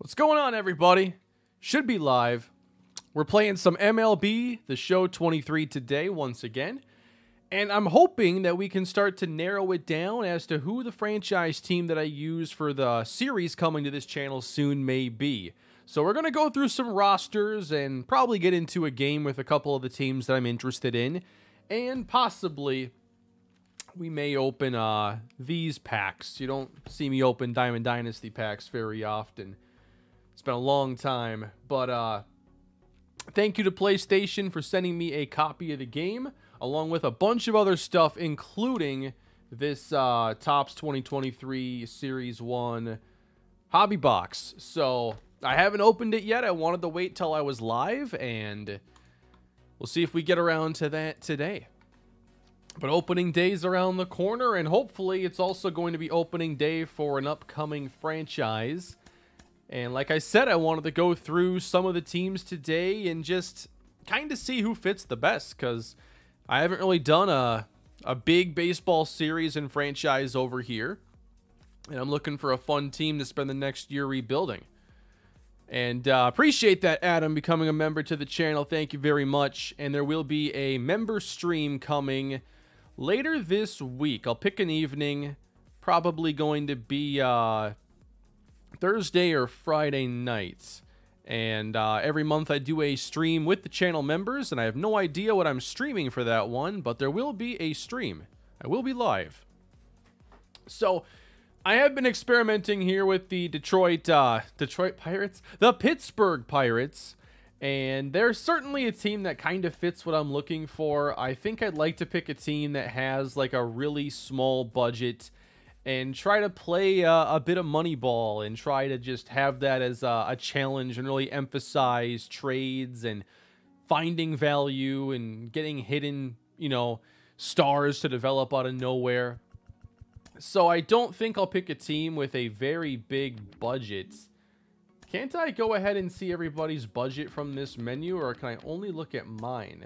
What's going on, everybody? Should be live. We're playing some MLB, the show 23 today, once again. And I'm hoping that we can start to narrow it down as to who the franchise team that I use for the series coming to this channel soon may be. So we're going to go through some rosters and probably get into a game with a couple of the teams that I'm interested in. And possibly we may open uh, these packs. You don't see me open Diamond Dynasty packs very often. It's been a long time. But uh, thank you to PlayStation for sending me a copy of the game along with a bunch of other stuff, including this uh, Topps 2023 Series 1 hobby box. So I haven't opened it yet. I wanted to wait till I was live, and we'll see if we get around to that today. But opening day's around the corner, and hopefully it's also going to be opening day for an upcoming franchise. And like I said, I wanted to go through some of the teams today and just kind of see who fits the best, because I haven't really done a, a big baseball series and franchise over here. And I'm looking for a fun team to spend the next year rebuilding. And uh, appreciate that, Adam, becoming a member to the channel. Thank you very much. And there will be a member stream coming later this week. I'll pick an evening. Probably going to be uh, Thursday or Friday nights. And uh, every month I do a stream with the channel members, and I have no idea what I'm streaming for that one, but there will be a stream. I will be live. So, I have been experimenting here with the Detroit, uh, Detroit Pirates, the Pittsburgh Pirates, and they're certainly a team that kind of fits what I'm looking for. I think I'd like to pick a team that has like a really small budget and try to play uh, a bit of Moneyball and try to just have that as a, a challenge and really emphasize trades and finding value and getting hidden, you know, stars to develop out of nowhere. So I don't think I'll pick a team with a very big budget. Can't I go ahead and see everybody's budget from this menu or can I only look at mine?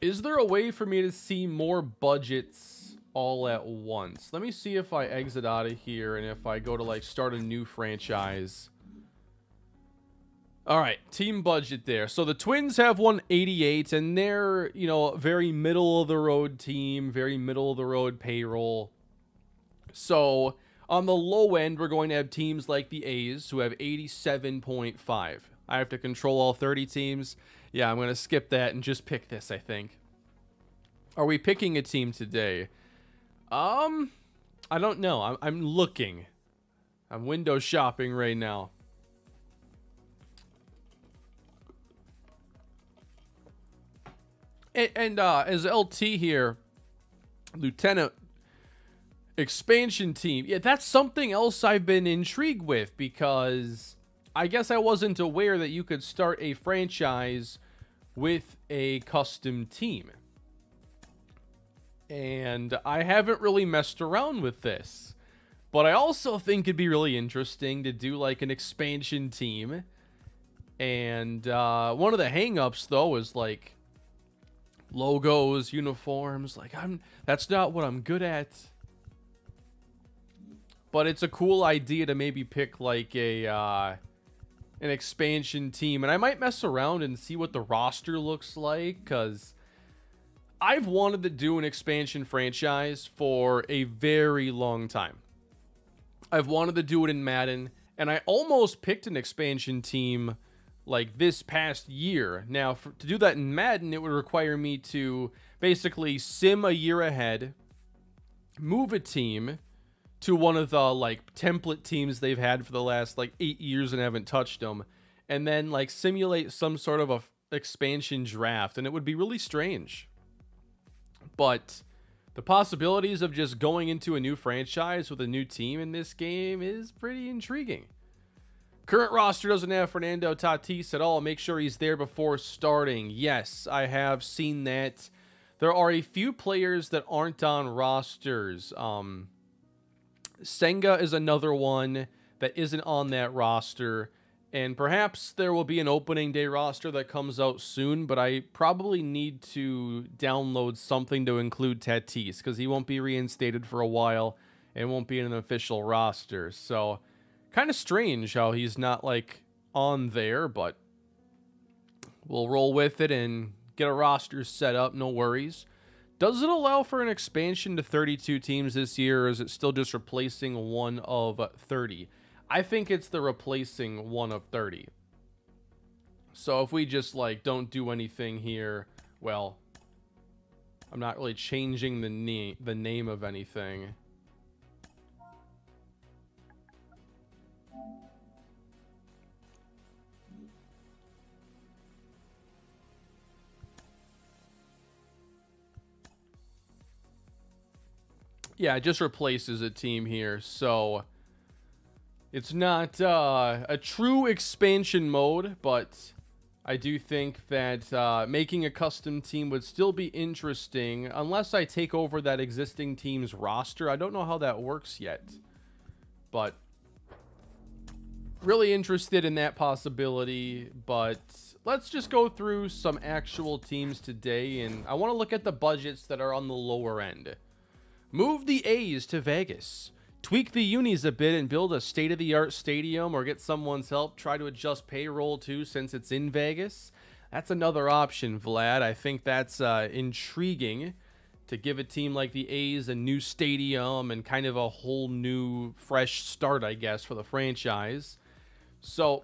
Is there a way for me to see more budgets all at once? Let me see if I exit out of here and if I go to like start a new franchise. All right, team budget there. So the Twins have 188 and they're, you know, very middle of the road team, very middle of the road payroll. So on the low end, we're going to have teams like the A's who have 87.5. I have to control all 30 teams. Yeah, I'm going to skip that and just pick this, I think. Are we picking a team today? Um, I don't know. I'm, I'm looking. I'm window shopping right now. And, and uh, as LT here, Lieutenant expansion team. Yeah, that's something else I've been intrigued with because I guess I wasn't aware that you could start a franchise with a custom team. And I haven't really messed around with this. But I also think it'd be really interesting to do like an expansion team. And uh, one of the hangups though is like logos, uniforms. Like I'm that's not what I'm good at. But it's a cool idea to maybe pick like a uh, an expansion team, and I might mess around and see what the roster looks like because I've wanted to do an expansion franchise for a very long time. I've wanted to do it in Madden, and I almost picked an expansion team like this past year. Now, for, to do that in Madden, it would require me to basically sim a year ahead, move a team to one of the like template teams they've had for the last like eight years and haven't touched them, and then like simulate some sort of a f- expansion draft, and it would be really strange. But the possibilities of just going into a new franchise with a new team in this game is pretty intriguing. Current roster doesn't have Fernando Tatis at all. Make sure he's there before starting. Yes, I have seen that. There are a few players that aren't on rosters. Um, Senga is another one that isn't on that roster. And perhaps there will be an opening day roster that comes out soon, but I probably need to download something to include Tatis because he won't be reinstated for a while. and won't be in an official roster. So, kind of strange how he's not like on there, but we'll roll with it and get a roster set up. No worries. Does it allow for an expansion to 32 teams this year, or is it still just replacing one of 30? I think it's the replacing one of 30. So if we just, like, don't do anything here, well, I'm not really changing the, name the name of anything. Yeah, it just replaces a team here, so it's not uh, a true expansion mode, but I do think that uh, making a custom team would still be interesting unless I take over that existing team's roster. I don't know how that works yet, but really interested in that possibility, but let's just go through some actual teams today, and I want to look at the budgets that are on the lower end. Move the A's to Vegas. Tweak the unis a bit and build a state-of-the-art stadium or get someone's help. Try to adjust payroll too since it's in Vegas. That's another option, Vlad. I think that's uh, intriguing to give a team like the A's a new stadium and kind of a whole new fresh start, I guess, for the franchise. So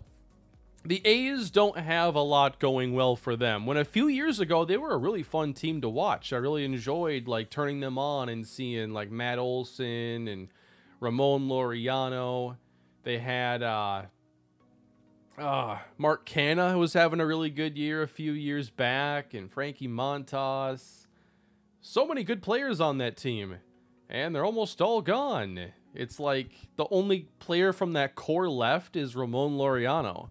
the A's don't have a lot going well for them. When a few years ago they were a really fun team to watch. I really enjoyed like turning them on and seeing like Matt Olson and Ramon Laureano. They had uh, uh, Mark Canha was having a really good year a few years back, and Frankie Montas. So many good players on that team, and they're almost all gone. It's like the only player from that core left is Ramon Laureano.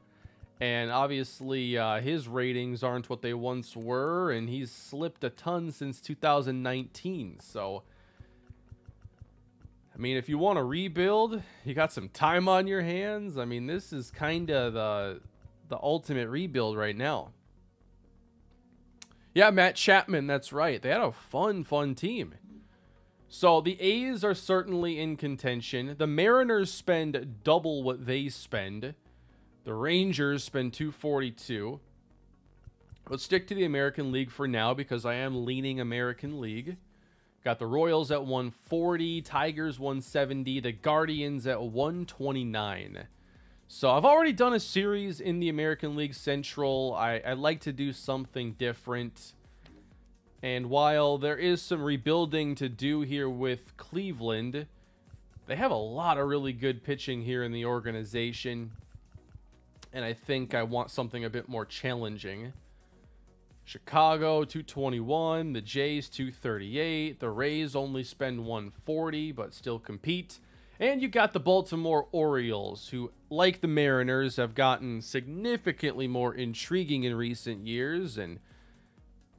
And obviously, uh, his ratings aren't what they once were, and he's slipped a ton since 2019. So, I mean, if you want to rebuild, you got some time on your hands. I mean, this is kind of the the ultimate rebuild right now. Yeah, Matt Chapman, that's right. They had a fun, fun team. So the A's are certainly in contention. The Mariners spend double what they spend. The Rangers spend 242. Let's stick to the American League for now because I am leaning American League. Got the Royals at 140, Tigers 170, the Guardians at 129. So I've already done a series in the American League Central. I, I like to do something different. And while there is some rebuilding to do here with Cleveland, they have a lot of really good pitching here in the organization and I think I want something a bit more challenging. Chicago 221, the Jays 238, the Rays only spend 140 but still compete. And you got the Baltimore Orioles, who, like the Mariners, have gotten significantly more intriguing in recent years and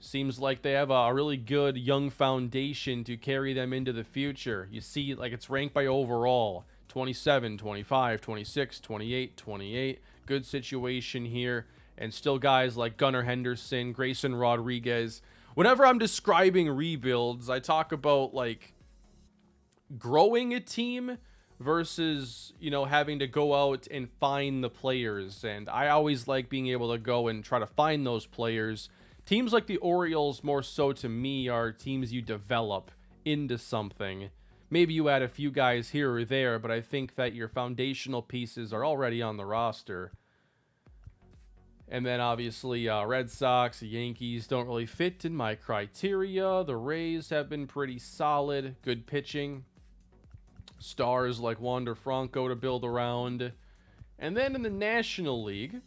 seems like they have a really good young foundation to carry them into the future. You see, like it's ranked by overall 27, 25, 26, 28, 28 good situation here. And still guys like Gunnar Henderson, Grayson Rodriguez. Whenever I'm describing rebuilds, I talk about like growing a team versus, you know, having to go out and find the players. And I always like being able to go and try to find those players. Teams like the Orioles, more so to me, are teams you develop into something. Maybe you add a few guys here or there, but I think that your foundational pieces are already on the roster. And then obviously, uh, Red Sox, Yankees don't really fit in my criteria. The Rays have been pretty solid, good pitching. Stars like Wander Franco to build around. And then in the National League,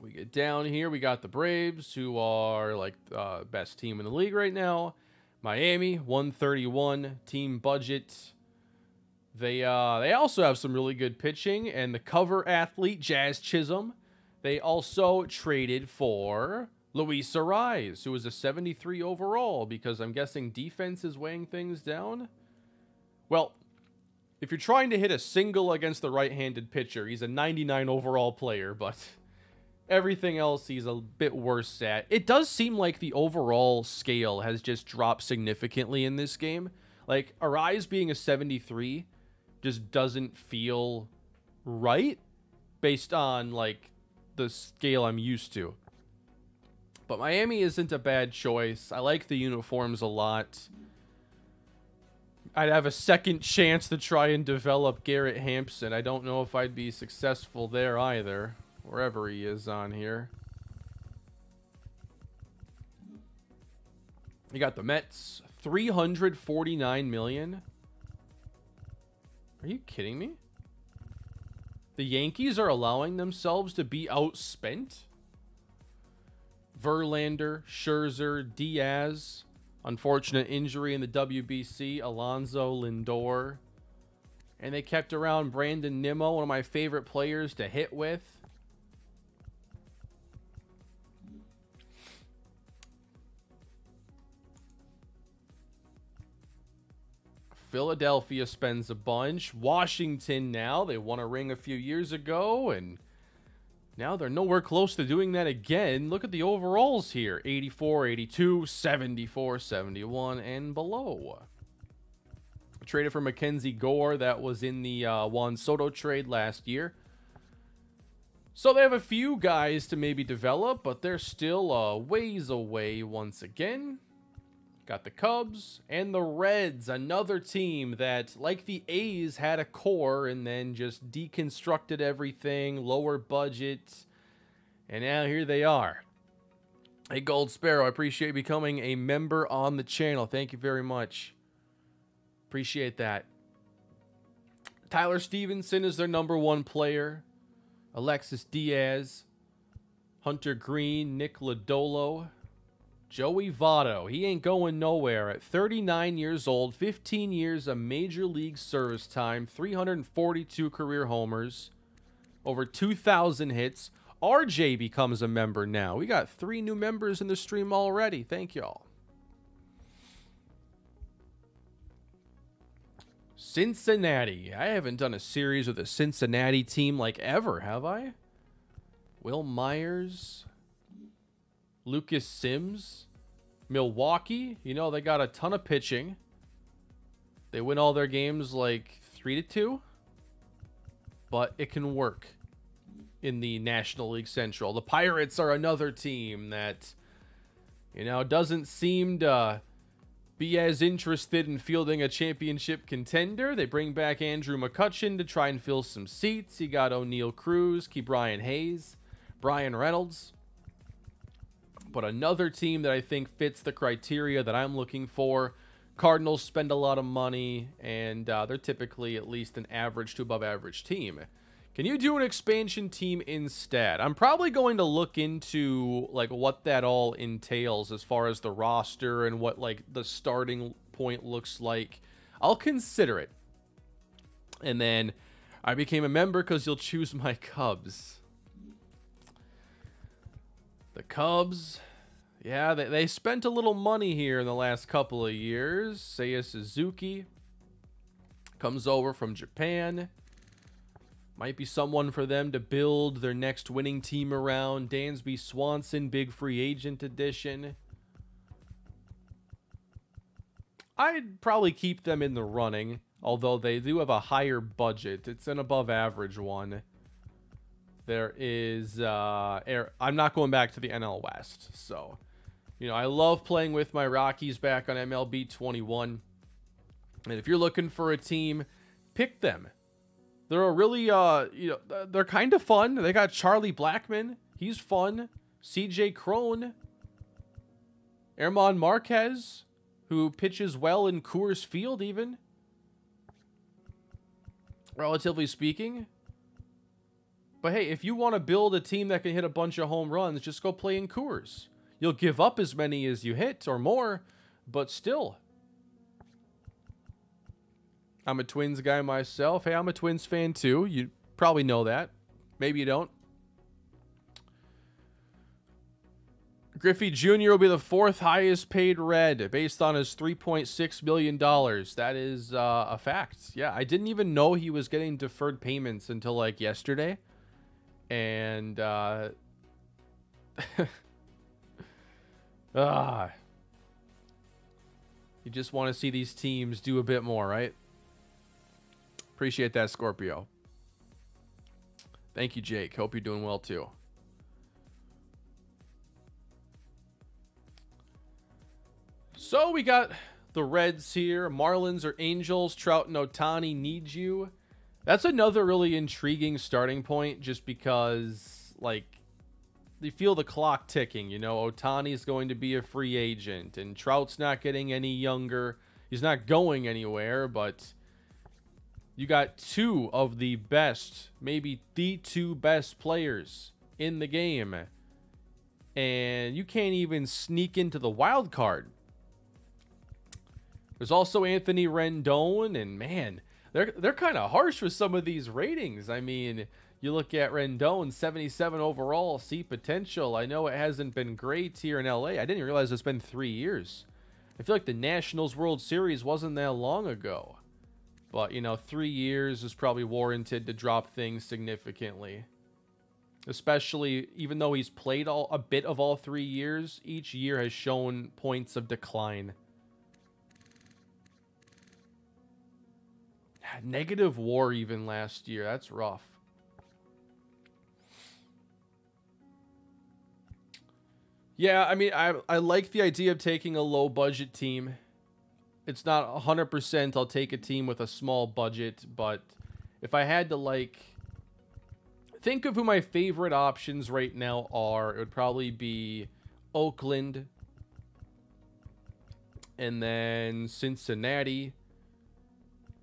we get down here. We got the Braves, who are like uh, best team in the league right now. Miami, 131 team budget. They uh, they also have some really good pitching, and the cover athlete Jazz Chisholm. They also traded for Luis Arraez, who was a 73 overall, because I'm guessing defense is weighing things down. Well, if you're trying to hit a single against the right-handed pitcher, he's a 99 overall player, but Everything else he's a bit worse at. It does seem like the overall scale has just dropped significantly in this game. Like Arraez being a 73 just doesn't feel right based on like the scale I'm used to. But Miami isn't a bad choice. I like the uniforms a lot. I'd have a second chance to try and develop Garrett Hampson. I don't know if I'd be successful there either, wherever he is on here. You got the Mets, 349 million. Are you kidding me? The Yankees are allowing themselves to be outspent? Verlander, Scherzer, Diaz. Unfortunate injury in the WBC. Alonso, Lindor. And they kept around Brandon Nimmo, one of my favorite players to hit with. Philadelphia spends a bunch. Washington now, they won a ring a few years ago, and now they're nowhere close to doing that again. Look at the overalls here 84, 82, 74, 71, and below. Traded for Mackenzie Gore. That was in the uh, Juan Soto trade last year. So they have a few guys to maybe develop, but they're still uh, ways away once again. Got the Cubs and the Reds, another team that, like the A's, had a core and then just deconstructed everything, lower budget, and now here they are. Hey, Gold Sparrow, I appreciate becoming a member on the channel. Thank you very much. Appreciate that. Tyler Stephenson is their number one player. Alexis Diaz, Hunter Greene, Nick Lodolo, Joey Votto, he ain't going nowhere. At 39 years old, 15 years of major league service time, 342 career homers, over 2,000 hits. RJ becomes a member now. We got three new members in the stream already. Thank y'all. Cincinnati. I haven't done a series with a Cincinnati team like ever, have I? Wil Myers, Lucas Sims, Milwaukee. You know, they got a ton of pitching. They win all their games like 3 to 2. But it can work in the National League Central. The Pirates are another team that, you know, doesn't seem to be as interested in fielding a championship contender. They bring back Andrew McCutchen to try and fill some seats. You got Oneil Cruz, Ke'Bryan Hayes, Bryan Reynolds but another team that I think fits the criteria that I'm looking for. Cardinals spend a lot of money, and uh, they're typically at least an average to above average team. Can you do an expansion team instead? I'm probably going to look into like what that all entails as far as the roster and what like the starting point looks like. I'll consider it. And then I became a member because you'll choose my Cubs. The Cubs yeah, they, they spent a little money here in the last couple of years. Seiya Suzuki comes over from Japan. Might be someone for them to build their next winning team around. Dansby Swanson, big free agent edition. I'd probably keep them in the running, although they do have a higher budget. It's an above average one. There is, uh, air, I'm not going back to the NL West, so you know, I love playing with my Rockies back on MLB 21. And if you're looking for a team, pick them. They're a really, uh, you know, they're kind of fun. They got Charlie Blackmon. He's fun. CJ Cron. German Marquez, who pitches well in Coors Field, even. Relatively speaking. But hey, if you want to build a team that can hit a bunch of home runs, just go play in Coors. You'll give up as many as you hit or more, but still. I'm a Twins guy myself. Hey, I'm a Twins fan too. You probably know that. Maybe you don't. Griffey Jr. will be the fourth highest paid Red based on his $3.6 million. That is uh, a fact. Yeah, I didn't even know he was getting deferred payments until like yesterday. And uh, Ah. You just want to see these teams do a bit more, right? Appreciate that, Scorpio. Thank you, Jake. Hope you're doing well too. So we got the Reds here. Marlins or Angels. Trout and Ohtani need you. That's another really intriguing starting point just because, like, you feel the clock ticking. You know, Ohtani's going to be a free agent, and Trout's not getting any younger. He's not going anywhere, but you got two of the best, maybe the two best players in the game. And you can't even sneak into the wild card. There's also Anthony Rendon, and man, they're they're kind of harsh with some of these ratings. I mean, you look at Rendon, 77 overall, see potential. I know it hasn't been great here in LA. I didn't realize it's been three years. I feel like the Nationals World Series wasn't that long ago. But, you know, three years is probably warranted to drop things significantly. Especially, even though he's played all a bit of all three years, each year has shown points of decline. Negative war even last year. That's rough. Yeah, I mean, I I like the idea of taking a low budget team. It's not 100% I'll take a team with a small budget, but if I had to like think of who my favorite options right now are, it would probably be Oakland and then Cincinnati.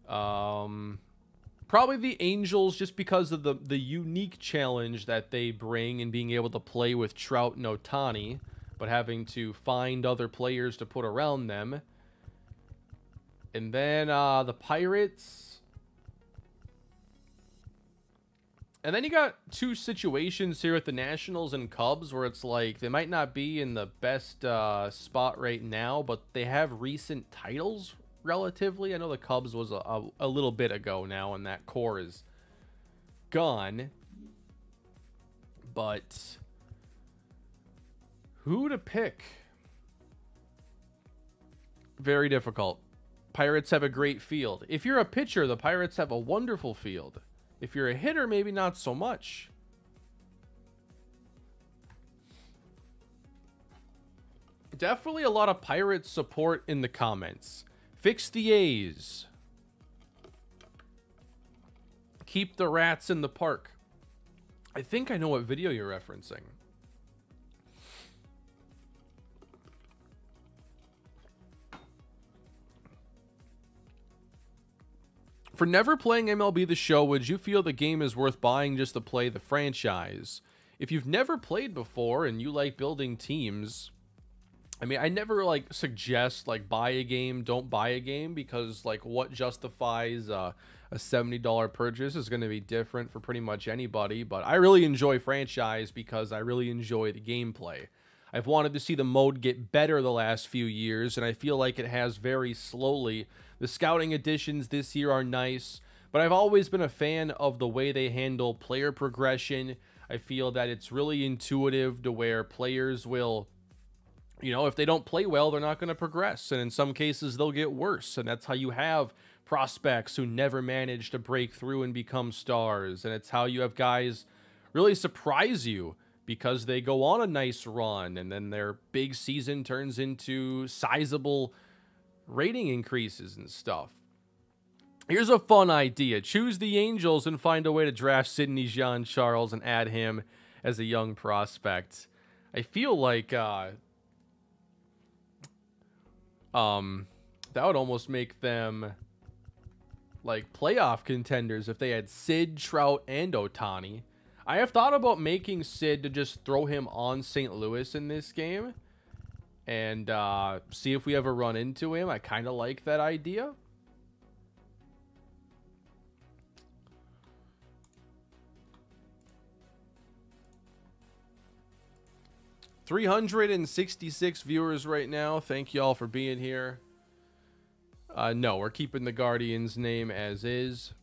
Um probably the Angels just because of the the unique challenge that they bring and being able to play with Trout and Ohtani, but having to find other players to put around them. And then uh, the Pirates. And then you got two situations here with the Nationals and Cubs where it's like they might not be in the best uh, spot right now, but they have recent titles relatively. I know the Cubs was a, a, a little bit ago now, and that core is gone. But who to pick? Very difficult. Pirates have a great field. If you're a pitcher, the Pirates have a wonderful field. If you're a hitter, maybe not so much. Definitely a lot of Pirates support in the comments. Fix the A's. Keep the rats in the park. I think I know what video you're referencing. For never playing MLB The Show, would you feel the game is worth buying just to play the franchise? If you've never played before and you like building teams, I mean, I never like suggest like buy a game, don't buy a game because like what justifies uh, a $70 purchase is going to be different for pretty much anybody, but I really enjoy franchise because I really enjoy the gameplay. I've wanted to see the mode get better the last few years and I feel like it has very slowly. The scouting additions this year are nice, but I've always been a fan of the way they handle player progression. I feel that it's really intuitive to where players will you know, if they don't play well, they're not going to progress. And in some cases, they'll get worse. And that's how you have prospects who never manage to break through and become stars. And it's how you have guys really surprise you because they go on a nice run and then their big season turns into sizable rating increases and stuff. Here's a fun idea choose the Angels and find a way to draft Sidney Jean Charles and add him as a young prospect. I feel like uh, um, that would almost make them like playoff contenders if they had Sid, Trout, and Ohtani. I have thought about making Sid to just throw him on St. Louis in this game and uh, see if we ever run into him. I kind of like that idea. 366 viewers right now. Thank you all for being here. Uh, no, we're keeping the Guardian's name as is.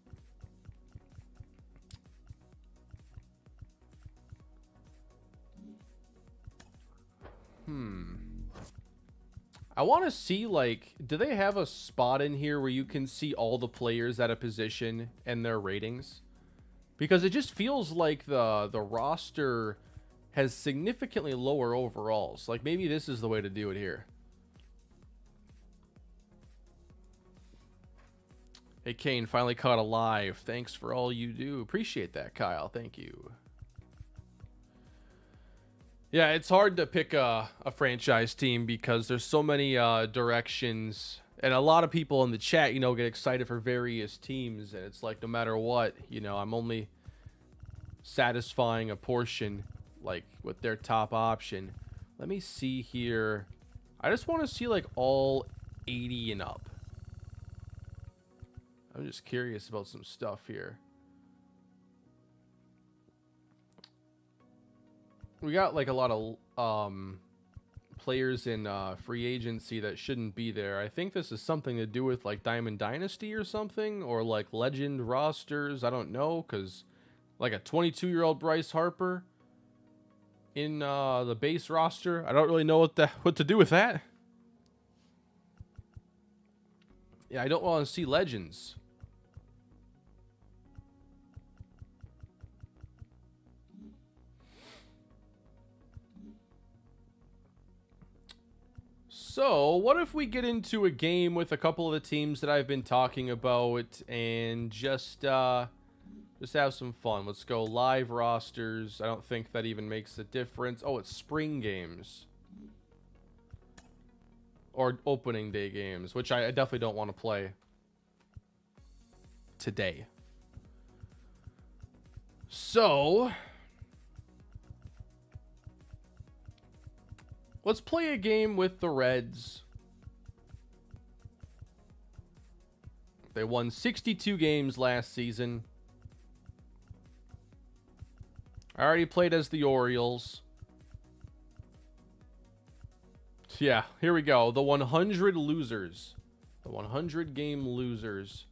Hmm. I want to see, like, do they have a spot in here where you can see all the players at a position and their ratings? Because it just feels like the, the roster has significantly lower overalls. Like, maybe this is the way to do it here. Hey, Kane, finally caught alive. Thanks for all you do. Appreciate that, Kyle. Thank you. Yeah, it's hard to pick a, a franchise team because there's so many uh, directions. And a lot of people in the chat, you know, get excited for various teams. And it's like, no matter what, you know, I'm only satisfying a portion, like, with their top option. Let me see here. I just want to see, like, all 80 and up. I'm just curious about some stuff here. we got like a lot of um, players in uh, free agency that shouldn't be there. I think this is something to do with like Diamond Dynasty or something, or like Legend rosters. I don't know, because like a 22 year old Bryce Harper in uh, the base roster. I don't really know what the what to do with that. Yeah, I don't want to see legends. So, what if we get into a game with a couple of the teams that I've been talking about and just uh, just have some fun? Let's go live rosters. I don't think that even makes a difference. Oh, it's spring games. Or opening day games, which I, I definitely don't want to play today. So, Let's play a game with the Reds. They won 62 games last season. I already played as the Orioles. Yeah, here we go. The 100 losers. The 100 game losers.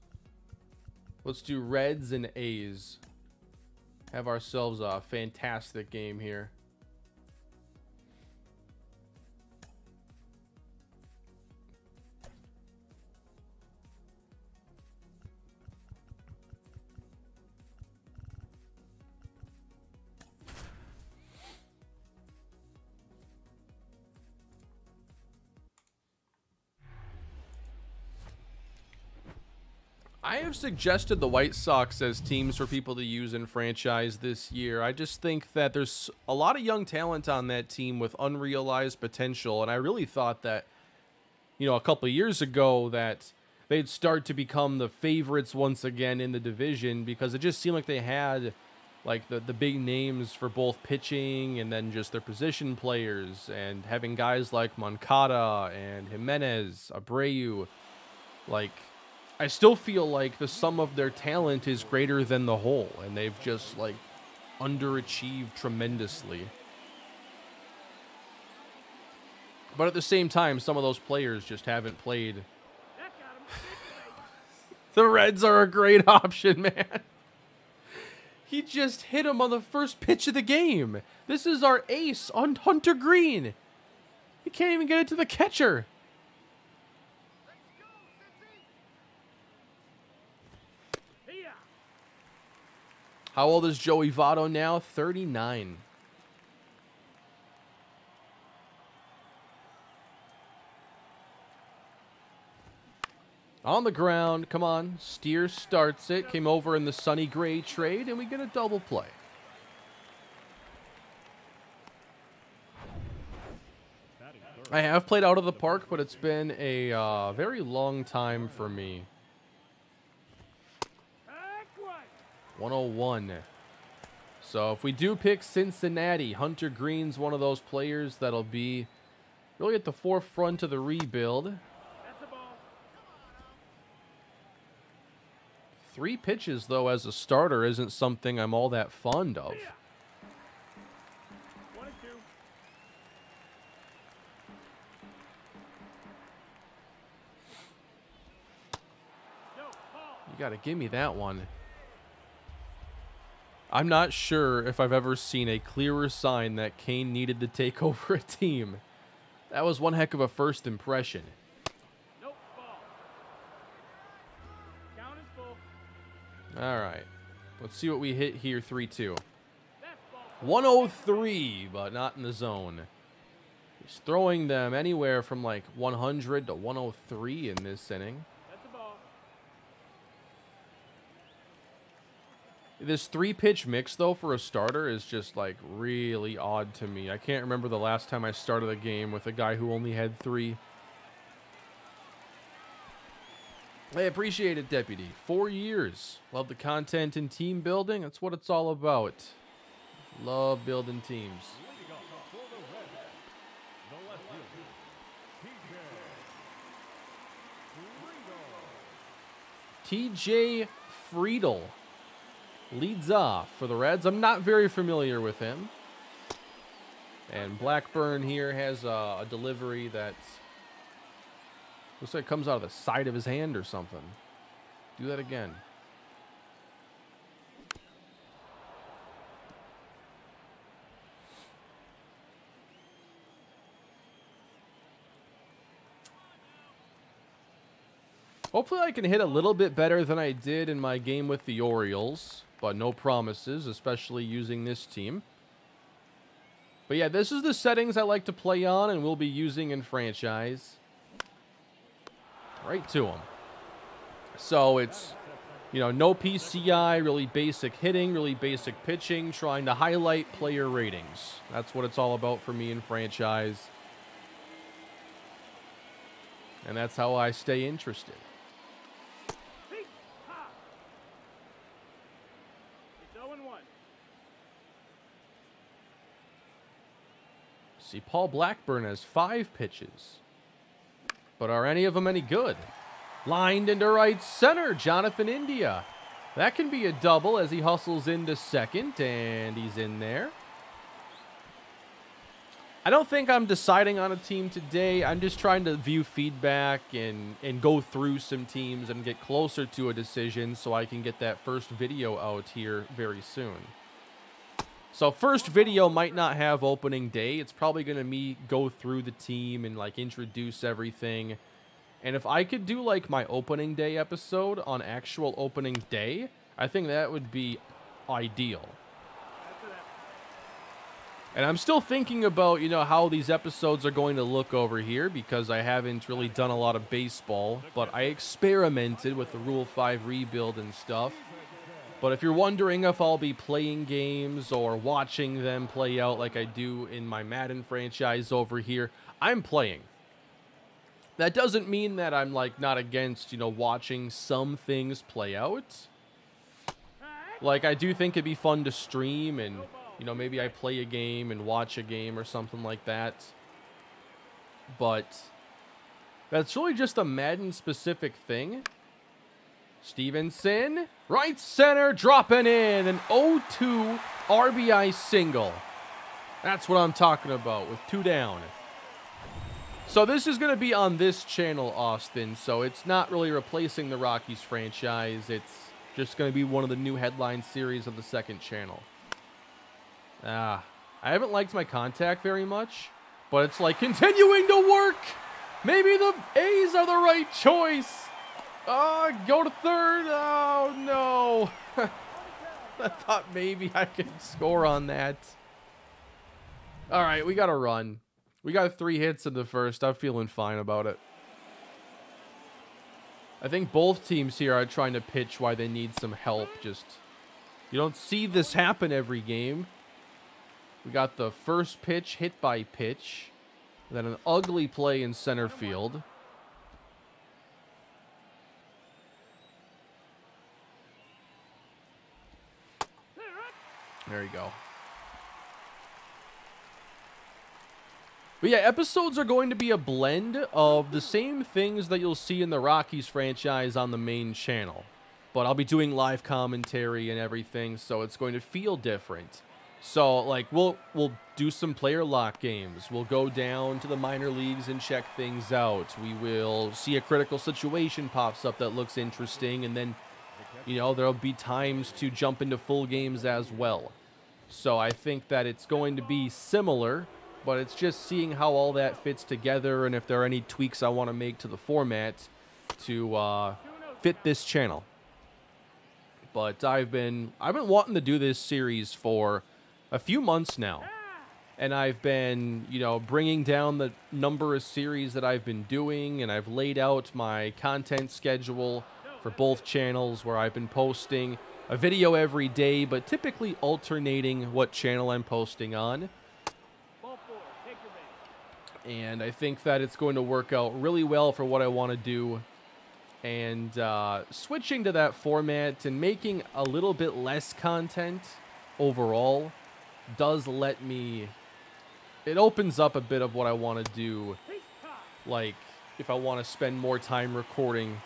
Let's do Reds and A's. Have ourselves a fantastic game here. I have suggested the White Sox as teams for people to use in franchise this year. I just think that there's a lot of young talent on that team with unrealized potential, and I really thought that, you know, a couple years ago that they'd start to become the favorites once again in the division because it just seemed like they had like the the big names for both pitching and then just their position players and having guys like Moncada and Jimenez, Abreu, like I still feel like the sum of their talent is greater than the whole, and they've just like underachieved tremendously. But at the same time, some of those players just haven't played. the Reds are a great option, man. He just hit him on the first pitch of the game. This is our ace on Hunter Greene. He can't even get it to the catcher. How old is Joey Votto now? 39. On the ground, come on. Steer starts it. Came over in the Sonny Gray trade, and we get a double play. I have played out of the park, but it's been a uh, very long time for me. 101. So if we do pick Cincinnati, Hunter Greene's one of those players that'll be really at the forefront of the rebuild. Three pitches, though, as a starter isn't something I'm all that fond of. You got to give me that one. I'm not sure if I've ever seen a clearer sign that Kane needed to take over a team. That was one heck of a first impression. Nope, ball. Count is full. All right. Let's see what we hit here 3 2. 103, but not in the zone. He's throwing them anywhere from like 100 to 103 in this inning. That's a ball. This three pitch mix, though, for a starter is just like really odd to me. I can't remember the last time I started a game with a guy who only had three. I appreciate it, Deputy. Four years. Love the content and team building. That's what it's all about. Love building teams. TJ Friedl. Leads off for the Reds. I'm not very familiar with him. And Blackburn here has a, a delivery that looks like it comes out of the side of his hand or something. Do that again. Hopefully I can hit a little bit better than I did in my game with the Orioles, but no promises, especially using this team. But yeah, this is the settings I like to play on and we'll be using in franchise. Right to them. So it's, you know, no PCI, really basic hitting, really basic pitching, trying to highlight player ratings. That's what it's all about for me in franchise. And that's how I stay interested. Beat. Ha. It's 0 and 1. See, Paul Blackburn has five pitches. But are any of them any good? Lined into right center, Jonathan India. That can be a double as he hustles into second, and he's in there. I don't think I'm deciding on a team today. I'm just trying to view feedback and, and go through some teams and get closer to a decision so I can get that first video out here very soon. So first video might not have opening day. It's probably going to me go through the team and like introduce everything. And if I could do like my opening day episode on actual opening day, I think that would be ideal. And I'm still thinking about, you know, how these episodes are going to look over here because I haven't really done a lot of baseball, but I experimented with the Rule 5 rebuild and stuff. But if you're wondering if I'll be playing games or watching them play out like I do in my Madden franchise over here, I'm playing. That doesn't mean that I'm like not against, you know, watching some things play out. Like I do think it'd be fun to stream and you know, maybe I play a game and watch a game or something like that. But that's really just a Madden specific thing. Stephenson, right center, dropping in an 0-2 RBI single. That's what I'm talking about with two down. So this is going to be on this channel, Austin. So it's not really replacing the Rockies franchise. It's just going to be one of the new headline series of the second channel. Ah, I haven't liked my contact very much, but it's like continuing to work. Maybe the A's are the right choice. Oh, go to third. Oh, no. I thought maybe I could score on that. All right, we got to run. We got three hits in the first. I'm feeling fine about it. I think both teams here are trying to pitch why they need some help. Just, you don't see this happen every game. We got the first pitch hit by pitch. Then an ugly play in center field. There you go. But yeah, episodes are going to be a blend of the same things that you'll see in the Rockies franchise on the main channel. But I'll be doing live commentary and everything, so it's going to feel different. So like we'll we'll do some player lock games. We'll go down to the minor leagues and check things out. We will see a critical situation pops up that looks interesting and then you know, there'll be times to jump into full games as well. So I think that it's going to be similar, but it's just seeing how all that fits together and if there are any tweaks I want to make to the format to uh, fit this channel. But I've been I've been wanting to do this series for a few months now. And I've been, you know, bringing down the number of series that I've been doing and I've laid out my content schedule for both channels where I've been posting a video every day, but typically alternating what channel I'm posting on. And I think that it's going to work out really well for what I want to do. And uh, switching to that format and making a little bit less content overall does let me. It opens up a bit of what I want to do. Like, if I want to spend more time recording,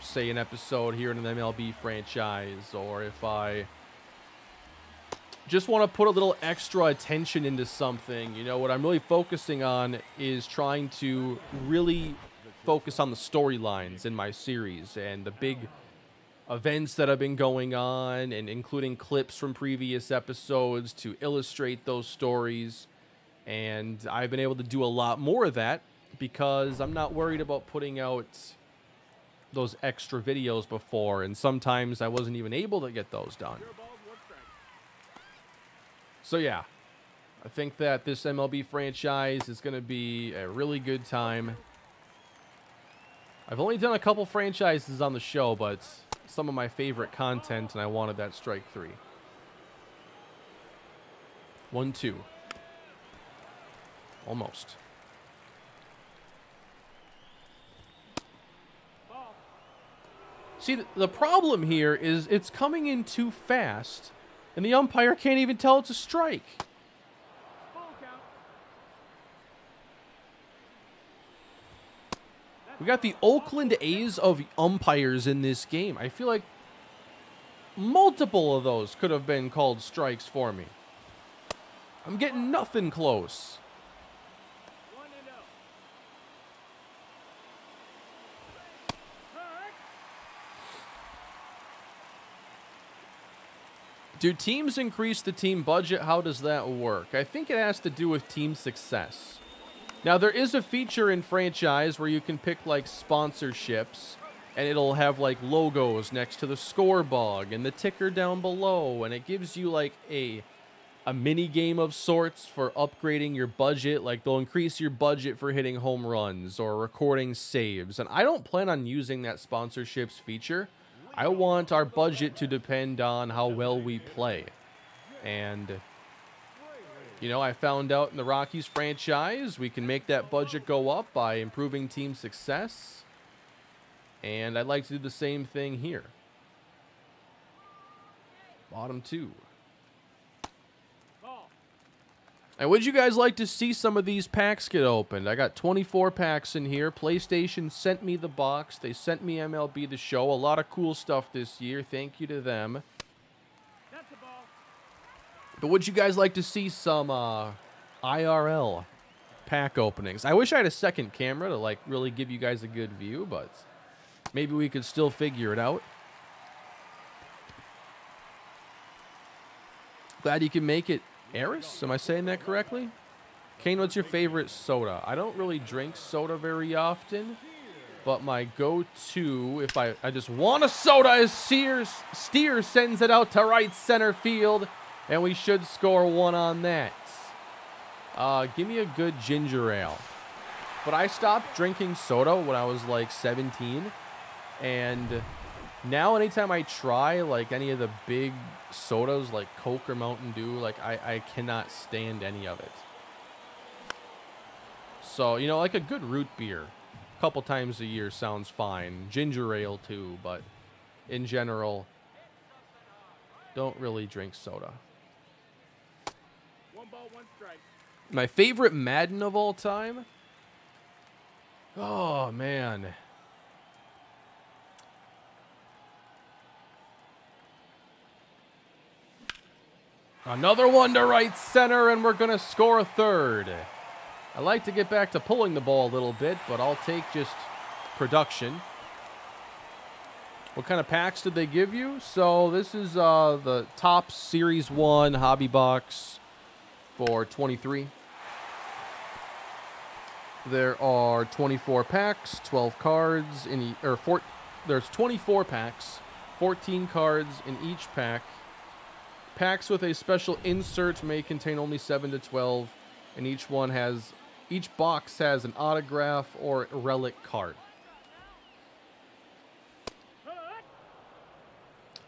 say, an episode here in an MLB franchise, or if I just want to put a little extra attention into something. You know, what I'm really focusing on is trying to really focus on the storylines in my series and the big events that have been going on and including clips from previous episodes to illustrate those stories. And I've been able to do a lot more of that because I'm not worried about putting out those extra videos before and sometimes I wasn't even able to get those done. So yeah, I think that this MLB franchise is going to be a really good time. I've only done a couple franchises on the show, but some of my favorite content, and I wanted that strike three. One, two. Almost. See, the problem here is it's coming in too fast, and the umpire can't even tell it's a strike. We got the Oakland A's of umpires in this game. I feel like multiple of those could have been called strikes for me. I'm getting nothing close. One and oh. Strike. Do teams increase the team budget? How does that work? I think it has to do with team success. Now, there is a feature in franchise where you can pick like sponsorships and it'll have like logos next to the scoreboard and the ticker down below and it gives you like a a mini game of sorts for upgrading your budget like they'll increase your budget for hitting home runs or recording saves and I don't plan on using that sponsorships feature. I want our budget to depend on how well we play. And you know, I found out in the Rockies franchise, we can make that budget go up by improving team success. And I'd like to do the same thing here. Bottom two. Ball. And would you guys like to see some of these packs get opened? I got 24 packs in here. PlayStation sent me the box. They sent me MLB the show. A lot of cool stuff this year. Thank you to them. But would you guys like to see some uh, IRL pack openings? I wish I had a second camera to like really give you guys a good view, but maybe we could still figure it out. Glad you can make it. Eris, am I saying that correctly? Kane, what's your favorite soda? I don't really drink soda very often, but my go-to, if I, I just want a soda, is Sears. Steer sends it out to right center field, and we should score one on that. Uh, give me a good ginger ale. But I stopped drinking soda when I was like 17, and now anytime I try like any of the big sodas like Coke or Mountain Dew, like I, I cannot stand any of it. So, you know, like a good root beer, a couple times a year sounds fine. Ginger ale too, but in general, don't really drink soda. One ball, one strike. My favorite Madden of all time? Oh, man. Another one to right center, and we're going to score a third. I like to get back to pulling the ball a little bit, but I'll take just production. What kind of packs did they give you? So this is uh, the Topps Series 1 hobby box for 23. There are 24 packs, 12 cards in e- or four, there's 24 packs, 14 cards in each pack. Packs with a special insert may contain only 7 to 12 and each one has each box has an autograph or relic card.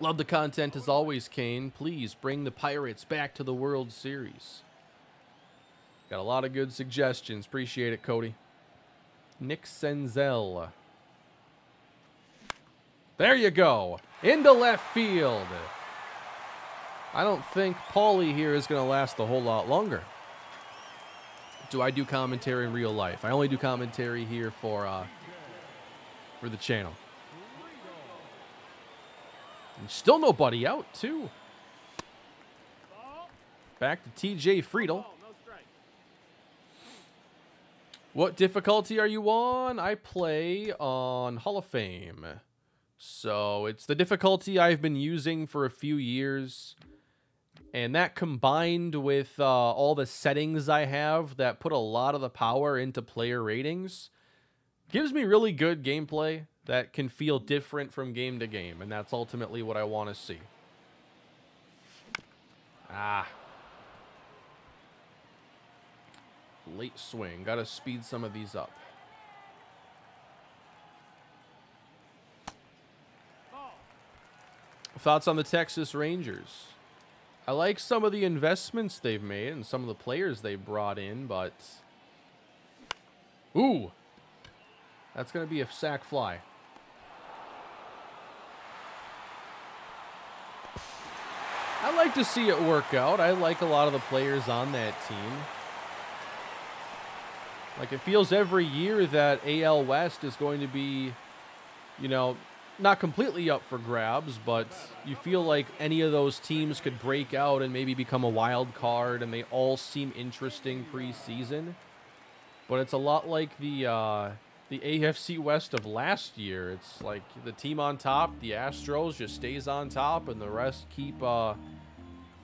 Love the content as always, Kane. Please bring the Pirates back to the World Series. Got a lot of good suggestions. Appreciate it, Cody. Nick Senzel. There you go. Into left field. I don't think Paulie here is going to last a whole lot longer. Do I do commentary in real life? I only do commentary here for uh, for the channel. And still nobody out, too. Back to TJ Friedl. What difficulty are you on? I play on Hall of Fame. So it's the difficulty I've been using for a few years. And that combined with uh, all the settings I have that put a lot of the power into player ratings gives me really good gameplay that can feel different from game to game. And that's ultimately what I want to see. Ah. Late swing. Got to speed some of these up. Thoughts on the Texas Rangers? I like some of the investments they've made and some of the players they brought in, but. Ooh! That's going to be a sac fly. I like to see it work out. I like a lot of the players on that team. Like, it feels every year that AL West is going to be, you know, not completely up for grabs, but you feel like any of those teams could break out and maybe become a wild card, and they all seem interesting preseason. But it's a lot like the uh, the AFC West of last year. It's like the team on top, the Astros, just stays on top, and the rest keep uh,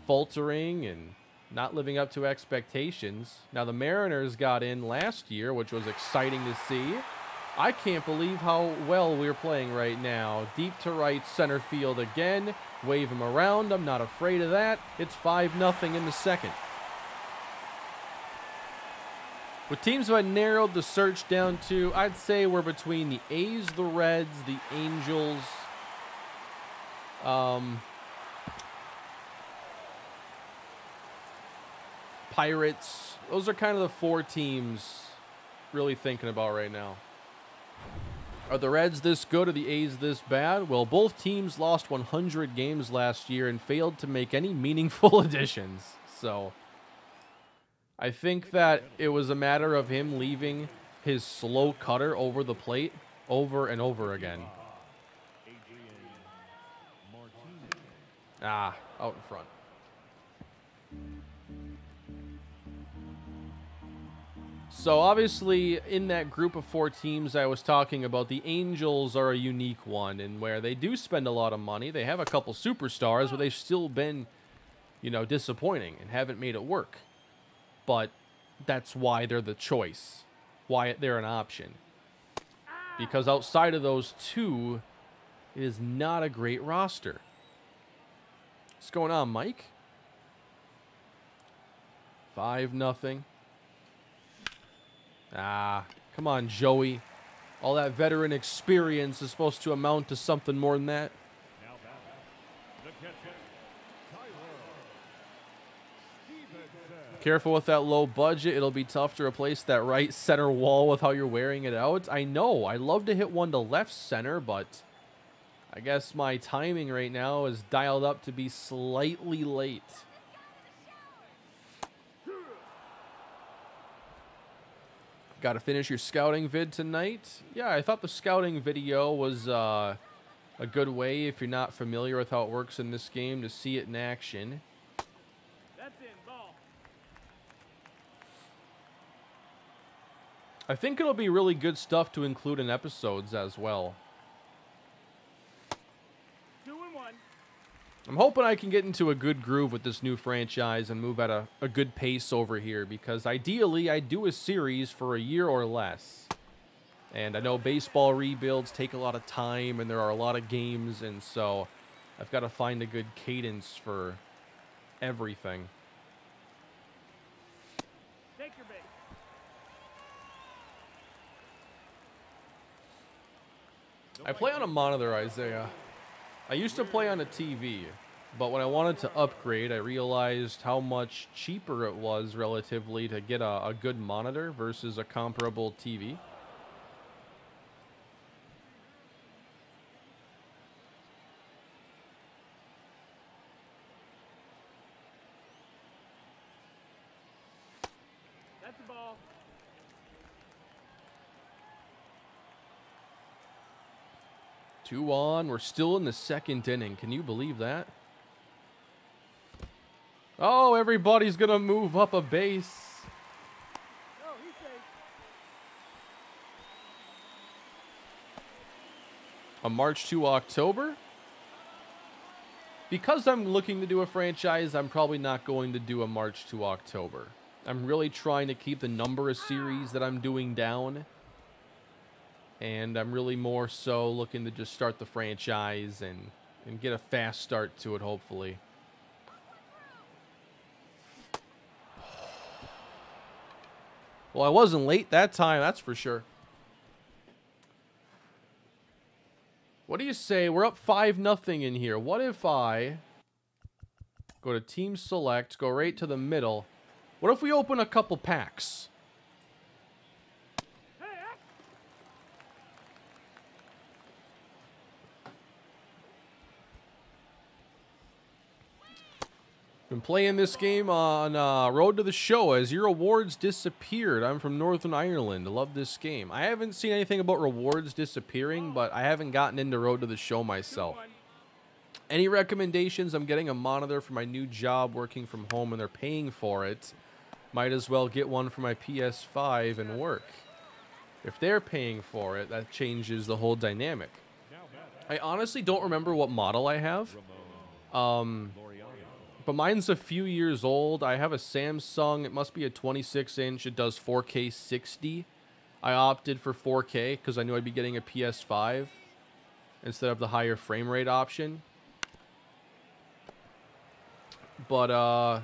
faltering and not living up to expectations. Now the Mariners got in last year, which was exciting to see. I can't believe how well we're playing right now. Deep to right center field again. Wave him around. I'm not afraid of that. It's 5 nothing in the second. With teams who had narrowed the search down to, I'd say we're between the A's, the Reds, the Angels, um, Pirates. Those are kind of the four teams really thinking about right now. Are the Reds this good or the A's this bad? Well, both teams lost 100 games last year and failed to make any meaningful additions. So I think that it was a matter of him leaving his slow cutter over the plate over and over again. Ah, out in front. So obviously, in that group of four teams I was talking about, the Angels are a unique one, in where they do spend a lot of money. They have a couple superstars, but they've still been, you know, disappointing and haven't made it work. But that's why they're the choice, why they're an option. Because outside of those two, it is not a great roster. What's going on, Mike? Five nothing. Ah, come on, Joey. All that veteran experience is supposed to amount to something more than that. Careful with that low budget. It'll be tough to replace that right center wall with how you're wearing it out. I know. I love to hit one to left center, but I guess my timing right now is dialed up to be slightly late. Got to finish your scouting vid tonight. Yeah, I thought the scouting video was uh, a good way, if you're not familiar with how it works in this game, to see it in action. That's in. Ball. I think it'll be really good stuff to include in episodes as well. Two and one. I'm hoping I can get into a good groove with this new franchise and move at a, a good pace over here because ideally I do a series for a year or less. And I know baseball rebuilds take a lot of time and there are a lot of games and so I've got to find a good cadence for everything. Take your base. I play on a monitor, Isaiah. I used to play on a TV, but when I wanted to upgrade, I realized how much cheaper it was relatively to get a, a good monitor versus a comparable TV. That's the ball. Two on. We're still in the second inning. Can you believe that? Oh, everybody's going to move up a base. A March to October. Because I'm looking to do a franchise, I'm probably not going to do a March to October. I'm really trying to keep the number of series that I'm doing down. And I'm really more so looking to just start the franchise and, and get a fast start to it, hopefully. Well, I wasn't late that time, that's for sure. What do you say? We're up 5 nothing in here. What if I go to team select, go right to the middle? What if we open a couple packs? Hey, X. Been playing this game on uh, Road to the Show as your rewards disappeared. I'm from Northern Ireland. Love this game. I haven't seen anything about rewards disappearing, but I haven't gotten into Road to the Show myself. Any recommendations? I'm getting a monitor for my new job working from home and they're paying for it. Might as well get one for my PS5 and work. If they're paying for it, that changes the whole dynamic. I honestly don't remember what model I have. Um. But mine's a few years old. I have a Samsung. It must be a 26 inch. It does 4K 60. I opted for 4K because I knew I'd be getting a PS5 instead of the higher frame rate option. But uh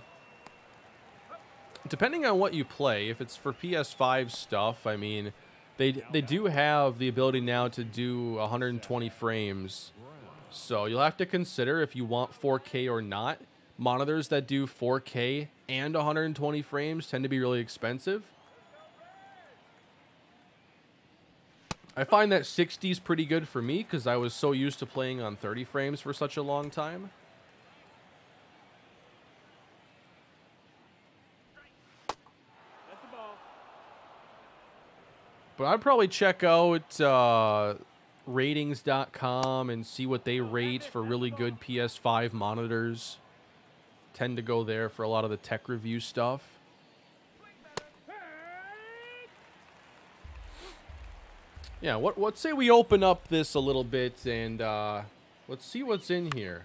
depending on what you play, if it's for PS5 stuff, I mean, they they do have the ability now to do 120 frames. So you'll have to consider if you want 4K or not. Monitors that do 4K and 120 frames tend to be really expensive. I find that 60 is pretty good for me because I was so used to playing on 30 frames for such a long time. But I'd probably check out uh, rtings.com and see what they rate for really good PS5 monitors. Tend to go there for a lot of the tech review stuff. Yeah, what what say we open up this a little bit and uh, let's see what's in here.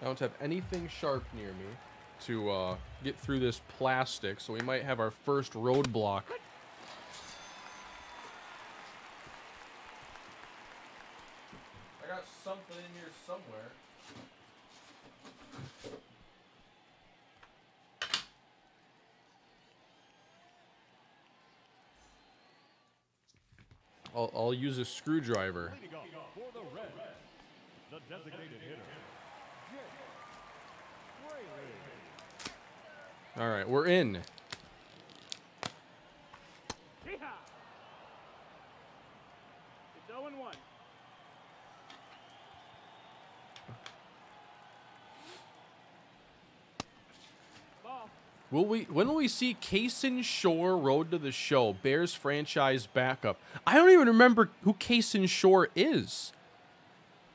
I don't have anything sharp near me to uh, get through this plastic, so we might have our first roadblock. I got something in here somewhere. I'll, I'll use a screwdriver. Leading off for the Reds, the designated hitter, Jake Fraley. All right, we're in. It's 0 1. Ball. Will we? When will we see Kaysen Shore Road to the Show Bears franchise backup? I don't even remember who Kaysen Shore is.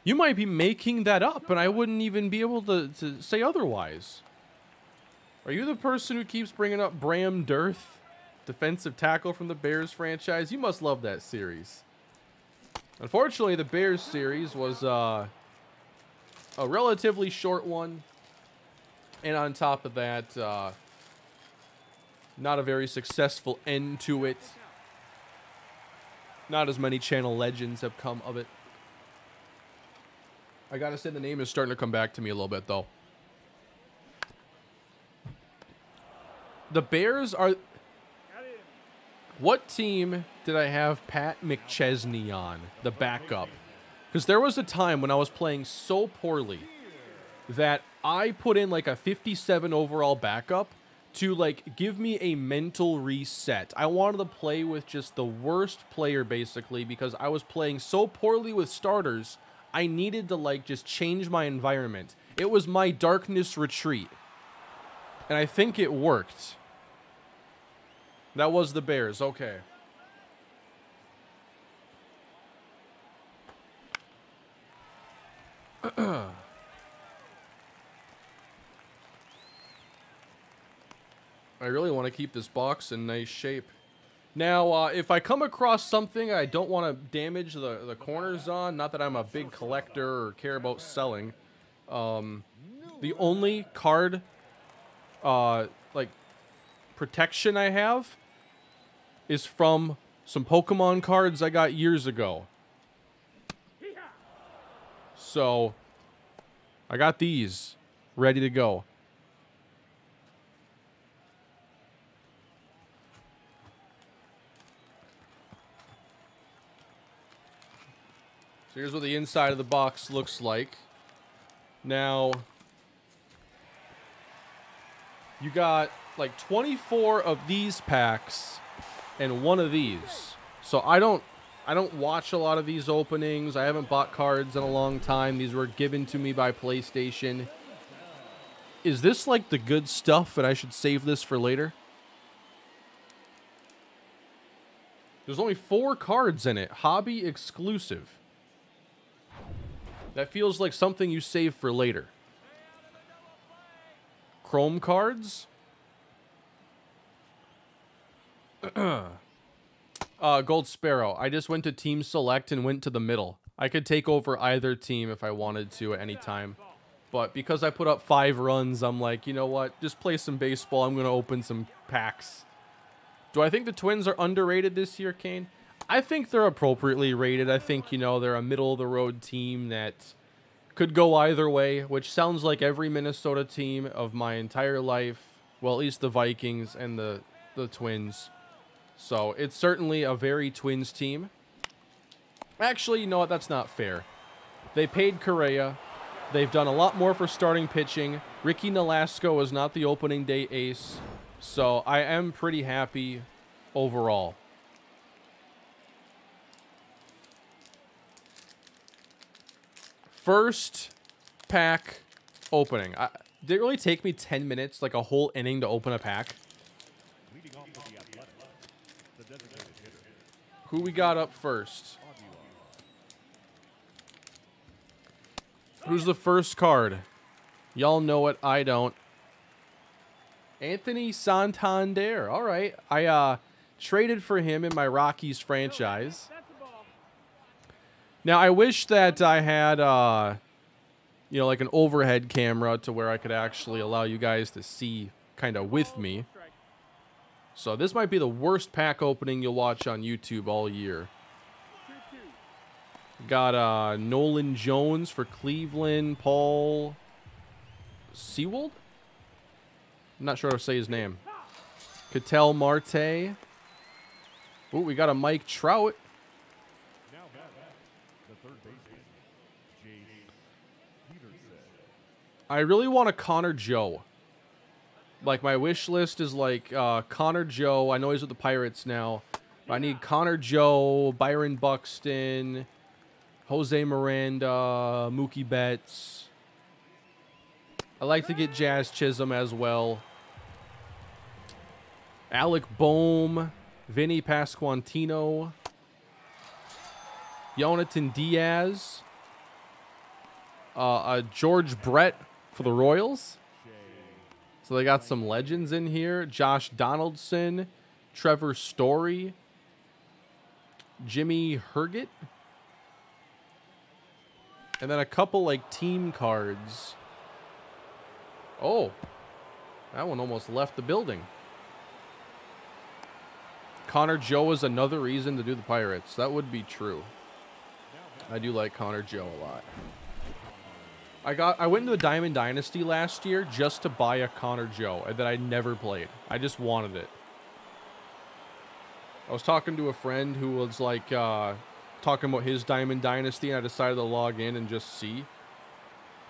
You might be making that up, and I wouldn't even be able to, to say otherwise. Are you the person who keeps bringing up Bram Dirth, defensive tackle from the Bears franchise? You must love that series. Unfortunately, the Bears series was uh, a relatively short one. And on top of that, uh, not a very successful end to it. Not as many channel legends have come of it. I gotta say, the name is starting to come back to me a little bit, though. The Bears are. What team did I have Pat McChesney on, the backup? Because there was a time when I was playing so poorly that I put in like a 57 overall backup to like give me a mental reset. I wanted to play with just the worst player basically because I was playing so poorly with starters. I needed to like just change my environment. It was my darkness retreat. And I think it worked. That was the Bears. Okay. I really want to keep this box in nice shape. Now, uh, if I come across something I don't want to damage the, the corners on, not that I'm a big collector or care about selling, um, the only card, uh, like, protection I have is from some Pokemon cards I got years ago. So, I got these ready to go. Here's what the inside of the box looks like. Now, you got like 24 of these packs and one of these. So I don't I don't watch a lot of these openings. I haven't bought cards in a long time. These were given to me by PlayStation. Is this like the good stuff and I should save this for later? There's only four cards in it. Hobby exclusive. That feels like something you save for later. Chrome cards? uh, Gold Sparrow. I just went to Team Select and went to the middle. I could take over either team if I wanted to at any time. But because I put up five runs, I'm like, you know what? Just play some baseball. I'm going to open some packs. Do I think the Twins are underrated this year, Kane? I think they're appropriately rated. I think, you know, they're a middle of the road team that could go either way, which sounds like every Minnesota team of my entire life. Well, at least the Vikings and the, the Twins. So it's certainly a very Twins team. Actually, you know what? That's not fair. They paid Correa. They've done a lot more for starting pitching. Ricky Nolasco is not the opening day ace. So I am pretty happy overall. First pack opening. I, did it really take me 10 minutes, like a whole inning to open a pack? Who we got up first? Who's the first card? Y'all know it. I don't. Anthony Santander. All right. I uh traded for him in my Rockies franchise. Now I wish that I had uh you know like an overhead camera to where I could actually allow you guys to see kind of with me. So this might be the worst pack opening you'll watch on YouTube all year. Got uh, Nolan Jones for Cleveland. Paul Sewald? I'm not sure how to say his name. Ketel Marte. Ooh, we got a Mike Trout. now batting, the third baseman, Jace Peterson. I really want a Connor Joe. Like my wish list is like uh, Connor Joe. I know he's with the Pirates now. But I need Connor Joe, Byron Buxton, Jose Miranda, Mookie Betts. I like to get Jazz Chisholm as well. Alec Bohm, Vinny Pasquantino, Jonathan Diaz, uh, uh, George Brett for the Royals. So they got some legends in here. Josh Donaldson, Trevor Story, Jimmy Herget. And then a couple like team cards. Oh. That one almost left the building. Connor Joe is another reason to do the Pirates. That would be true. I do like Connor Joe a lot. I got I went into the Diamond Dynasty last year just to buy a Connor Joe that I never played. I just wanted it. I was talking to a friend who was like uh, talking about his Diamond Dynasty, and I decided to log in and just see.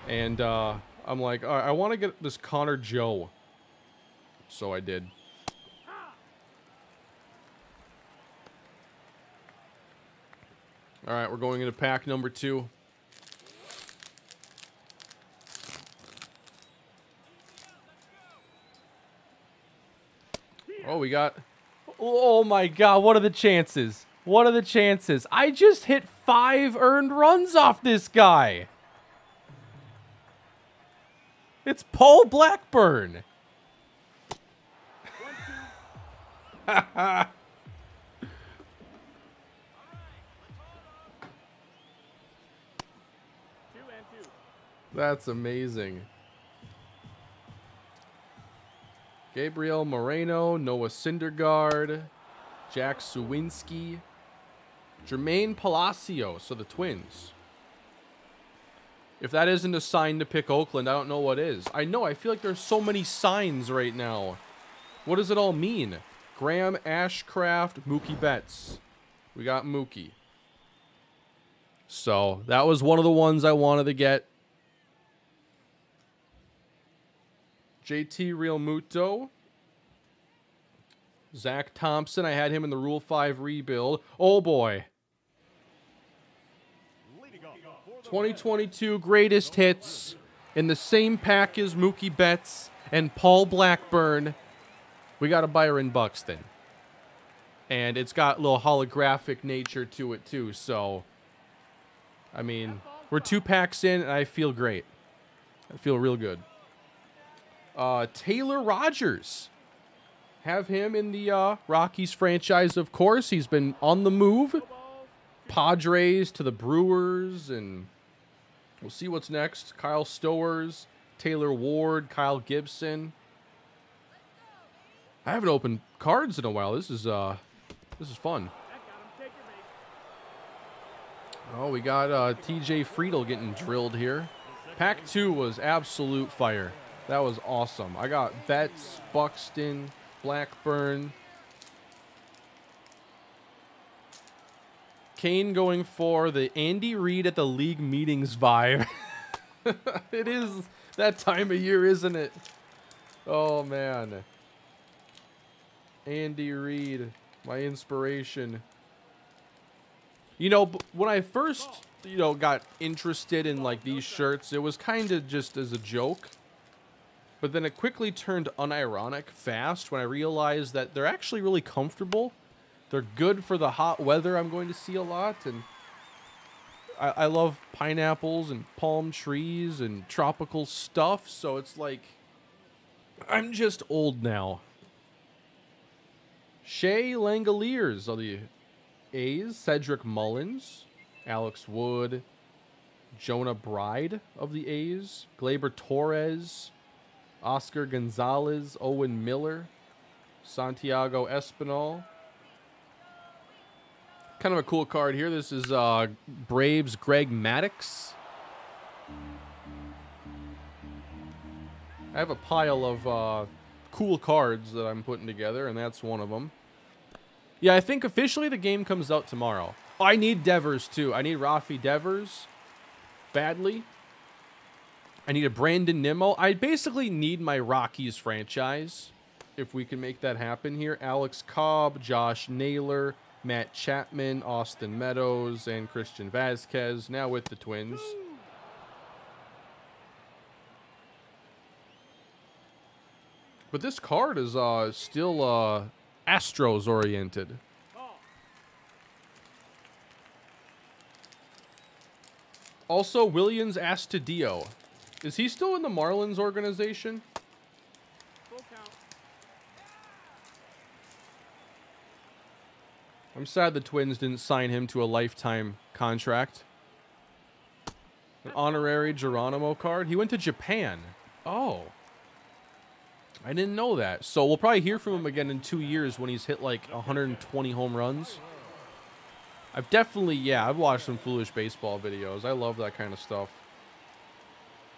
And uh, I'm like, I want to get this Connor Joe. So I did. All right, we're going into pack number two. Oh, we got... Oh my god, what are the chances? What are the chances? I just hit five earned runs off this guy. It's Paul Blackburn. Two and two. That's amazing. Gabriel Moreno, Noah Syndergaard, Jack Suwinski, Jermaine Palacio, so the Twins. If that isn't a sign to pick Oakland, I don't know what is. I know, I feel like there's so many signs right now. What does it all mean? Graham Ashcraft, Mookie Betts. We got Mookie. So, that was one of the ones I wanted to get. JT Realmuto. Zach Thompson. I had him in the Rule 5 rebuild. Oh boy. Leading off for the 2022 greatest hits in the same pack as Mookie Betts and Paul Blackburn. We got a Byron Buxton. And it's got a little holographic nature to it too, so I mean, we're two packs in and I feel great. I feel real good. Uh, Taylor Rogers. Have him in the uh, Rockies franchise, of course. He's been on the move. Padres to the Brewers, and we'll see what's next. Kyle Stowers, Taylor Ward, Kyle Gibson. I haven't opened cards in a while. This is uh, this is fun. Oh, we got uh, TJ Friedl getting drilled here. Pack two was absolute fire. That was awesome. I got Betts, Buxton, Blackburn. Kane going for the Andy Reid at the league meetings vibe. it is that time of year, isn't it? Oh, man. Andy Reid, my inspiration. You know, when I first, you know, got interested in like these shirts, it was kind of just as a joke. But then it quickly turned unironic fast when I realized that they're actually really comfortable. They're good for the hot weather I'm going to see a lot and I, I love pineapples and palm trees and tropical stuff, so it's like I'm just old now. Shea Langeliers of the A's, Cedric Mullins, Alex Wood, Jonah Bride of the A's, Gleyber Torres, Oscar Gonzalez, Owen Miller, Santiago Espinal. Kind of a cool card here. This is uh, Braves Greg Maddux. I have a pile of uh, cool cards that I'm putting together, and that's one of them. Yeah, I think officially the game comes out tomorrow. I need Devers too. I need Rafi Devers badly. I need a Brandon Nimmo. I basically need my Rockies franchise if we can make that happen here. Alex Cobb, Josh Naylor, Matt Chapman, Austin Meadows, and Christian Vazquez now with the Twins. But this card is uh, still uh, Astros oriented. Also, Willians Astudillo. Is he still in the Marlins organization? Full count. I'm sad the Twins didn't sign him to a lifetime contract. An honorary Geronimo card. He went to Japan. Oh. I didn't know that. So we'll probably hear from him again in two years when he's hit like 120 home runs. I've definitely, yeah, I've watched some foolish baseball videos. I love that kind of stuff.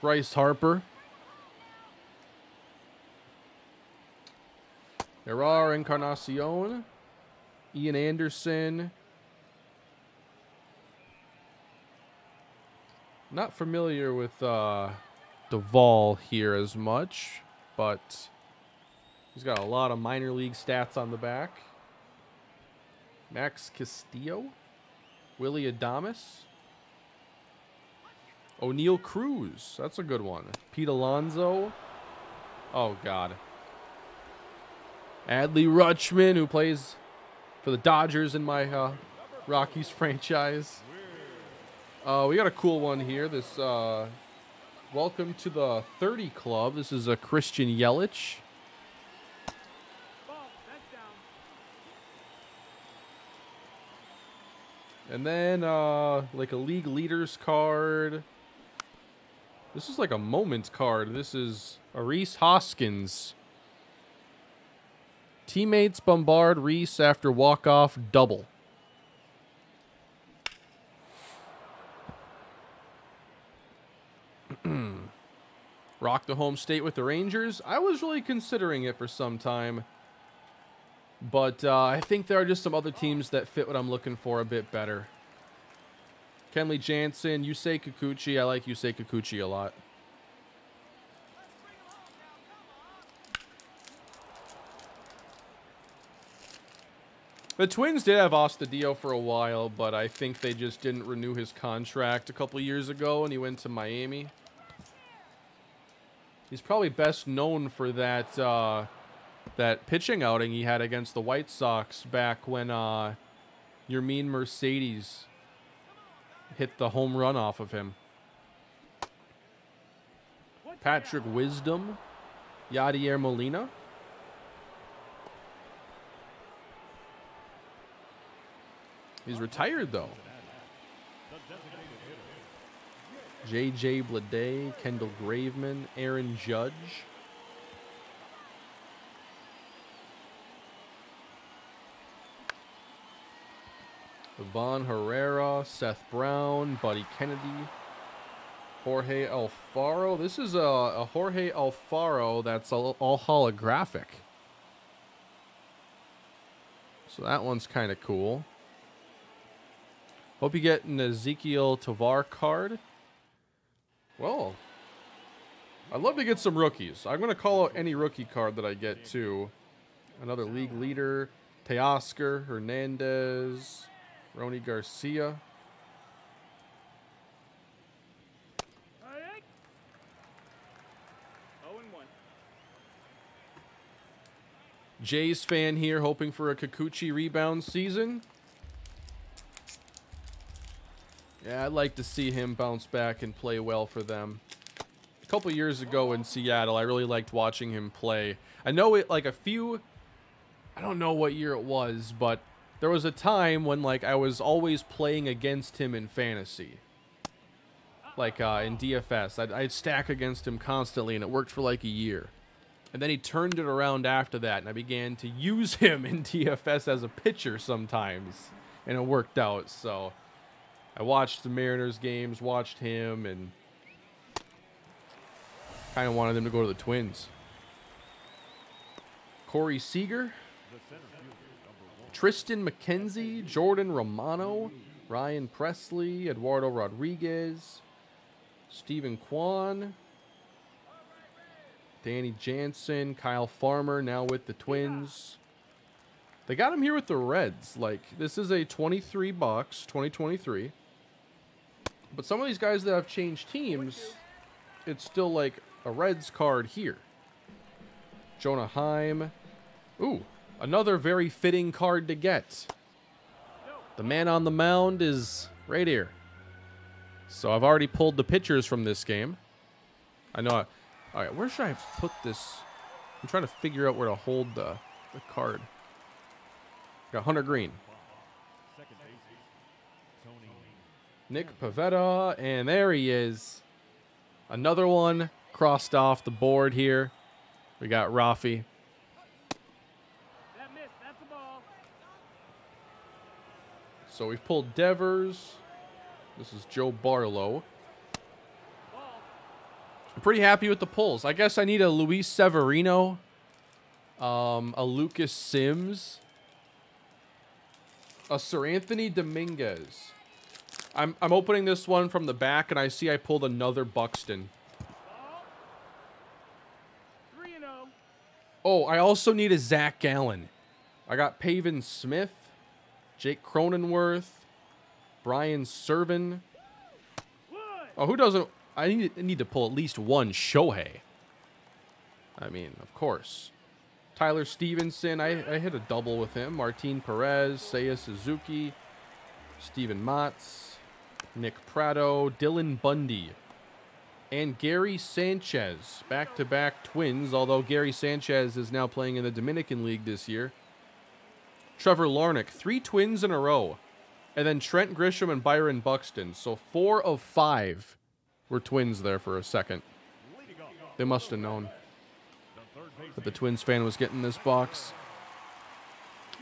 Bryce Harper. Jerar Encarnacion. Ian Anderson. Not familiar with uh, Duvall here as much, but he's got a lot of minor league stats on the back. Max Castillo. Willy Adames. Oneil Cruz. That's a good one. Pete Alonso. Oh, God. Adley Rutschman, who plays for the Dodgers in my uh, Rockies franchise. Uh, we got a cool one here. This uh, welcome to the 30 Club. This is a Christian Yelich. And then uh, like a league leaders card. This is like a moment card. This is Rhys Hoskins. Teammates bombard Rhys after walk-off double. Rock the home state with the Rangers. I was really considering it for some time. But uh, I think there are just some other teams that fit what I'm looking for a bit better. Kenley Jansen, Yusei Kikuchi. I like Yusei Kikuchi a lot. The Twins did have Astudillo for a while, but I think they just didn't renew his contract a couple years ago, and he went to Miami. He's probably best known for that uh, that pitching outing he had against the White Sox back when uh, Yermin Mercedes hit the home run off of him. Patrick Wisdom, Yadier Molina. He's retired though. JJ Bleday, Kendall Graveman, Aaron Judge. Ivan Herrera, Seth Brown, Buddy Kennedy, Jorge Alfaro. This is a, a Jorge Alfaro that's all, all holographic. So that one's kind of cool. Hope you get an Ezequiel Tovar card. Well, I'd love to get some rookies. I'm going to call out any rookie card that I get too. Another league leader, Teoscar Hernandez, Rony Garcia. All right. 0 and 1. Jays fan here hoping for a Kikuchi rebound season. Yeah, I'd like to see him bounce back and play well for them. A couple years ago in Seattle, I really liked watching him play. I know it like a few I don't know what year it was, but there was a time when like I was always playing against him in fantasy. Like uh, in DFS, I'd, I'd stack against him constantly, and it worked for like a year. And then he turned it around after that, and I began to use him in DFS as a pitcher sometimes, and it worked out. So I watched the Mariners games, watched him, and kind of wanted them to go to the Twins. Corey Seager, Triston McKenzie, Jordan Romano, Ryan Pressly, Eduardo Rodriguez, Steven Kwan, Danny Jansen, Kyle Farmer, now with the Twins. They got him here with the Reds. Like, this is a 23 box, 2023. But some of these guys that have changed teams, it's still like a Reds card here. Jonah Heim. Ooh, another very fitting card to get. The man on the mound is right here. So I've already pulled the pictures from this game. I know. I, all right, where should I put this? I'm trying to figure out where to hold the, the card. Got Hunter Greene. Nick Pivetta, and there he is. Another one crossed off the board here. We got Rafi. That missed. That's the ball. So we've pulled Devers. This is Joe Barlow. I'm pretty happy with the pulls. I guess I need a Luis Severino, um, a Lucas Sims, a Seranthony Dominguez. I'm I'm opening this one from the back, and I see I pulled another Buxton. Ball. 3 and oh. 0. Oh, I also need a Zach Gallen. I got Pavin Smith, Jake Cronenworth, Brian Serven. Oh, who doesn't? I need, need to pull at least one Shohei. I mean, of course. Tyler Stephenson, I, I hit a double with him. Martin Perez, Seiya Suzuki, Steven Matz, Nick Pratto, Dylan Bundy, and Gary Sanchez. Back to back twins, although Gary Sanchez is now playing in the Dominican League this year. Trevor Larnach, three twins in a row. And then Trent Grisham and Byron Buxton. So four of five were twins there for a second. They must have known that the Twins fan was getting this box.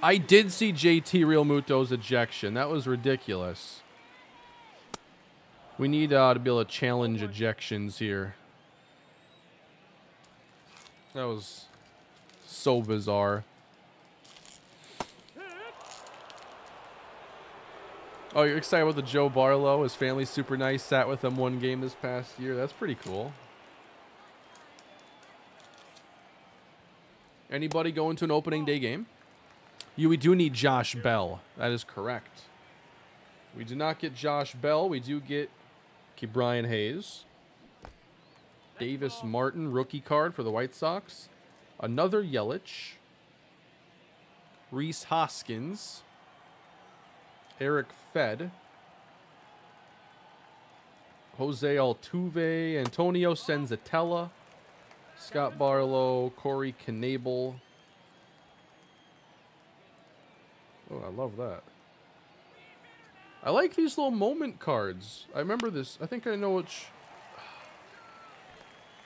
I did see JT Realmuto's ejection. That was ridiculous. We need uh, to be able to challenge ejections here. That was so bizarre. Oh, you're excited about the Joe Barlow? His family's super nice. Sat with him one game this past year. That's pretty cool. Anybody going to an opening day game? You, we do need Josh Bell. That is correct. We do not get Josh Bell. We do get Ke'Bryan Hayes. Davis Martin, rookie card for the White Sox. Another Yelich. Rhys Hoskins. Erick Fedde. Jose Altuve. Antonio Senzatela. Scott Barlow, Corey Knebel. Oh, I love that. I like these little moment cards. I remember this. I think I know which.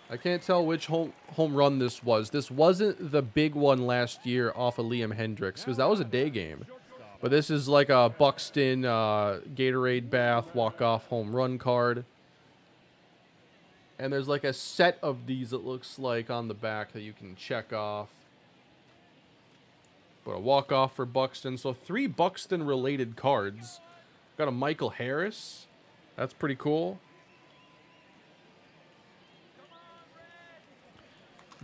I can't tell which home home run this was. This wasn't the big one last year off of Liam Hendriks because that was a day game. But this is like a Buxton uh, Gatorade bath walk off home run card. And there's like a set of these it looks like on the back that you can check off. But a walk off for Buxton. So three Buxton related cards. Got a Michael Harris. That's pretty cool.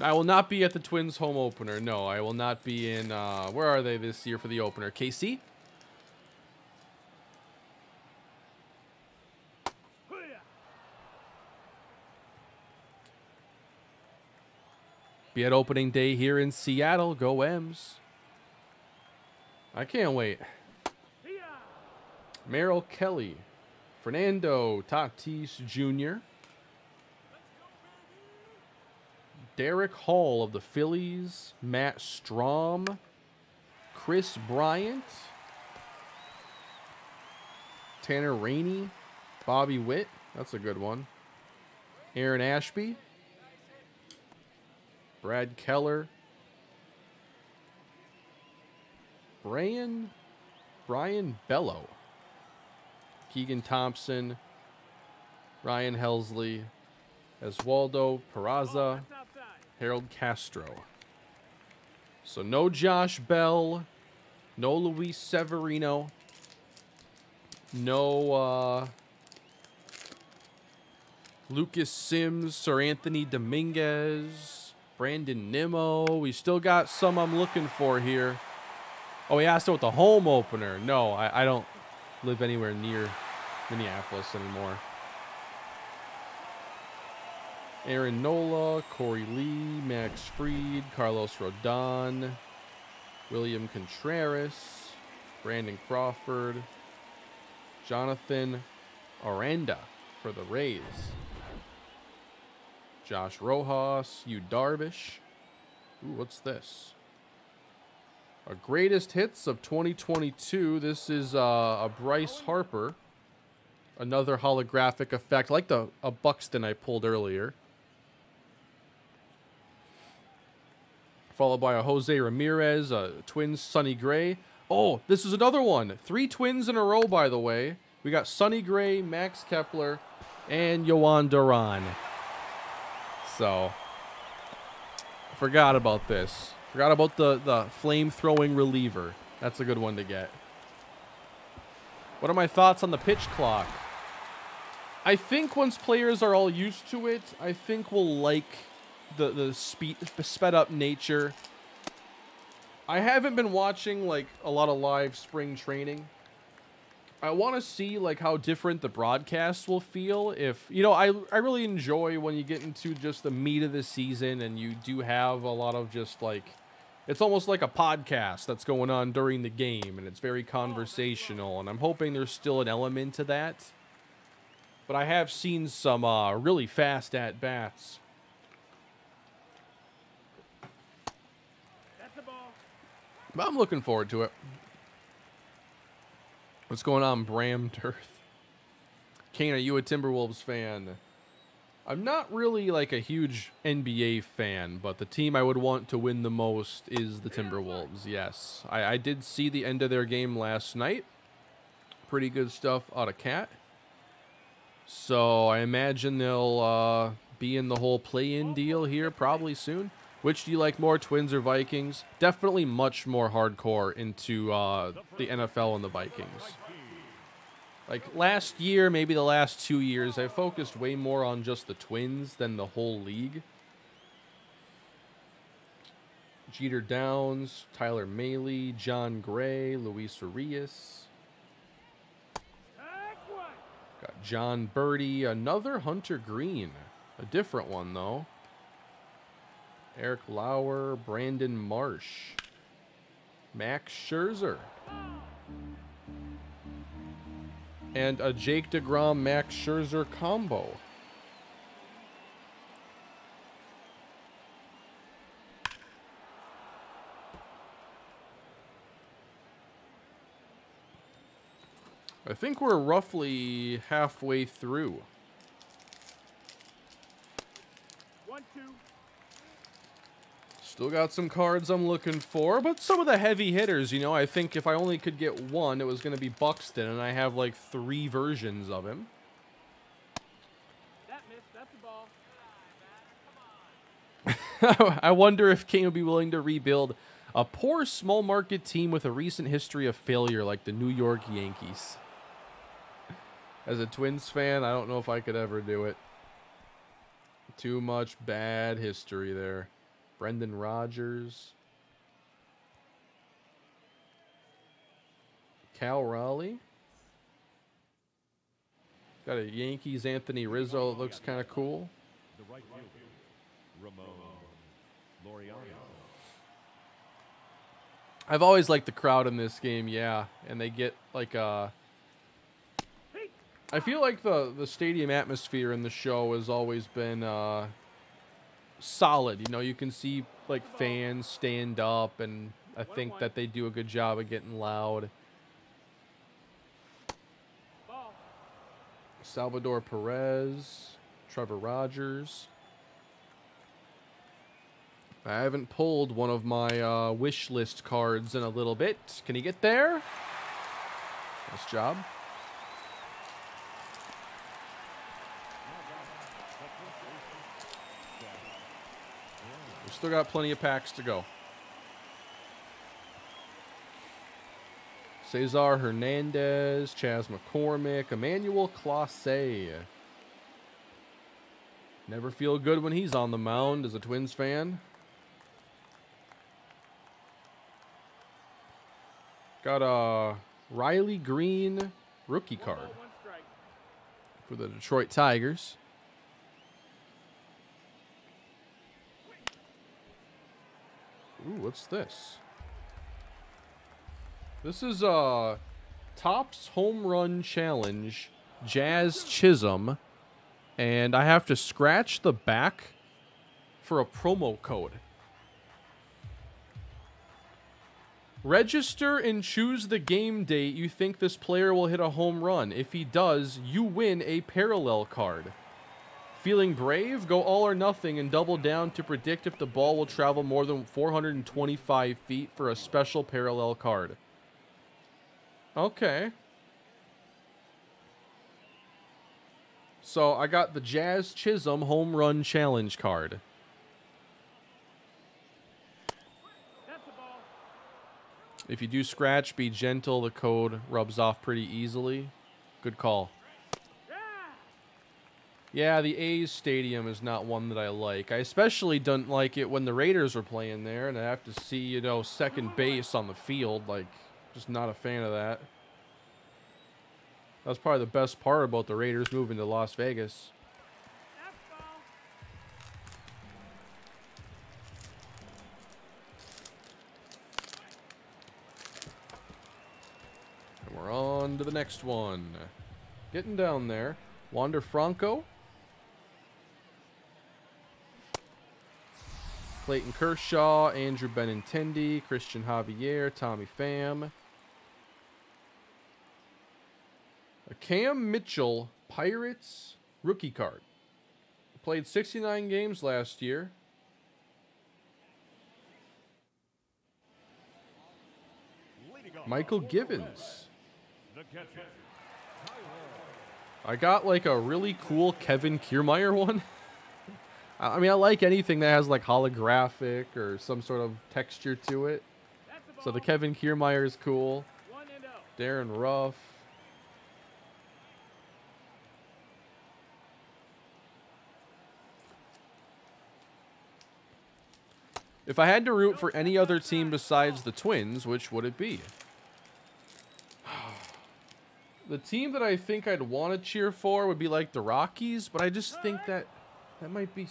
I will not be at the Twins home opener. No, I will not be in. Uh, where are they this year for the opener? KC? Be at opening day here in Seattle. Go M's. I can't wait. Merrill Kelly, Fernando Tatis Jr., Darick Hall of the Phillies, Matt Strahm, Kris Bryant, Tanner Rainey, Bobby Witt. That's a good one. Aaron Ashby, Brad Keller, Brian Brayan Bello. Keegan Thompson, Ryan Helsley, Eswaldo Peraza. Harold Castro. So no Josh Bell, no Luis Severino, no uh, Lucas Sims, Seranthony Dominguez, Brandon Nimmo. We still got some I'm looking for here. Oh, he asked about the home opener. No, I, I don't live anywhere near Minneapolis anymore. Aaron Nola, Korey Lee, Max Fried, Carlos Rodon, William Contreras, Brandon Crawford, Jonathan Aranda for the Rays, Josh Rojas, Yu Darvish. Ooh, what's this? Our greatest hits of 2022. This is uh, a Bryce Harper, Another holographic effect, like the a Buxton I pulled earlier. Followed by a Jose Ramirez, a Twins Sonny Gray. Oh, this is another one. Three twins in a row, by the way. We got Sonny Gray, Max Kepler, and Jhoan Duran. So, forgot about this. Forgot about the, the flame throwing reliever. That's a good one to get. What are my thoughts on the pitch clock? I think once players are all used to it, I think we'll like the the speed sped up nature. I haven't been watching like a lot of live spring training. I want to see like how different the broadcasts will feel if you know I I really enjoy when you get into just the meat of the season and you do have a lot of just like it's almost like a podcast that's going on during the game and it's very conversational and I'm hoping there's still an element to that. But I have seen some uh, really fast at bats. That's the ball. But I'm looking forward to it. What's going on, Bram Turth? Kane, are you a Timberwolves fan? I'm not really like a huge NBA fan, but the team I would want to win the most is the Timberwolves. Yes, I, I did see the end of their game last night. Pretty good stuff out of Cat. So I imagine they'll uh, be in the whole play-in deal here probably soon. Which do you like more, Twins or Vikings? Definitely much more hardcore into uh, the NFL and the Vikings. Like last year, maybe the last two years, I focused way more on just the Twins than the whole league. Jeter Downs, Tyler Mahle, Jon Gray, Luis Arraez. Got Jon Berti, another Hunter Greene. A different one, though. Eric Lauer, Brandon Marsh, Max Scherzer. And a Jake DeGrom, Max Scherzer combo. I think we're roughly halfway through. One, two. Still got some cards I'm looking for, but some of the heavy hitters, you know, I think if I only could get one, it was going to be Buxton, and I have like three versions of him. That missed. That's the ball. I wonder if King would be willing to rebuild a poor small market team with a recent history of failure like the New York Yankees. As a Twins fan, I don't know if I could ever do it. Too much bad history there. Brendan Rodgers. Cal Raleigh. Got a Yankees Anthony Rizzo that looks kind of cool. The right Ramon. I've always liked the crowd in this game, yeah, and they get like uh I feel like the the stadium atmosphere in the show has always been uh solid. You know, you can see like fans stand up and I think that they do a good job of getting loud. Salvador Perez, Trevor Rogers. I haven't pulled one of my uh, wish list cards in a little bit. Can he get there? Nice job. Still got plenty of packs to go. Cesar Hernandez, Chas McCormick, Emmanuel Clase. Never feel good when he's on the mound as a Twins fan. Got a Riley Greene rookie card for the Detroit Tigers. Ooh, what's this? This is uh Topps Home Run Challenge Jazz Chisholm and I have to scratch the back for a promo code. Register and choose the game date you think this player will hit a home run. If he does, you win a parallel card. Feeling brave? Go all or nothing and double down to predict if the ball will travel more than 425 feet for a special parallel card. Okay. So I got the Jazz Chisholm Home Run Challenge card. If you do scratch, be gentle. The code rubs off pretty easily. Good call. Yeah. The A's stadium is not one that I like. I especially don't like it when the Raiders were playing there and I have to see, you know, second base on the field. Like, just not a fan of that. That's probably the best part about the Raiders moving to Las Vegas. And we're on to the next one. Getting down there. Wander Franco. Clayton Kershaw, Andrew Benintendi, Christian Javier, Tommy Pham. A Cal Mitchell Pirates rookie card. Played 69 games last year. Mychal Givens. I got like a really cool Kevin Kiermaier one. I mean, I like anything that has like holographic or some sort of texture to it. So the Kevin Kiermaier is cool. Darin Ruf. If I had to root for any other team besides the Twins, which would it be? The team that I think I'd want to cheer for would be like the Rockies, but I just think that that might be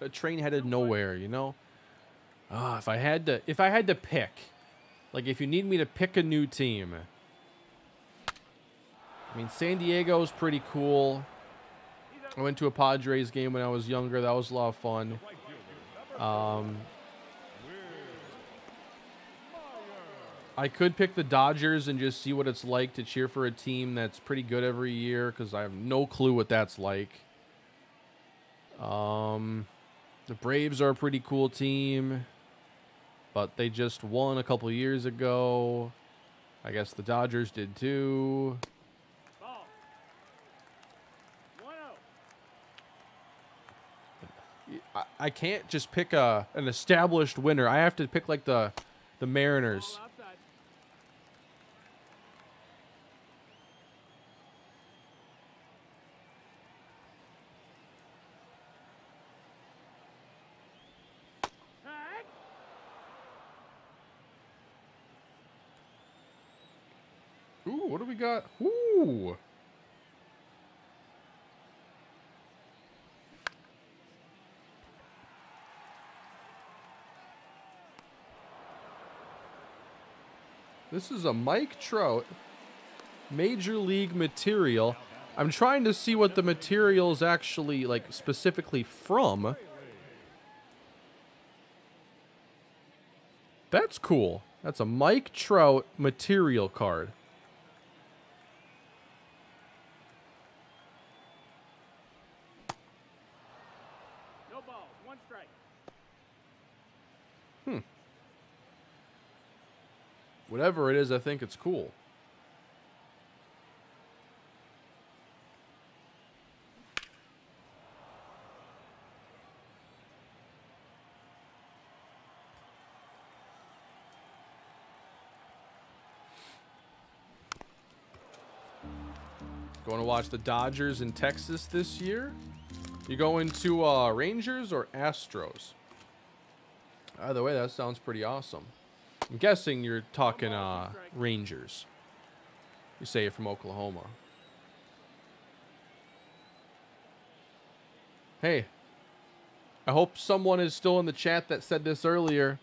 a train headed nowhere, you know? Ah, if I had to if I had to pick, like if you need me to pick a new team. I mean, San Diego's pretty cool. I went to a Padres game when I was younger. That was a lot of fun. Um, I could pick the Dodgers and just see what it's like to cheer for a team that's pretty good every year because I have no clue what that's like. Um, the Braves are a pretty cool team, but they just won a couple years ago. I guess the Dodgers did too. I, I can't just pick a an established winner. I have to pick like the the Mariners. Ball outside. Tag. Ooh, what do we got? Ooh. This is a Mike Trout Major League material. I'm trying to see what the material is actually like specifically from. That's cool. That's a Mike Trout material card. No ball. One strike. Whatever it is, I think it's cool. Going to watch the Dodgers in Texas this year? You going to uh, Rangers or Astros? Either way, that sounds pretty awesome. I'm guessing you're talking uh, Rangers. You say you're from Oklahoma. Hey, I hope someone is still in the chat that said this earlier.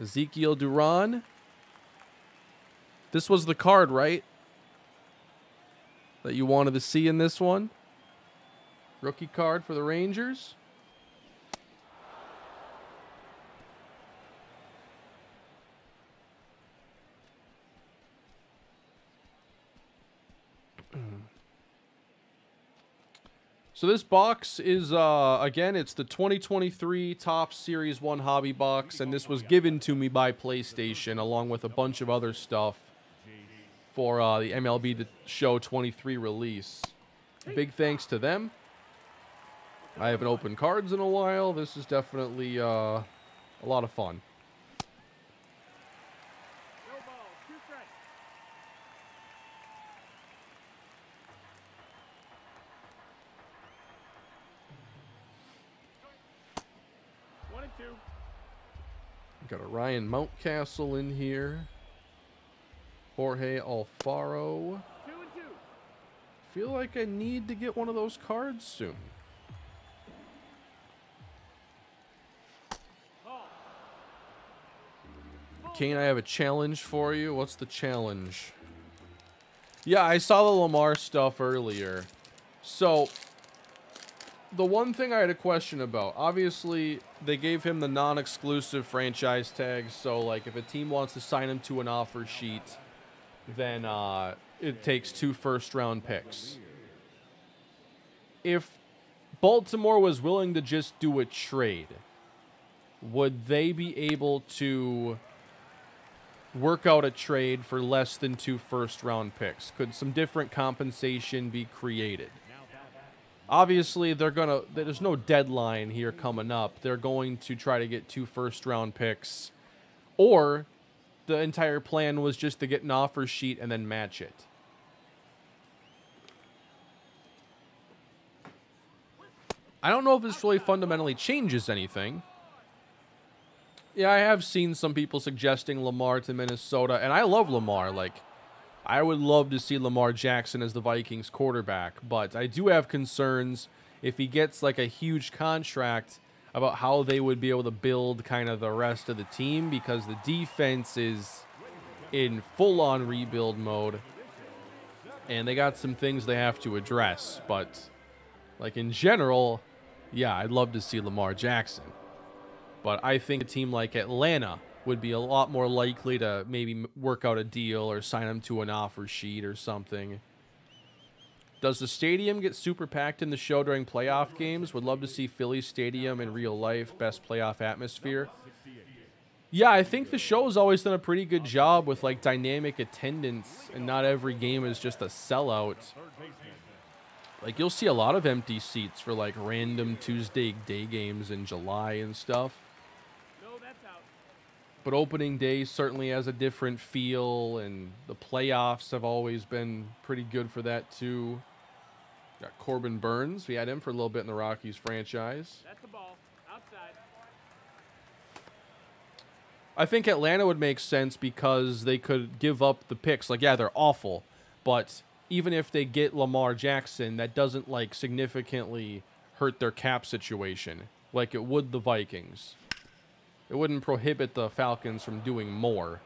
Ezequiel Duran. This was the card, right? That you wanted to see in this one? Rookie card for the Rangers? So this box is uh again it's the 2023 Topps Series 1 hobby box and this was given to me by PlayStation along with a bunch of other stuff for uh, the MLB The Show 23 release. Big thanks to them. I haven't opened cards in a while. This is definitely uh, a lot of fun. No ball. Two strikes. One and two. Got a Ryan Mountcastle in here. Jorge Alfaro. Two and two. Feel like I need to get one of those cards soon. Kane, I have a challenge for you. What's the challenge? Yeah, I saw the Lamar stuff earlier. So, the one thing I had a question about, obviously, they gave him the non-exclusive franchise tag, so, like, if a team wants to sign him to an offer sheet, then uh, it takes two first-round picks. If Baltimore was willing to just do a trade, would they be able to work out a trade for less than two first round picks? Could some different compensation be created? Obviously, they're to there's no deadline here coming up. They're going to try to get two first round picks or the entire plan was just to get an offer sheet and then match it. I don't know if this really fundamentally changes anything. Yeah, I have seen some people suggesting Lamar to Minnesota, and I love Lamar. Like, I would love to see Lamar Jackson as the Vikings quarterback, but I do have concerns if he gets like a huge contract about how they would be able to build kind of the rest of the team because the defense is in full on rebuild mode and they got some things they have to address, but like in general, yeah, I'd love to see Lamar Jackson. But I think a team like Atlanta would be a lot more likely to maybe work out a deal or sign him to an offer sheet or something. Does the stadium get super packed in the show during playoff games? Would love to see Philly Stadium in real life, best playoff atmosphere. Yeah, I think the show has always done a pretty good job with like dynamic attendance, and not every game is just a sellout. Like you'll see a lot of empty seats for like random Tuesday day games in July and stuff. No, that's out. But opening day certainly has a different feel, and the playoffs have always been pretty good for that too. Got Corbin Burnes. We had him for a little bit in the Rockies franchise. That's the ball. Outside. I think Atlanta would make sense because they could give up the picks. Like, yeah, they're awful, but even if they get Lamar Jackson, that doesn't like significantly hurt their cap situation like it would the Vikings. It wouldn't prohibit the Falcons from doing more.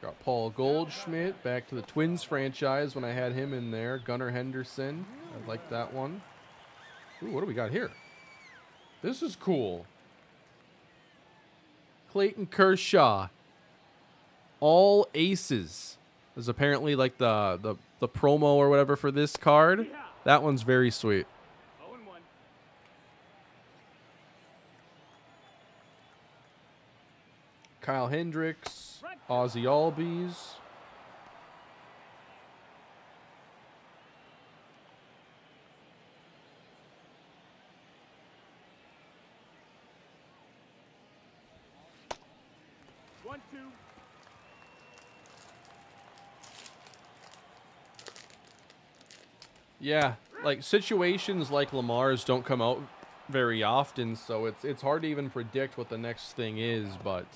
Got Paul Goldschmidt back to the Twins franchise when I had him in there. Gunnar Henderson. I like that one. Ooh, what do we got here? This is cool. Clayton Kershaw. All aces. Is apparently like the, the the promo or whatever for this card. That one's very sweet. 0 and 1. Kyle Hendricks, Ozzy Albies. One, two. Yeah, like situations like Lamar's don't come out very often, so it's it's hard to even predict what the next thing is, but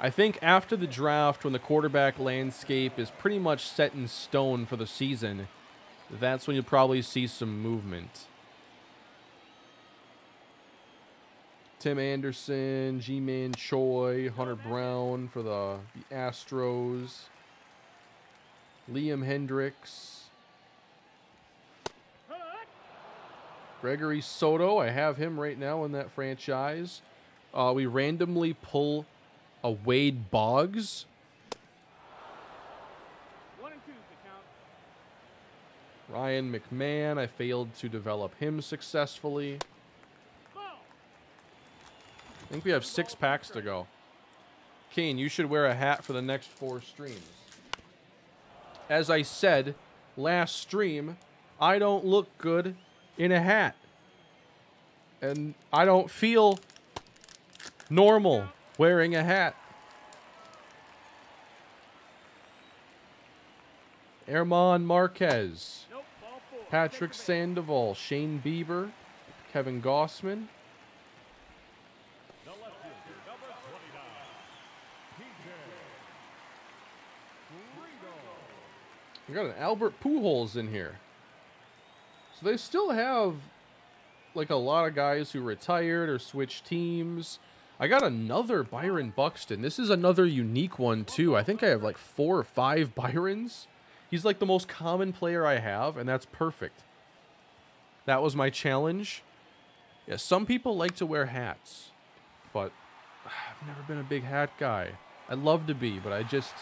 I think after the draft when the quarterback landscape is pretty much set in stone for the season, that's when you'll probably see some movement. Tim Anderson, Ji-Man Choi, Hunter Brown for the, the Astros. Liam Hendriks. Gregory Soto, I have him right now in that franchise. Uh, we randomly pull a Wade Boggs. One and two. Count. Ryan McMahon, I failed to develop him successfully. I think we have six packs to go. Kane, you should wear a hat for the next four streams. As I said last stream, I don't look good in a hat. And I don't feel normal wearing a hat. German Marquez. Patrick. Sandoval, Shane Bieber, Kevin Gausman, The left fielder, number 29, TJ Friedl. We got an Albert Pujols in here. So they still have like a lot of guys who retired or switched teams. I got another Byron Buxton. This is another unique one too. I think I have like four or five Byrons. He's like the most common player I have, and that's perfect. That was my challenge. Yeah, some people like to wear hats, but I've never been a big hat guy. I'd love to be, but I just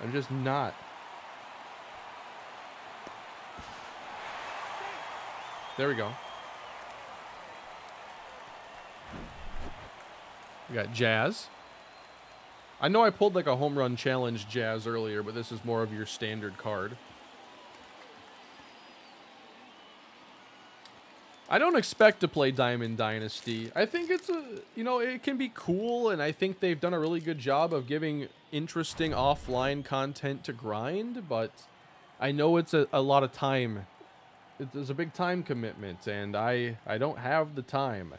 I'm just not. There we go. We got Jazz. I know I pulled like a home run challenge Jazz earlier, but this is more of your standard card. I don't expect to play Diamond Dynasty. I think it's a, you know, it can be cool, and I think they've done a really good job of giving interesting offline content to grind, but I know it's a, a lot of time It's a big time commitment and I I don't have the time.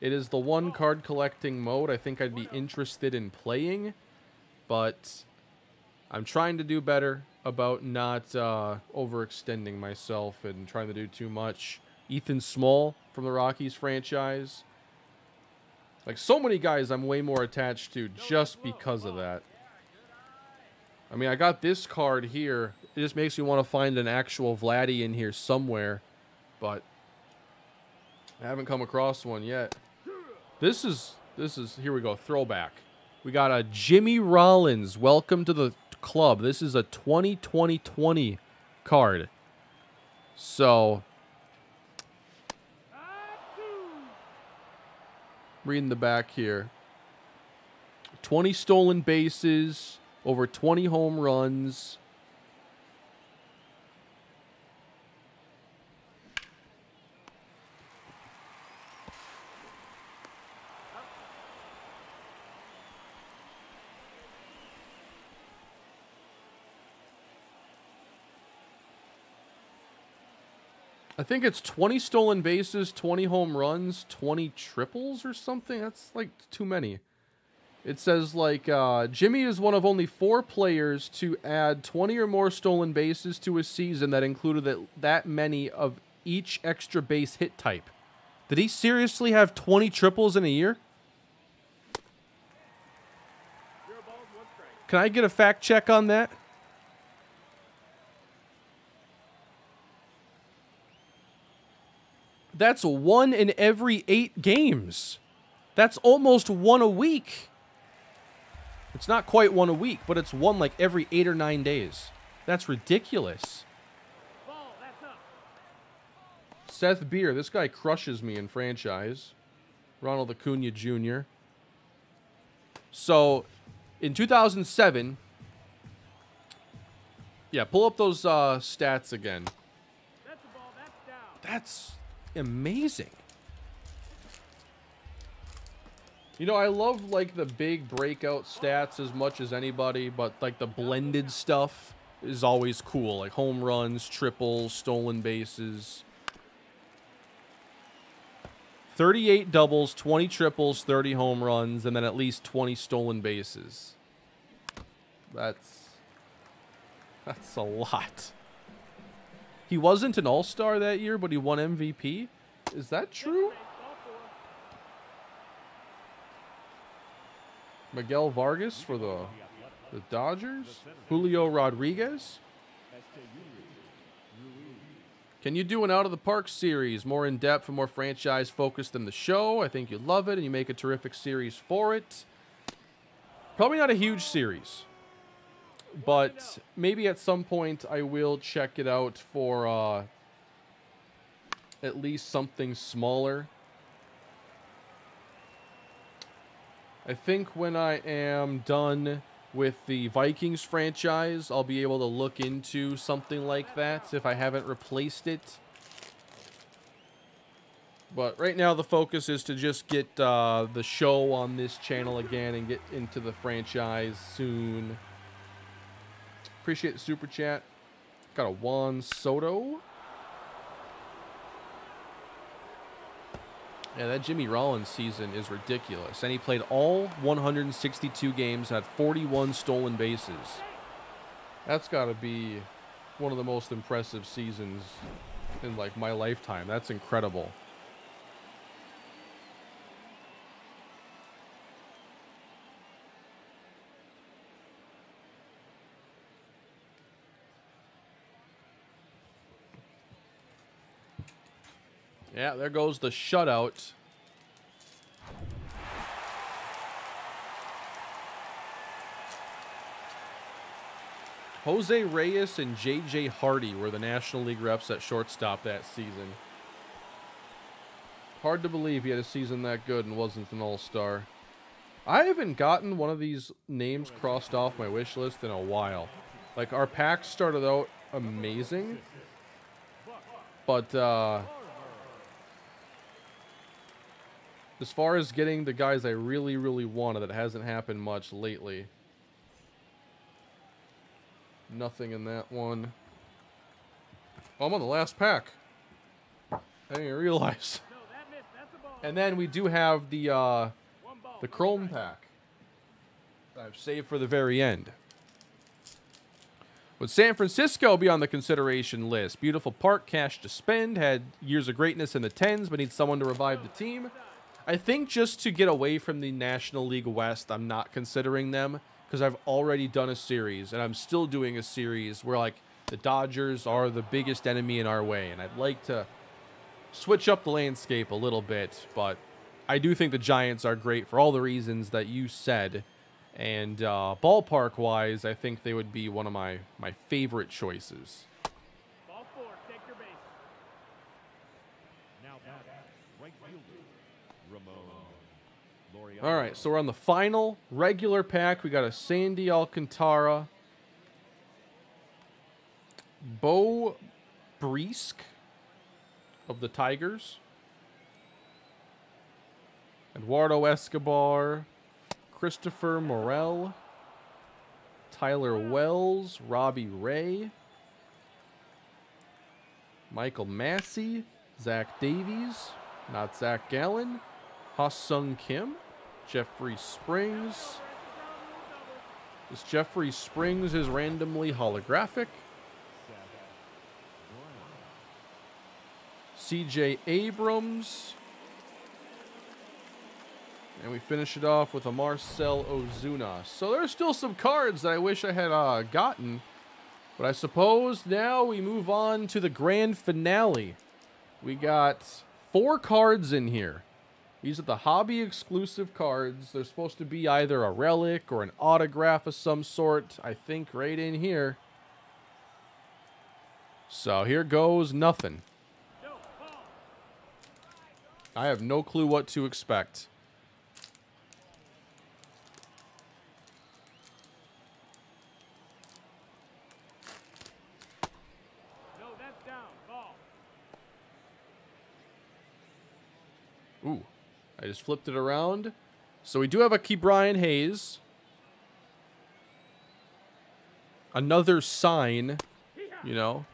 It is the one card collecting mode I think I'd be interested in playing, but I'm trying to do better about not uh, overextending myself and trying to do too much. Ethan Small from the Rockies franchise. Like so many guys I'm way more attached to just because of that. I mean, I got this card here. It just makes me want to find an actual Vladdy in here somewhere, but I haven't come across one yet. This is this is here we go throwback. We got a Jimmy Rollins. Welcome to the club. This is a 2020 card. So reading the back here. 20 stolen bases, over 20 home runs. I think it's 20 stolen bases, 20 home runs, 20 triples or something. That's like too many. It says like uh, Jimmy is one of only four players to add 20 or more stolen bases to a season that included that, that many of each extra base hit type. Did he seriously have 20 triples in a year? Can I get a fact check on that? That's one in every eight games. That's almost one a week. It's not quite one a week, but it's one like every eight or nine days. That's ridiculous. Ball, that's. Seth Beer, this guy crushes me in franchise. Ronald Acuna Jr. So, in 2007, yeah, pull up those uh, stats again. That's amazing. You know, I love like the big breakout stats as much as anybody, but like the blended stuff is always cool. Like home runs, triples, stolen bases. 38 doubles, 20 triples, 30 home runs, and then at least 20 stolen bases. That's that's a lot. He wasn't an All-Star that year, but he won MVP. Is that true? Miguel Vargas for the the Dodgers. Julio Rodriguez. Can you do an out of the park series more in depth and more franchise focused than the show? I think you love it and you make a terrific series for it. Probably not a huge series. But maybe at some point I will check it out for uh, at least something smaller. I think when I am done with the Vikings franchise, I'll be able to look into something like that if I haven't replaced it. But right now the focus is to just get uh, the show on this channel again and get into the franchise soon. Appreciate the super chat. Got a Juan Soto. Yeah, that Jimmy Rollins season is ridiculous. And he played all 162 games, had 41 stolen bases. That's got to be one of the most impressive seasons in like my lifetime. That's incredible. Yeah, there goes the shutout. Jose Reyes and J.J. Hardy were the National League reps at shortstop that season. Hard to believe he had a season that good and wasn't an all-star. I haven't gotten one of these names crossed off my wish list in a while. Like, our pack started out amazing. But, uh... As far as getting the guys I really, really wanted, that hasn't happened much lately. Nothing in that one. Oh, I'm on the last pack. I didn't even realize. No, that missed. That's a ball. And then we do have the uh, the Chrome pack. that I've saved for the very end. Would San Francisco be on the consideration list? Beautiful park, cash to spend, had years of greatness in the tens, but needs someone to revive the team. I think just to get away from the National League West, I'm not considering them because I've already done a series and I'm still doing a series where like the Dodgers are the biggest enemy in our way, and I'd like to switch up the landscape a little bit, but I do think the Giants are great for all the reasons that you said. And uh, ballpark wise, I think they would be one of my, my favorite choices. Ball four. Take your base. Now back, right fielder, Ramon All right, so we're on the final regular pack. We got a Sandy Alcantara, Beau Brieske of the Tigers, Eduardo Escobar, Christopher Morel, Tyler Wells, Robbie Ray, Michael Massey, Zach Davies, not Zach Gallen, Ha-Sung Kim, Jeffrey Springs. This Jeffrey Springs is randomly holographic. CJ Abrams. And we finish it off with a Marcel Ozuna. So there's still some cards that I wish I had uh, gotten. But I suppose now we move on to the grand finale. We got four cards in here. These are the hobby exclusive cards. They're supposed to be either a relic or an autograph of some sort. I think right in here. So here goes nothing. I have no clue what to expect. No, that's down. Ball. Ooh, I just flipped it around. So we do have a Ke'Bryan Hayes. Another sign, you know.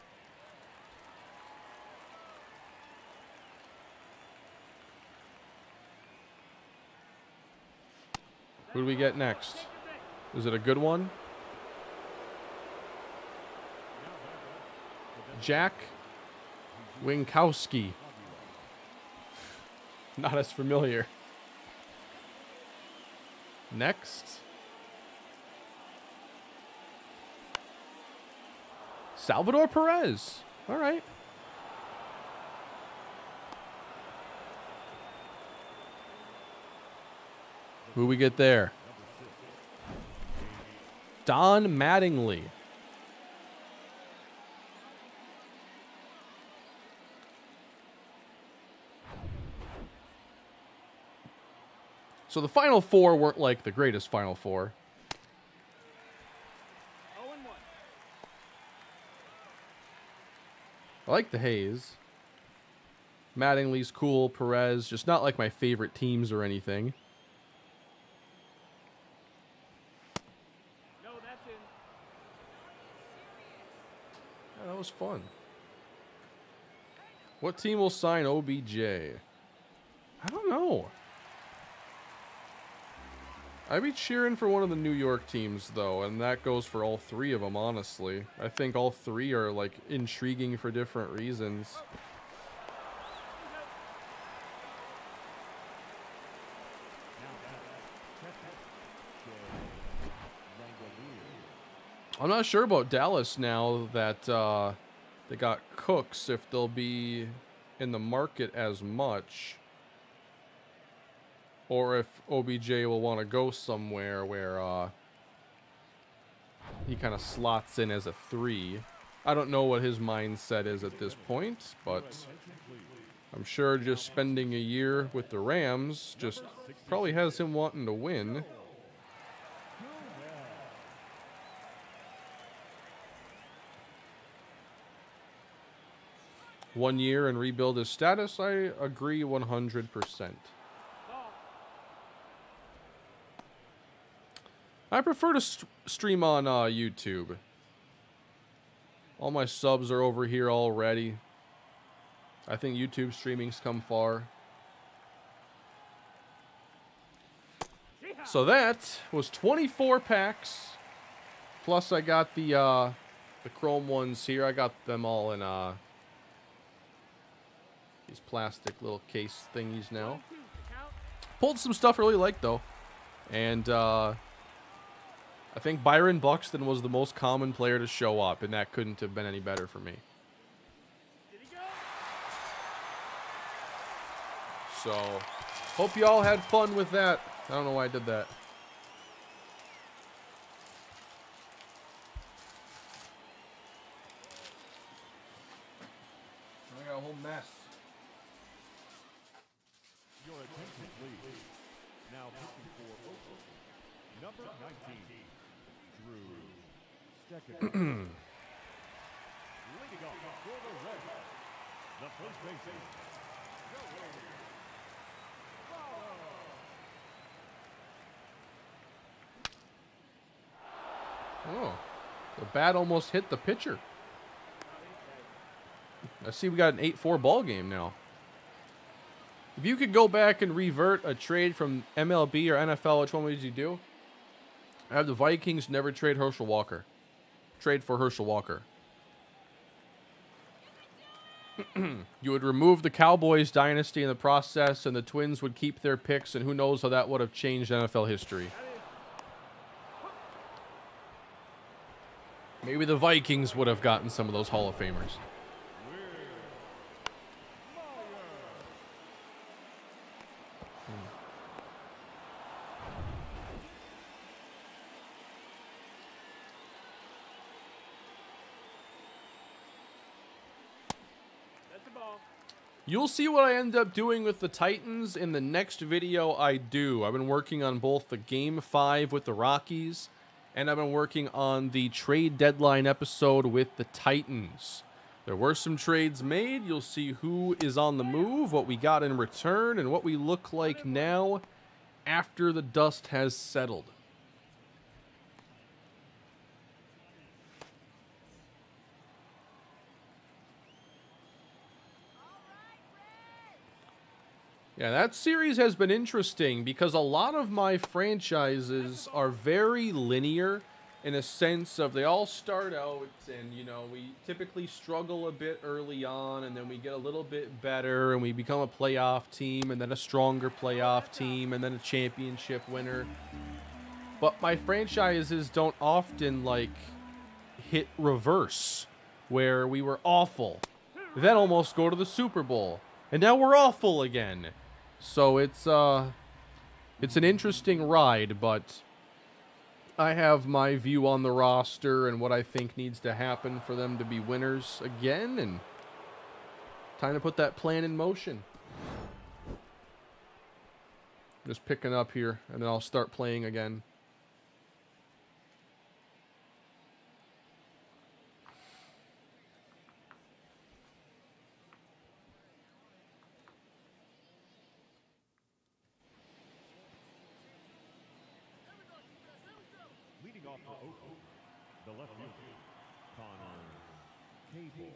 Who do we get next? Is it a good one? Jack Winkowski. Not as familiar. Next. Salvador Perez. All right. Who we get there? Don Mattingly. So the final four weren't like the greatest final four. 0 and 1. I like the Hayes. Mattingly's cool. Perez, just not like my favorite teams or anything. No, that's in. Yeah, that was fun. What team will sign OBJ? I don't know. I'd be cheering for one of the New York teams, though, and that goes for all three of them, honestly. I think all three are, like, intriguing for different reasons. I'm not sure about Dallas now that uh, they got Cooks, if they'll be in the market as much. Or if OBJ will want to go somewhere where uh, he kind of slots in as a three. I don't know what his mindset is at this point, but I'm sure just spending a year with the Rams just probably has him wanting to win. One year and rebuild his status, I agree 100%. I prefer to st- stream on uh, YouTube. All my subs are over here already. I think YouTube streaming's come far. So that was 24 packs. Plus I got the uh, the chrome ones here. I got them all in uh, these plastic little case thingies now. Pulled some stuff really liked though. And uh, I think Byron Buxton was the most common player to show up, and that couldn't have been any better for me. So, hope you all had fun with that. I don't know why I did that. I got a whole mess. Your attention, please. Now picking for Oakland, number 19, Drew Steckenrider. Leading off for the Reds, the first baseman, Joey Votto. Oh, the bat almost hit the pitcher. I see we got an 8-4 ball game now. If you could go back and revert a trade from MLB or NFL, which one would you do? I have the Vikings never trade Herschel Walker. Trade for Herschel Walker. you would remove the Cowboys dynasty in the process, and the Twins would keep their picks, and who knows how that would have changed NFL history. Maybe the Vikings would have gotten some of those Hall of Famers. You'll see what I end up doing with the Titans in the next video I do. I've been working on both the Game 5 with the Rockies, and I've been working on the trade deadline episode with the Titans. There were some trades made. You'll see who is on the move, what we got in return, and what we look like now after the dust has settled. Yeah, that series has been interesting because a lot of my franchises are very linear in a sense of they all start out and you know, we typically struggle a bit early on and then we get a little bit better and we become a playoff team and then a stronger playoff team and then a championship winner. But my franchises don't often like hit reverse where we were awful, then almost go to the Super Bowl, and now we're awful again. So it's uh it's an interesting ride, but I have my view on the roster and what I think needs to happen for them to be winners again, and time to put that plan in motion. Just picking up here, and then I'll start playing again. Leading off for Oakland, the left fielder, Conner Capel.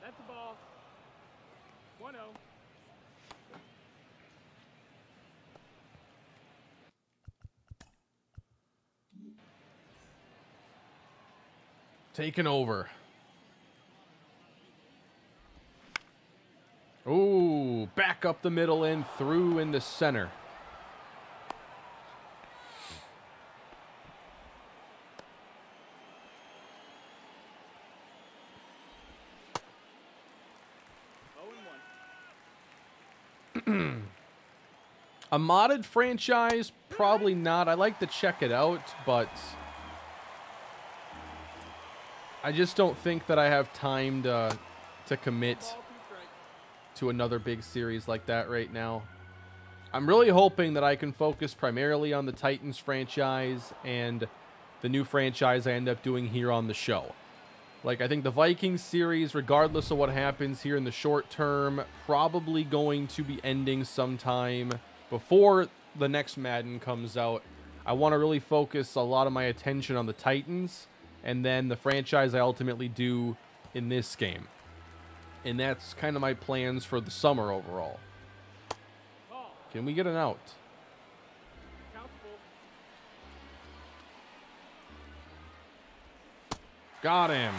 That's the ball. oh. 1 0. Taken over. Ooh, back up the middle and through in the center. Oh and 1. A modded franchise? Probably not. I like to check it out, but I just don't think that I have time to to commit to another big series like that right now. I'm really hoping that I can focus primarily on the Titans franchise and the new franchise I end up doing here on the show. Like, I think the Vikings series, regardless of what happens here in the short term, probably going to be ending sometime before the next Madden comes out. I want to really focus a lot of my attention on the Titans and then the franchise I ultimately do in this game. And that's kind of my plans for the summer overall. Can we get an out? Got him.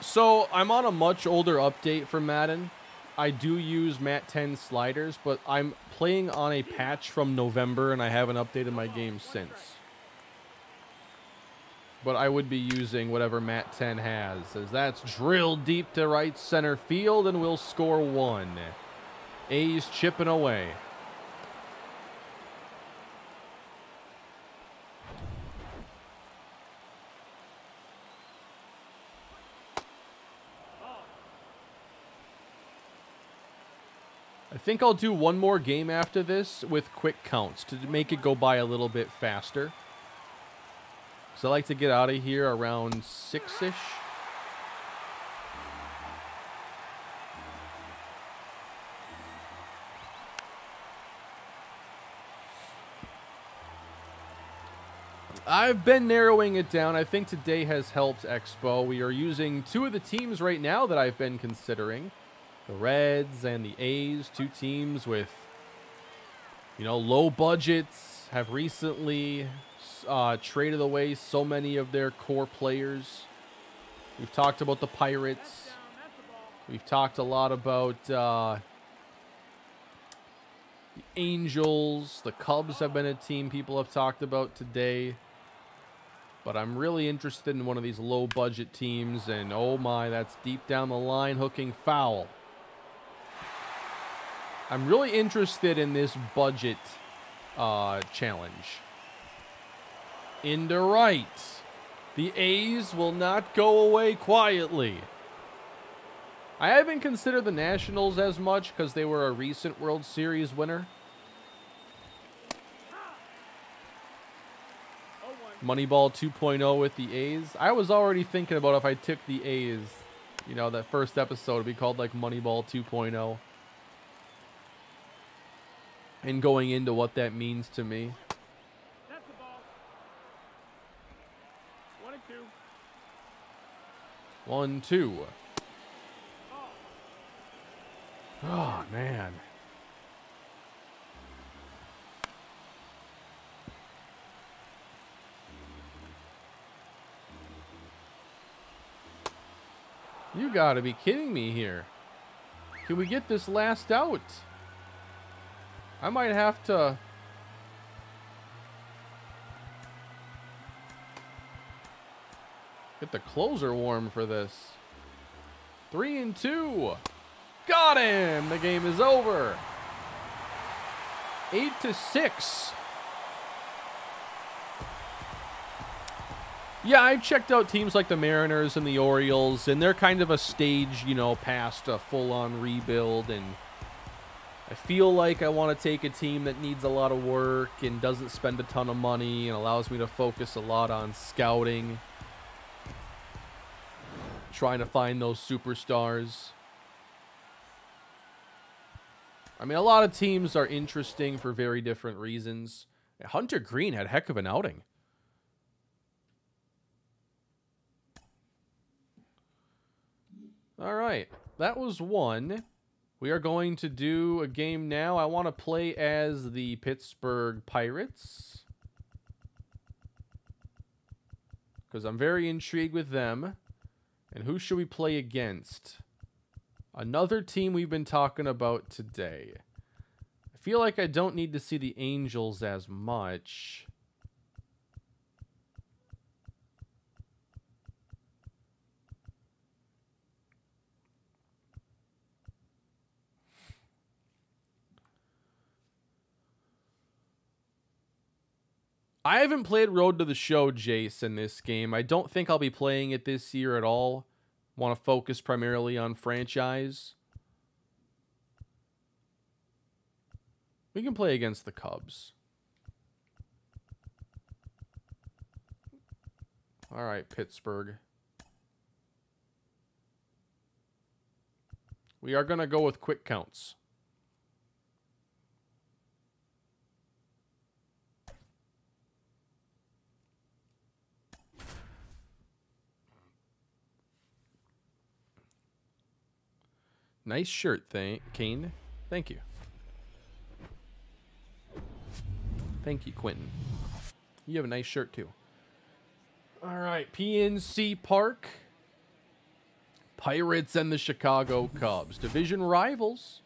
So I'm on a much older update for Madden. I do use Matt10 sliders, but I'm playing on a patch from November and I haven't updated my game since. But I would be using whatever Matt10 has, as that's drilled deep to right center field and we'll score one. A's chipping away. I think I'll do one more game after this with quick counts to make it go by a little bit faster. So I like to get out of here around six-ish. I've been narrowing it down. I think today has helped Expo. We are using two of the teams right now that I've been considering. The Reds and the A's, two teams with, you know, low budgets, have recently uh, traded away so many of their core players. We've talked about the Pirates. We've talked a lot about uh, the Angels. The Cubs have been a team people have talked about today. But I'm really interested in one of these low budget teams. And oh my, that's deep down the line, hooking foul. I'm really interested in this budget uh, challenge. Into right. The A's will not go away quietly. I haven't considered the Nationals as much because they were a recent World Series winner. One. Moneyball 2.0 with the A's. I was already thinking about if I took the A's, you know, that first episode would be called like Moneyball 2.0. And going into what that means to me. That's the ball. One and two. One, two. Oh, man. You gotta be kidding me here. Can we get this last out? I might have to... Get the closer warm for this. Three and two. Got him! The game is over. 8 to 6. Yeah, I've checked out teams like the Mariners and the Orioles, and they're kind of a stage, you know, past a full on rebuild. And I feel like I want to take a team that needs a lot of work and doesn't spend a ton of money and allows me to focus a lot on scouting, trying to find those superstars. I mean, a lot of teams are interesting for very different reasons. Hunter Greene had a heck of an outing. All right, that was one. We are going to do a game now. I want to play as the Pittsburgh Pirates. Because I'm very intrigued with them. And who should we play against? Another team we've been talking about today. I feel like I don't need to see the Angels as much. I haven't played Road to the Show, Jace, in this game. I don't think I'll be playing it this year at all. Want to focus primarily on franchise. We can play against the Cubs. All right, Pittsburgh. We are going to go with quick counts. Nice shirt, thank Kane. Thank you. Thank you, Quentin. You have a nice shirt too. All right, PNC Park. Pirates and the Chicago Cubs, division rivals.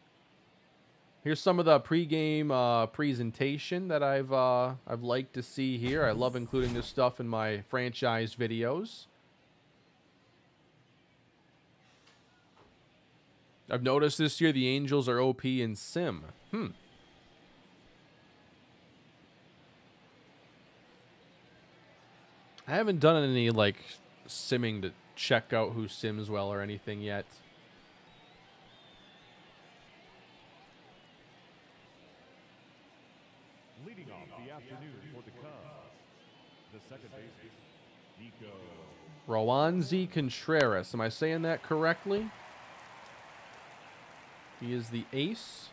Here's some of the pregame uh, presentation that I've uh, I've liked to see here. I love including this stuff in my franchise videos. I've noticed this year the Angels are OP in Sim. Hmm. I haven't done any like simming to check out who sims well or anything yet. Leading off the afternoon for the Cubs, the second baseman, Nico Rowanzi Contreras. Am I saying that correctly? He is the ace.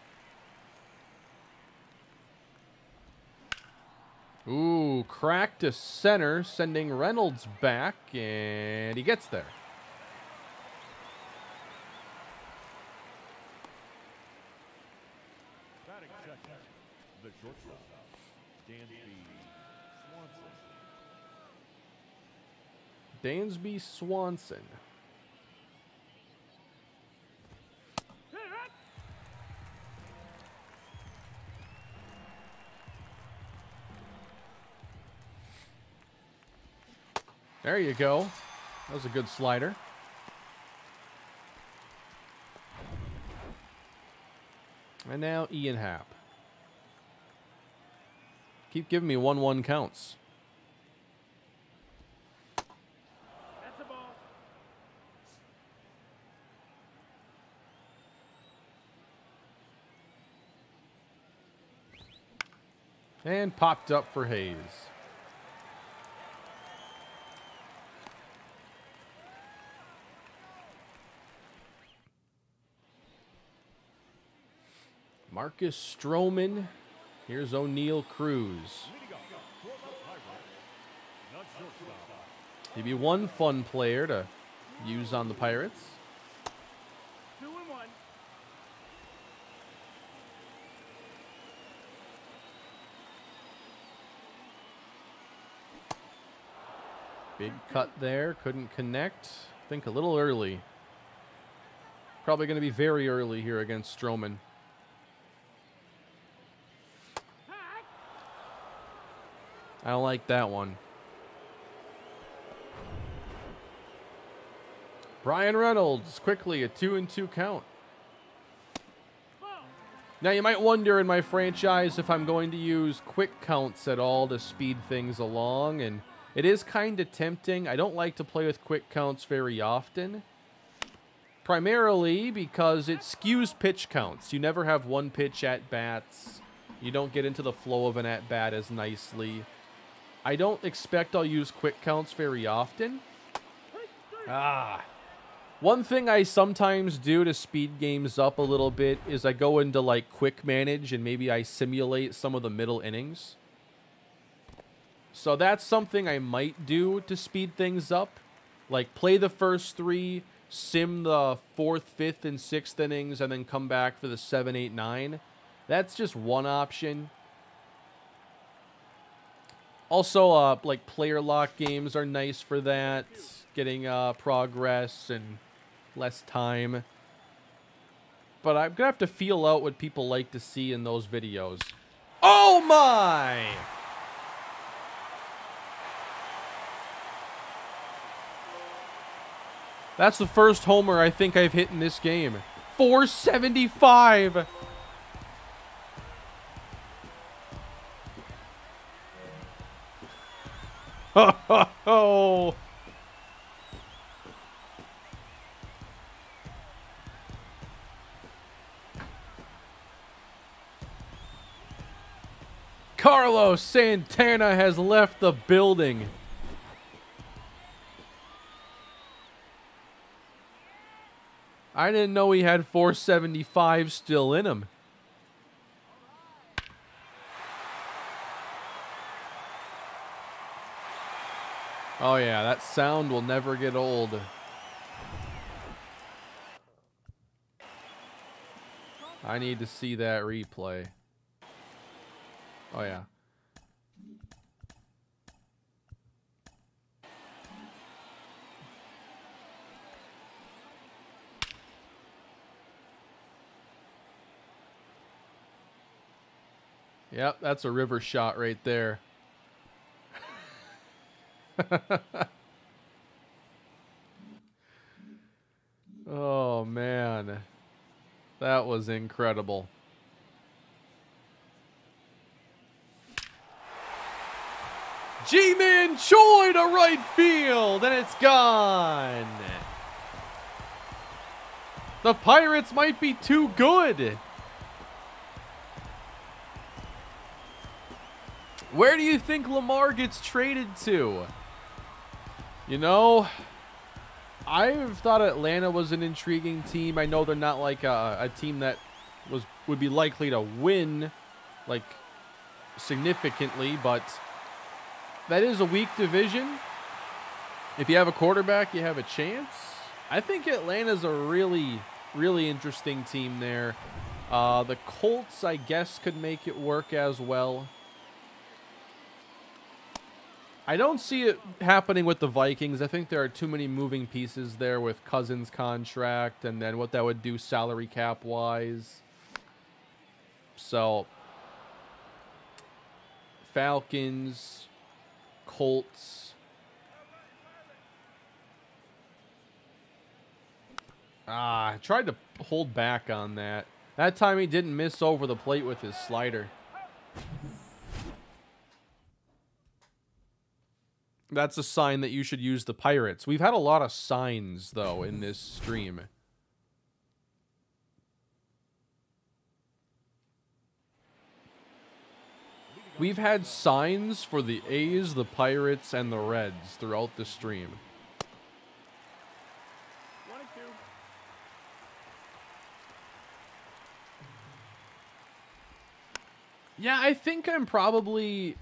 Ooh, crack to center, sending Reynolds back, and he gets there. Dansby Swanson. There you go. That was a good slider. And now Ian Happ. Keep giving me 1 1 counts. And popped up for Hayes. Marcus Stroman. Here's Oneil Cruz. Leading off, former Pirate, the shortstop, He'd be one fun player to use on the Pirates. Two and one. Big cut there. Couldn't connect. Think a little early. Probably going to be very early here against Stroman. I don't like that one. Bryan Reynolds quickly a two and two count. Now you might wonder in my franchise if I'm going to use quick counts at all to speed things along, and it is kind of tempting. I don't like to play with quick counts very often. Primarily because it skews pitch counts. You never have one pitch at bats. You don't get into the flow of an at bat as nicely. I don't expect I'll use quick counts very often. Ah. One thing I sometimes do to speed games up a little bit is I go into like quick manage and maybe I simulate some of the middle innings. So that's something I might do to speed things up. Like play the first three, sim the fourth, fifth, and sixth innings, and then come back for the seven, eight, nine. That's just one option. Also, uh, like player lock games are nice for that, getting uh, progress and less time. But I'm gonna have to feel out what people like to see in those videos. Oh my! That's the first homer I think I've hit in this game. 475! Oh! Carlos Santana has left the building. I didn't know he had 475 still in him. Oh yeah, that sound will never get old. I need to see that replay. Oh yeah. Yep, that's a river shot right there. oh man. That was incredible. Ji-Man Choi to right field, and it's gone. The Pirates might be too good. Where do you think Lamar gets traded to? You know, I've thought Atlanta was an intriguing team. I know they're not like a, a team that was would be likely to win, like significantly, but that is a weak division. If you have a quarterback, you have a chance. I think Atlanta's a really, really interesting team there. Uh, the Colts, I guess, could make it work as well. I don't see it happening with the Vikings. I think there are too many moving pieces there with Cousins' contract and then what that would do salary cap wise. So, Falcons, Colts. Ah, I tried to hold back on that. That time he didn't miss over the plate with his slider. That's a sign that you should use the pirates. We've had a lot of signs, though, in this stream. We've had signs for the A's, the Pirates, and the Reds throughout the stream. Yeah, I think I'm probably.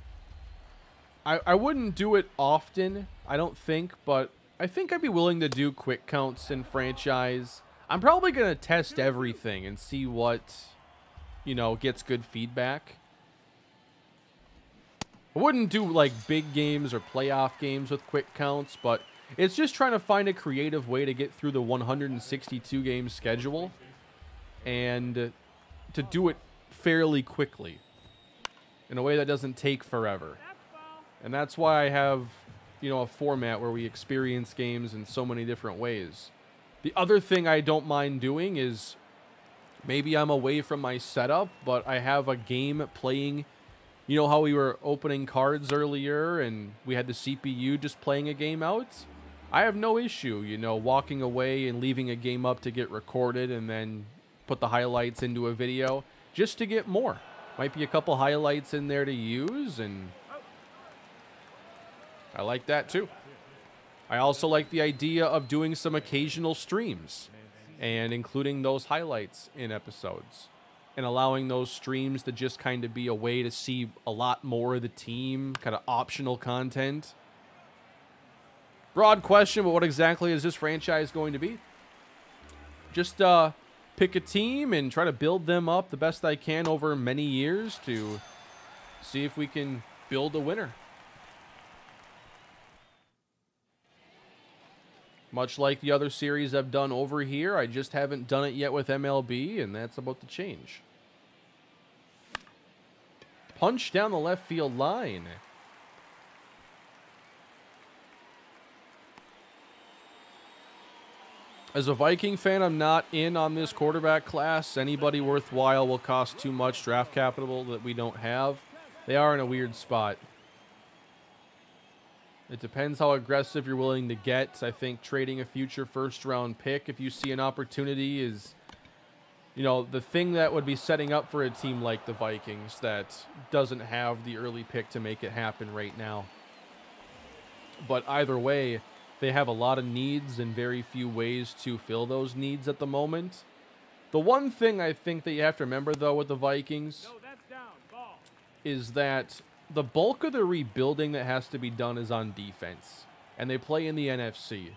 I, I wouldn't do it often, I don't think, but I think I'd be willing to do quick counts in franchise. I'm probably going to test everything and see what, you know, gets good feedback. I wouldn't do like big games or playoff games with quick counts, but it's just trying to find a creative way to get through the 162 game schedule and to do it fairly quickly in a way that doesn't take forever. And that's why I have, you know, a format where we experience games in so many different ways. The other thing I don't mind doing is Maybe I'm away from my setup, but I have a game playing. You know how we were opening cards earlier and we had the CPU just playing a game out? I have no issue, you know, walking away and leaving a game up to get recorded and then put the highlights into a video just to get more. Might be a couple highlights in there to use and I like that too. I also like the idea of doing some occasional streams and including those highlights in episodes and allowing those streams to just kind of be a way to see a lot more of the team, kind of optional content. Broad question, but what exactly is this franchise going to be? Just uh, pick a team and try to build them up the best I can over many years to see if we can build a winner. Much like the other series I've done over here, I just haven't done it yet with MLB, and that's about to change. Punch down the left field line. As a Viking fan, I'm not in on this quarterback class. Anybody worthwhile will cost too much draft capital that we don't have. They are in a weird spot. It depends how aggressive you're willing to get. I think trading a future first round pick, if you see an opportunity, is, you know, the thing that would be setting up for a team like the Vikings that doesn't have the early pick to make it happen right now. But either way, they have a lot of needs and very few ways to fill those needs at the moment. The one thing I think that you have to remember, though, with the Vikings No, that's down. Ball. is that the bulk of the rebuilding that has to be done is on defense, and they play in the NFC.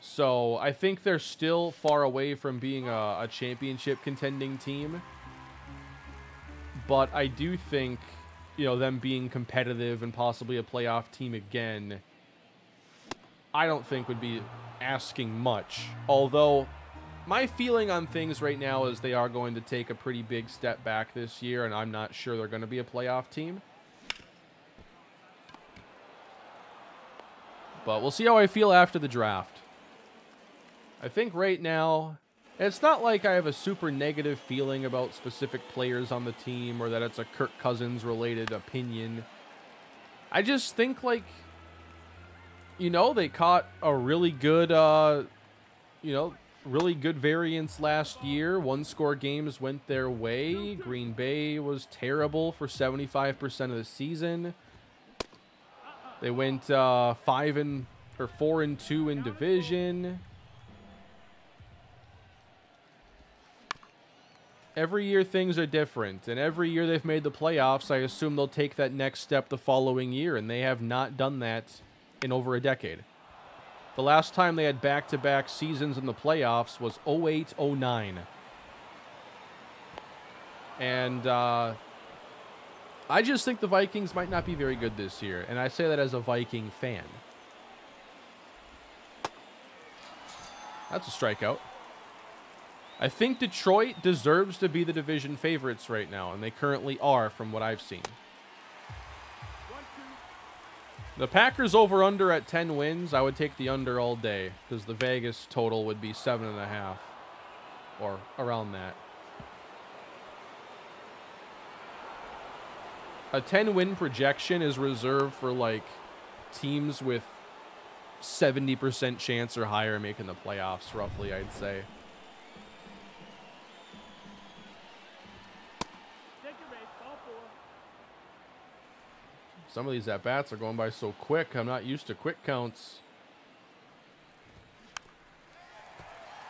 So I think they're still far away from being a, a championship contending team. But I do think, you know, them being competitive and possibly a playoff team again, I don't think would be asking much. Although my feeling on things right now is they are going to take a pretty big step back this year, and I'm not sure they're going to be a playoff team. But we'll see how I feel after the draft. I think right now, it's not like I have a super negative feeling about specific players on the team or that it's a Kirk Cousins related opinion. I just think like you know, they caught a really good uh you know, really good variance last year. One score games went their way. Green Bay was terrible for 75% of the season. They went uh, five and or four and two in division. Every year things are different, and every year they've made the playoffs. I assume they'll take that next step the following year, and they have not done that in over a decade. The last time they had back-to-back seasons in the playoffs was 08-09. And uh, I just think the Vikings might not be very good this year, and I say that as a Viking fan. That's a strikeout. I think Detroit deserves to be the division favorites right now, and they currently are from what I've seen. The Packers over under at 10 wins, I would take the under all day because the Vegas total would be seven and a half or around that. A 10 win projection is reserved for like teams with 70% chance or higher making the playoffs, roughly, I'd say. Some of these at bats are going by so quick. I'm not used to quick counts.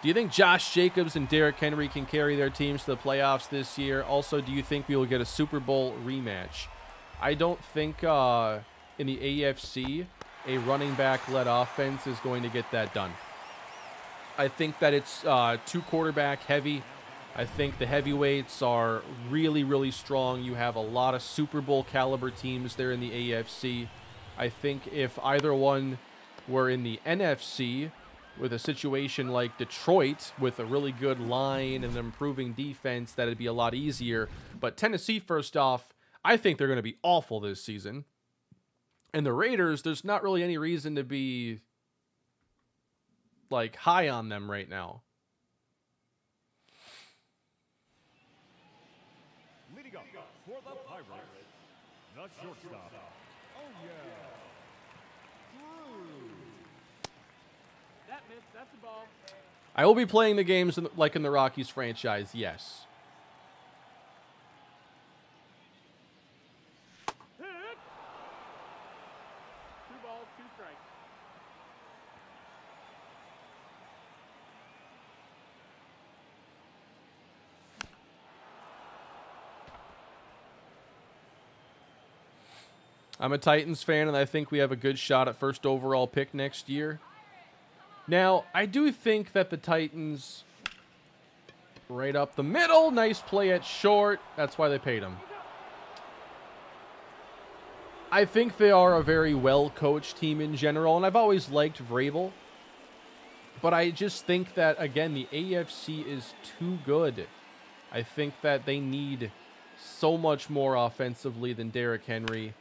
Do you think Josh Jacobs and Derrick Henry can carry their teams to the playoffs this year? Also, do you think we will get a Super Bowl rematch? I don't think uh, in the AFC a running back led offense is going to get that done. I think that it's uh, too quarterback heavy. I think the heavyweights are really, really strong. You have a lot of Super Bowl caliber teams there in the AFC. I think if either one were in the NFC with a situation like Detroit with a really good line and an improving defense, that'd be a lot easier. But Tennessee, first off, I think they're going to be awful this season. And the Raiders, there's not really any reason to be like high on them right now. Leading up for the Pirates, the shortstop, I will be playing the games in, like in the Rockies franchise, yes. I'm a Titans fan, and I think we have a good shot at first overall pick next year. Now, I do think that the Titans, right up the middle, nice play at short. That's why they paid him. I think they are a very well coached team in general, and I've always liked Vrabel. But I just think that, again, the AFC is too good. I think that they need so much more offensively than Derrick Henry.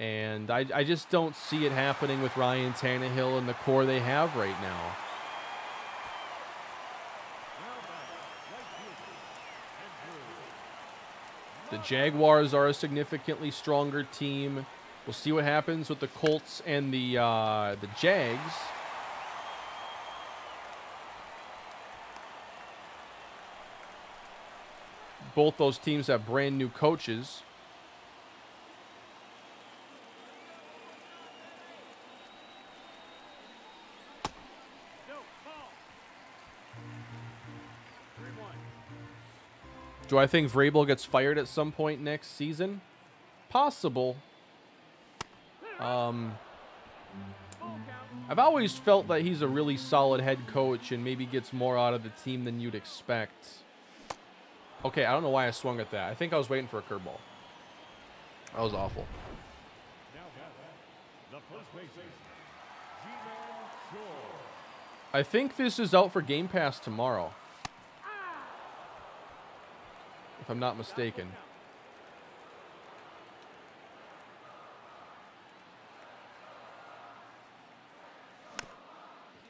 And I, I just don't see it happening with Ryan Tannehill and the core they have right now. The Jaguars are a significantly stronger team. We'll see what happens with the Colts and the uh, the Jags. Both those teams have brand new coaches. Do I think Vrabel gets fired at some point next season? Possible. Um, I've always felt that he's a really solid head coach and maybe gets more out of the team than you'd expect. Okay, I don't know why I swung at that. I think I was waiting for a curveball. That was awful. Now back, the first baseman. Ji-Man Choi. I think this is out for Game Pass tomorrow. If I'm not mistaken.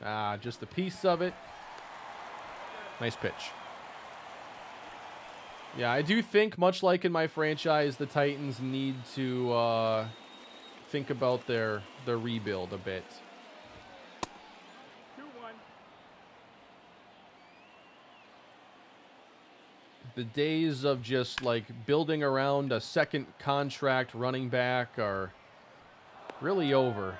Ah, just a piece of it. Nice pitch. Yeah, I do think, much like in my franchise, the Titans need to uh, think about their their rebuild a bit. Two one. The days of just like building around a second contract running back are really over.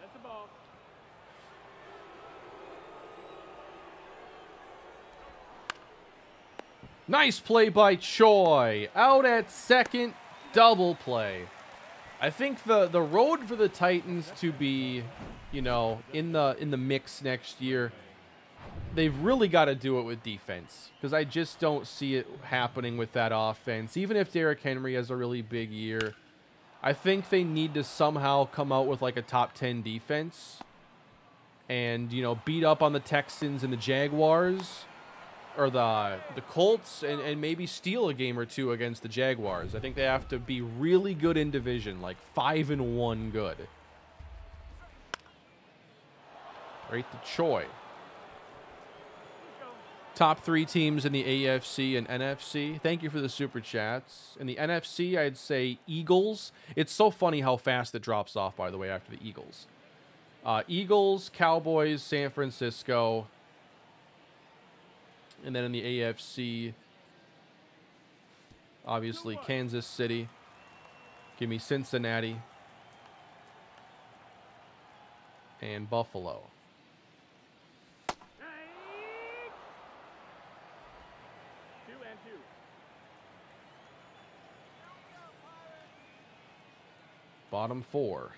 That's a ball. Nice play by Choi. Out at second, double play. I think the the road for the Titans to be, you know, in the in the mix next year, they've really got to do it with defense because I just don't see it happening with that offense. Even if Derrick Henry has a really big year, I think they need to somehow come out with like a top 10 defense and, you know, beat up on the Texans and the Jaguars or the the Colts and, and maybe steal a game or two against the Jaguars. I think they have to be really good in division, like five and one good. Right to Choi. Top three teams in the AFC and NFC. Thank you for the super chats. In the NFC, I'd say Eagles. It's so funny how fast it drops off, by the way, after the Eagles. Uh, Eagles, Cowboys, San Francisco, and then in the AFC, obviously Kansas City. Give me Cincinnati and Buffalo. Bottom four.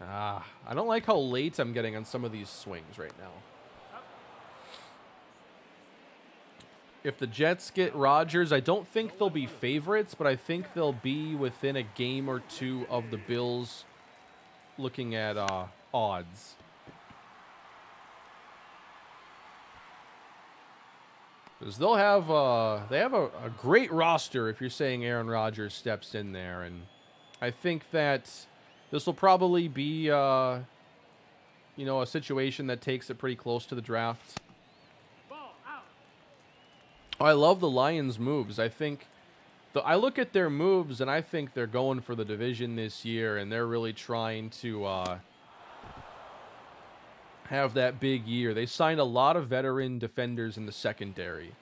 Ah, I don't like how late I'm getting on some of these swings right now. If the Jets get Rodgers, I don't think they'll be favorites, but I think they'll be within a game or two of the Bills looking at uh, odds. Because they'll have uh, they have a, a great roster if you're saying Aaron Rodgers steps in there, and I think that This will probably be, uh, you know, a situation that takes it pretty close to the draft. I love the Lions' moves. I think the, I look at their moves and I think they're going for the division this year and they're really trying to uh, have that big year. They signed a lot of veteran defenders in the secondary.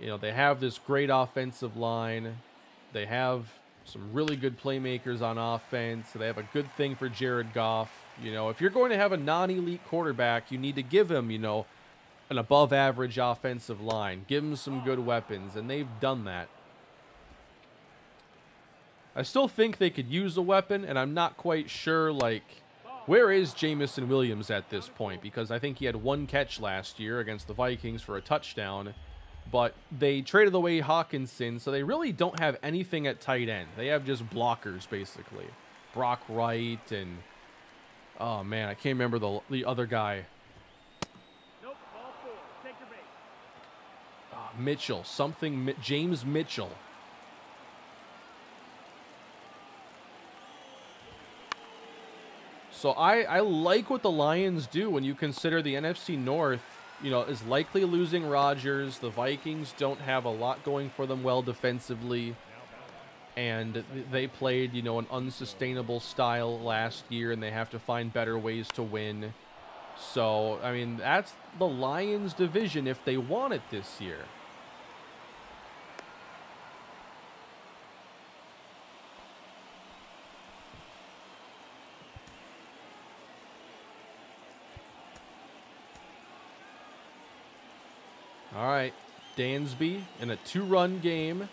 You know, they have this great offensive line. They have some really good playmakers on offense. They have a good thing for Jared Goff. You know, if you're going to have a non-elite quarterback, you need to give him, you know, an above average offensive line. Give them some good weapons, and they've done that. I still think they could use a weapon, and I'm not quite sure, like, where is Jameson Williams at this point? Because I think he had one catch last year against the Vikings for a touchdown, but they traded away Hockenson, so they really don't have anything at tight end. They have just blockers, basically. Brock Wright and, oh man, I can't remember the, the other guy. Nope. Ball four. Take your bait. Ah, Mitchell, something, James Mitchell. So I, I like what the Lions do when you consider the NFC North, you know, is likely losing Rodgers. The Vikings don't have a lot going for them well defensively. And they played, you know, an unsustainable style last year, and they have to find better ways to win. So, I mean, that's the Lions division if they want it this year. All right, Dansby in a two-run game.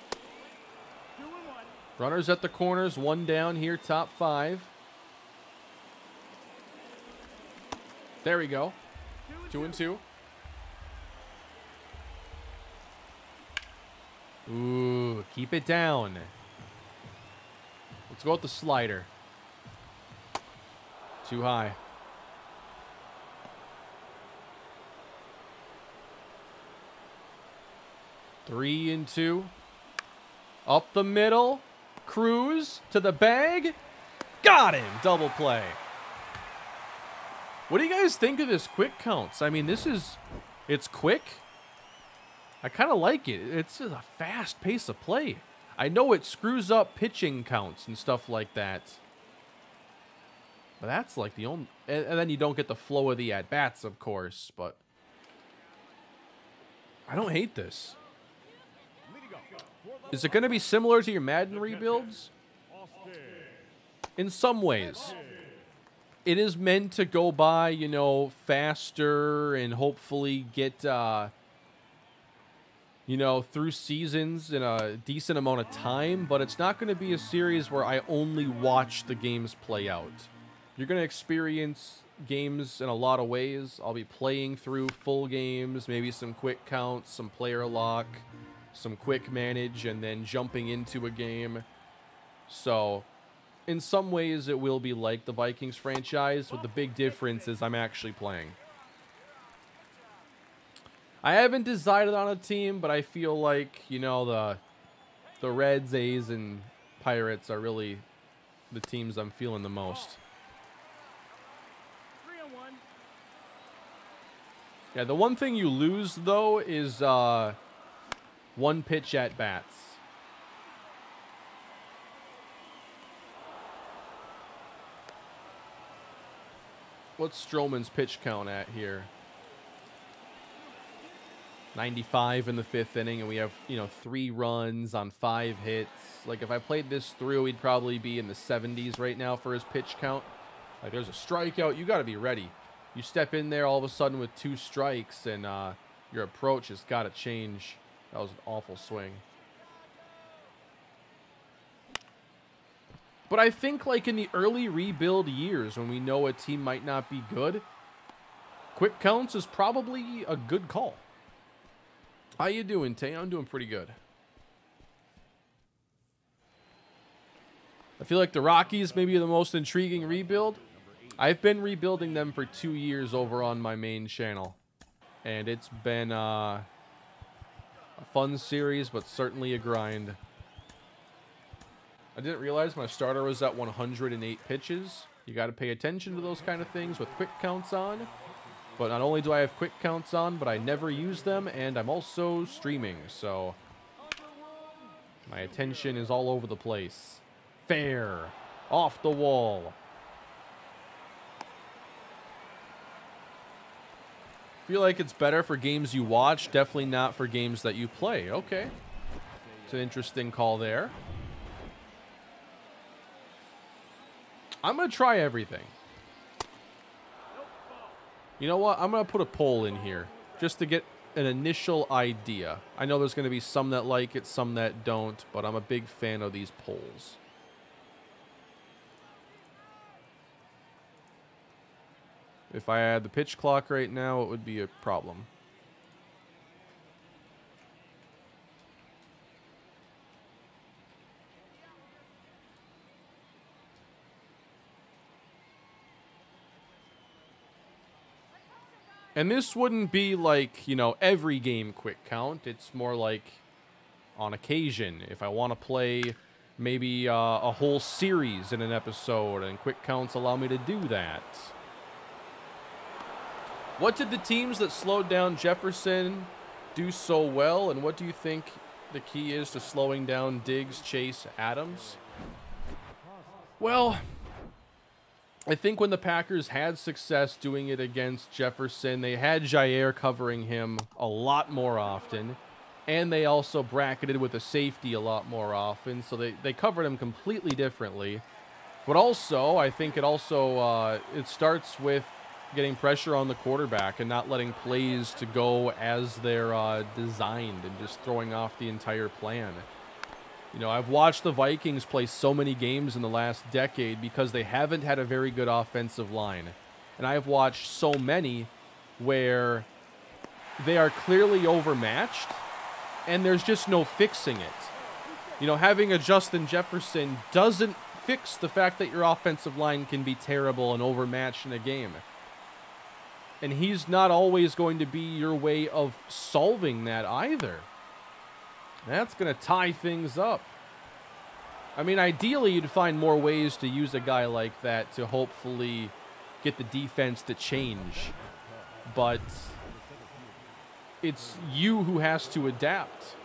Runners at the corners, one down here, top five. There we go. Two and two. Ooh, keep it down. Let's go with the slider. Too high. Three and two. Up the middle. Cruz to the bag. Got him. Double play. What do you guys think of this quick counts? I mean, this is, it's quick. I kind of like it. It's a fast pace of play. I know it screws up pitching counts and stuff like that. But that's like the only, and, and then you don't get the flow of the at bats, of course. But I don't hate this. Is it going to be similar to your Madden rebuilds? In some ways it is meant to go by, you know, faster and hopefully get, uh, you know, through seasons in a decent amount of time. But it's not going to be a series where I only watch the games play out. You're going to experience games in a lot of ways. I'll be playing through full games, maybe some quick counts, some player lock, some quick manage, and then jumping into a game. So in some ways it will be like the Vikings franchise, but the big difference is I'm actually playing. I haven't decided on a team, but I feel like, you know, the the Reds, A's, and Pirates are really the teams I'm feeling the most. Yeah, the one thing you lose though is uh one pitch at bats. What's Stroman's pitch count at here? 95 in the fifth inning, and we have, you know, three runs on five hits. Like, if I played this through, he'd probably be in the 70s right now for his pitch count. Like, there's a strikeout. You got to be ready. You step in there all of a sudden with two strikes, and uh, your approach has got to change. That was an awful swing. But I think like in the early rebuild years when we know a team might not be good, quick counts is probably a good call. How you doing, Tay? I'm doing pretty good. I feel like the Rockies may be the most intriguing rebuild. I've been rebuilding them for two years over on my main channel. And it's been uh, a fun series, but certainly a grind. I didn't realize my starter was at 108 pitches. You got to pay attention to those kind of things with quick counts on. But not only do I have quick counts on, but I never use them, and I'm also streaming, so my attention is all over the place. Fair. Off the wall. Feel like it's better for games you watch, definitely not for games that you play. Okay. It's an interesting call there. I'm going to try everything. You know what? I'm going to put a poll in here just to get an initial idea. I know there's going to be some that like it, some that don't, but I'm a big fan of these polls. If I had the pitch clock right now, it would be a problem. And this wouldn't be like, you know, every game quick count. It's more like on occasion. If I want to play maybe uh, a whole series in an episode and quick counts allow me to do that. What did the teams that slowed down Jefferson do so well, and what do you think the key is to slowing down Diggs, Chase, Adams? Well, I think when the Packers had success doing it against Jefferson, they had Jaire covering him a lot more often, and they also bracketed with a safety a lot more often, so they, they covered him completely differently. But also, I think it also uh, it starts with getting pressure on the quarterback and not letting plays to go as they're uh, designed and just throwing off the entire plan. You know, I've watched the Vikings play so many games in the last decade because they haven't had a very good offensive line. And I've watched so many where they are clearly overmatched and there's just no fixing it. You know, having a Justin Jefferson doesn't fix the fact that your offensive line can be terrible and overmatched in a game and he's not always going to be your way of solving that either. That's going to tie things up. I mean, ideally, you'd find more ways to use a guy like that to hopefully get the defense to change. But it's you who has to adapt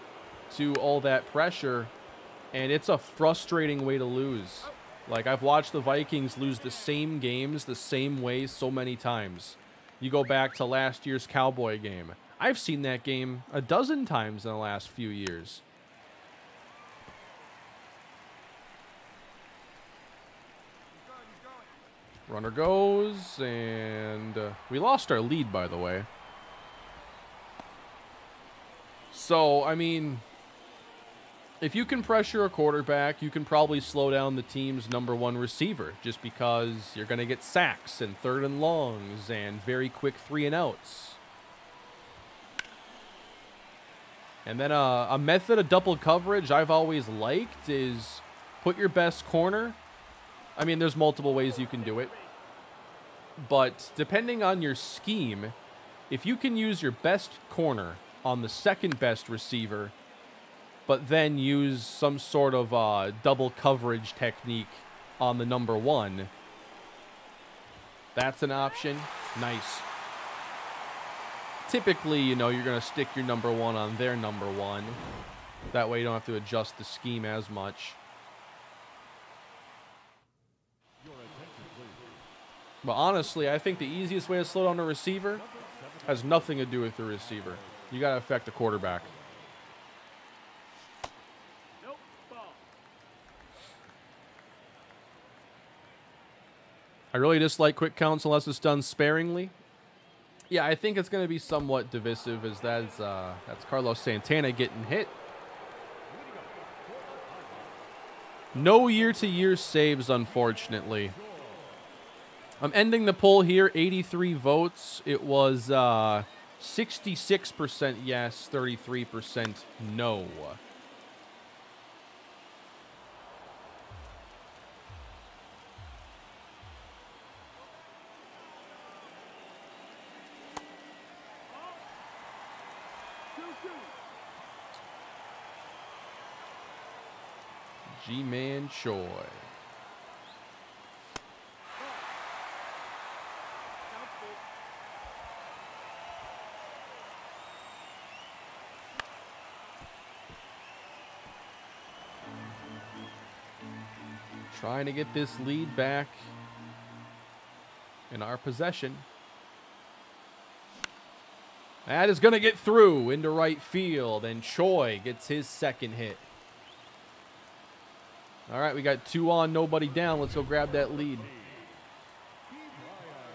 to all that pressure, and it's a frustrating way to lose. Like, I've watched the Vikings lose the same games the same way so many times. You go back to last year's Cowboy game. I've seen that game a dozen times in the last few years. Runner goes, and uh, we lost our lead, by the way. So, I mean, if you can pressure a quarterback, you can probably slow down the team's number one receiver just because you're going to get sacks and third and longs and very quick three and outs. And then uh, a method of double coverage I've always liked is put your best corner. I mean, there's multiple ways you can do it. But depending on your scheme, if you can use your best corner on the second best receiver, but then use some sort of uh, double coverage technique on the number one. That's an option. Nice. Typically, you know, you're going to stick your number one on their number one. That way you don't have to adjust the scheme as much. But honestly, I think the easiest way to slow down a receiver has nothing to do with the receiver. You got to affect the quarterback. I really dislike quick counts unless it's done sparingly. Yeah, I think it's going to be somewhat divisive as that's, uh, that's Carlos Santana getting hit. No year-to-year -year saves, unfortunately. I'm ending the poll here, 83 votes. It was 66% uh, yes, 33% no. Choi. Trying to get this lead back in our possession. That is going to get through into right field, and Choi gets his second hit. All right, we got two on, nobody down. Let's go grab that lead.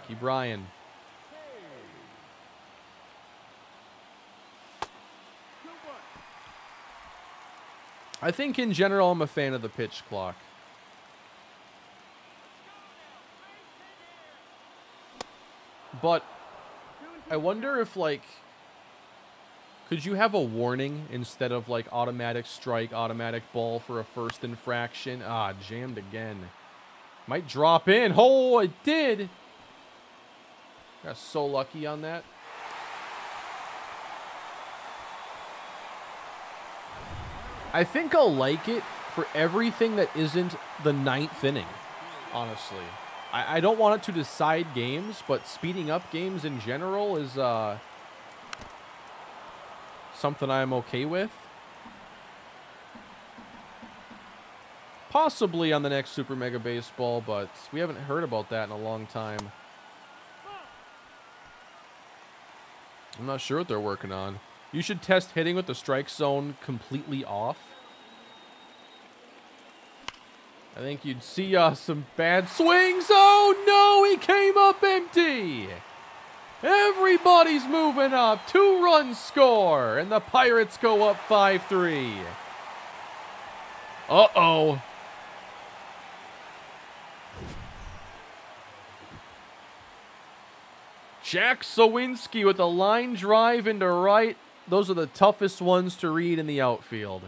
Keep Ryan. I think in general, I'm a fan of the pitch clock. But I wonder if like could you have a warning instead of like automatic strike, automatic ball for a first infraction? Ah, jammed again. Might drop in. Oh, it did. Got so lucky on that. I think I'll like it for everything that isn't the ninth inning, honestly. I, I don't want it to decide games, but speeding up games in general is uh, something I'm okay with. Possibly on the next Super Mega Baseball, but we haven't heard about that in a long time. I'm not sure what they're working on. You should test hitting with the strike zone completely off. I think you'd see uh, some bad swings. Oh, no, he came up empty. Everybody's moving up. Two runs score, and the Pirates go up 5-3. Uh-oh. Jack Suwinski with a line drive into right. Those are the toughest ones to read in the outfield.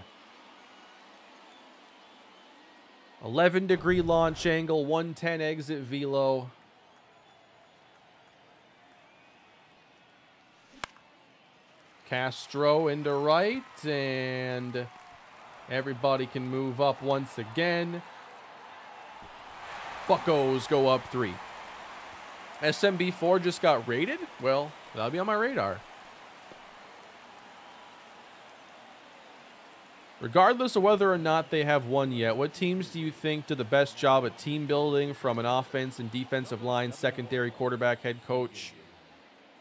11 degree launch angle, 110 exit velo. Castro into right, and everybody can move up once again. Buckos go up three. SMB4 just got rated? Well, that'll be on my radar. Regardless of whether or not they have won yet, what teams do you think do the best job at team building from an offense and defensive line, secondary, quarterback, head coach?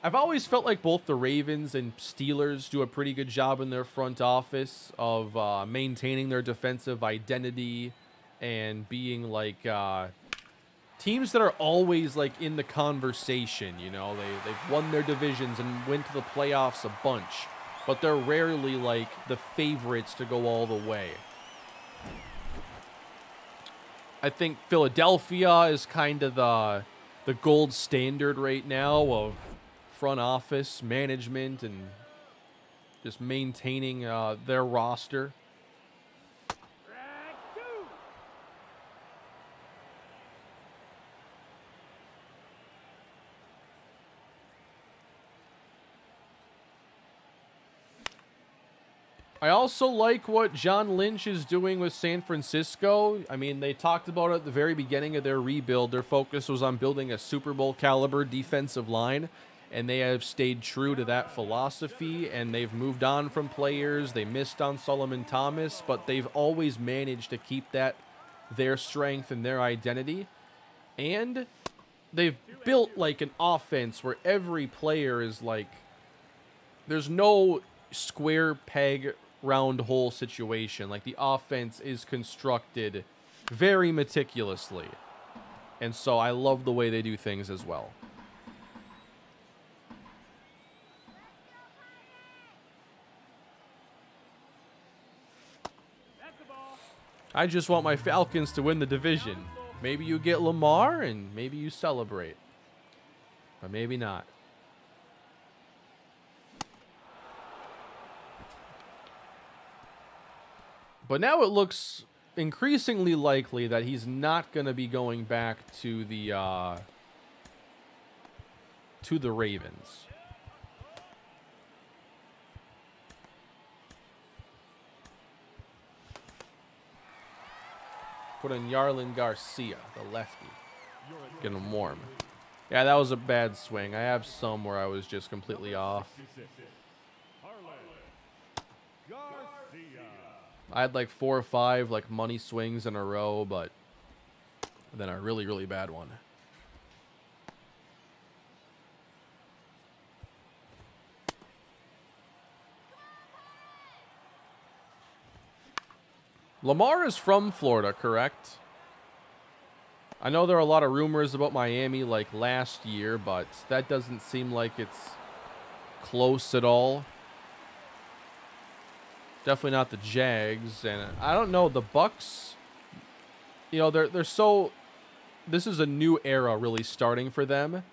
I've always felt like both the Ravens and Steelers do a pretty good job in their front office of uh, maintaining their defensive identity and being like uh, teams that are always like in the conversation. You know, they they've won their divisions and went to the playoffs a bunch but they're rarely like the favorites to go all the way. I think Philadelphia is kind of the the gold standard right now of front office management and just maintaining uh, their roster. I also like what John Lynch is doing with San Francisco. I mean, they talked about at the very beginning of their rebuild. Their focus was on building a Super Bowl caliber defensive line, and they have stayed true to that philosophy. And they've moved on from players. They missed on Solomon Thomas, but they've always managed to keep that their strength and their identity. And they've built like an offense where every player is like, there's no square peg round hole situation. Like the offense is constructed very meticulously. And so I love the way they do things as well. I just want my Falcons to win the division. Maybe you get Lamar and maybe you celebrate. But maybe not. But now it looks increasingly likely that he's not going to be going back to the uh, to the Ravens. Put in Jarlin Garcia, the lefty. Get him warm. Yeah, that was a bad swing. I have some where I was just completely off. I had like four or five like money swings in a row, but then a really, really bad one. Lamar is from Florida, correct? I know there are a lot of rumors about Miami like last year, but that doesn't seem like it's close at all. Definitely not the Jags, and I don't know the Bucs. You know they're they're so. This is a new era really starting for them,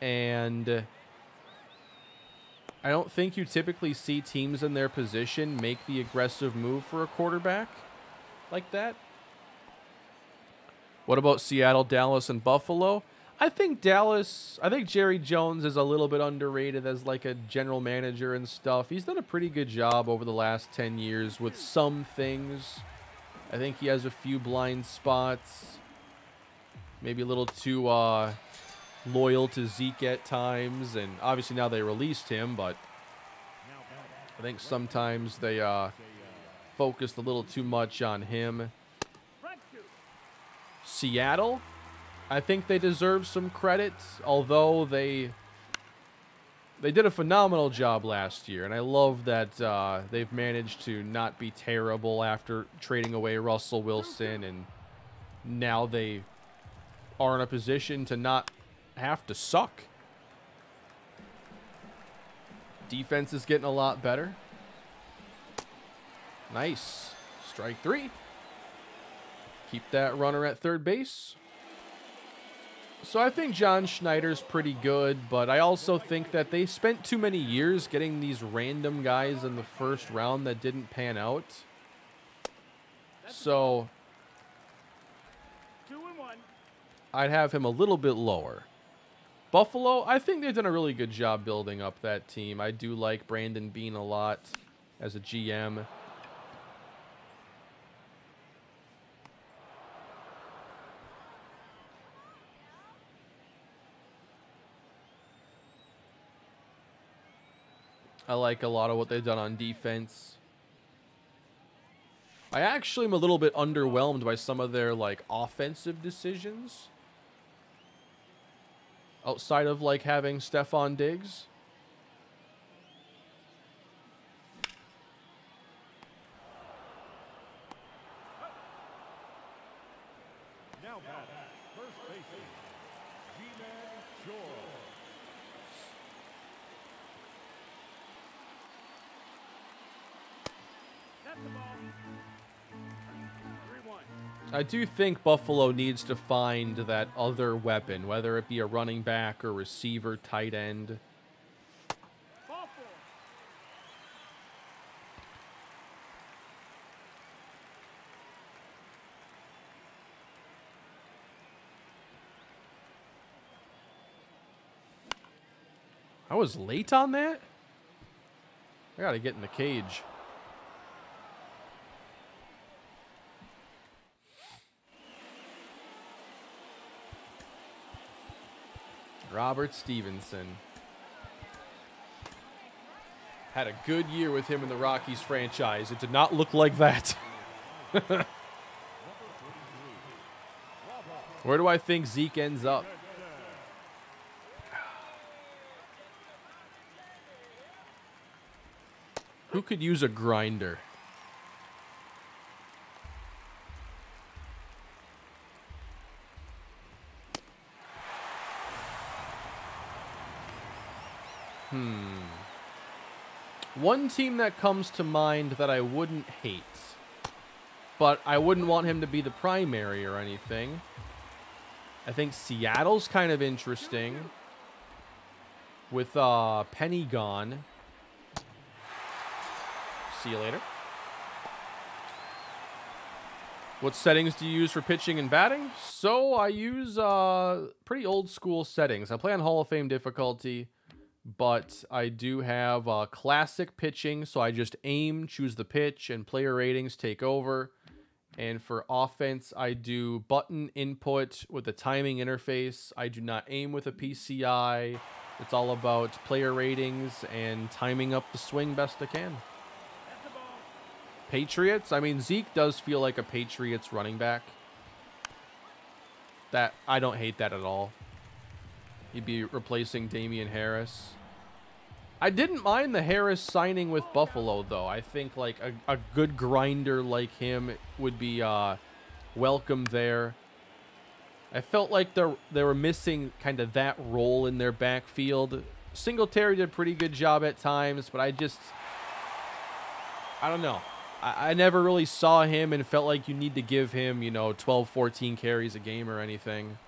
and I don't think you typically see teams in their position make the aggressive move for a quarterback like that. What about Seattle, Dallas, and Buffalo? I think Dallas, I think Jerry Jones is a little bit underrated as like a general manager and stuff. He's done a pretty good job over the last 10 years with some things. I think he has a few blind spots. Maybe a little too uh, loyal to Zeke at times. And obviously now they released him, but I think sometimes they uh, focused a little too much on him. Seattle, I think they deserve some credit, although they they did a phenomenal job last year, and I love that uh, they've managed to not be terrible after trading away Russell Wilson, and now they are in a position to not have to suck. Defense is getting a lot better. Nice. Strike three. Keep that runner at third base. So I think John Schneider's pretty good, but I also think that they spent too many years getting these random guys in the first round that didn't pan out. So Two and one. I'd have him a little bit lower. Buffalo, I think they've done a really good job building up that team. I do like Brandon Beane a lot as a GM. I like a lot of what they've done on defense. I actually am a little bit underwhelmed by some of their like offensive decisions. Outside of like having Stefon Diggs. I do think Buffalo needs to find that other weapon, whether it be a running back or receiver, tight end. I was late on that? I gotta get in the cage. Robert Stephenson. Had a good year with him in the Rockies franchise. It did not look like that. Where do I think Zeke ends up? Who could use a grinder? One team that comes to mind that I wouldn't hate, but I wouldn't want him to be the primary or anything. I think Seattle's kind of interesting with uh, Penny gone. See you later. What settings do you use for pitching and batting? So I use uh, pretty old school settings. I play on Hall of Fame difficulty, but I do have uh, classic pitching. So I just aim, choose the pitch, and player ratings take over. And for offense, I do button input with a timing interface. I do not aim with a PCI. It's all about player ratings and timing up the swing best I can. Patriots, I mean, Zeke does feel like a Patriots running back. That I don't hate that at all. He'd be replacing Damien Harris. I didn't mind the Harris signing with Buffalo, though. I think like a, a good grinder like him would be uh, welcome there. I felt like they they were missing kind of that role in their backfield. Singletary did a pretty good job at times, but I just I don't know. I, I never really saw him and felt like you need to give him, you know, 12, 14 carries a game or anything.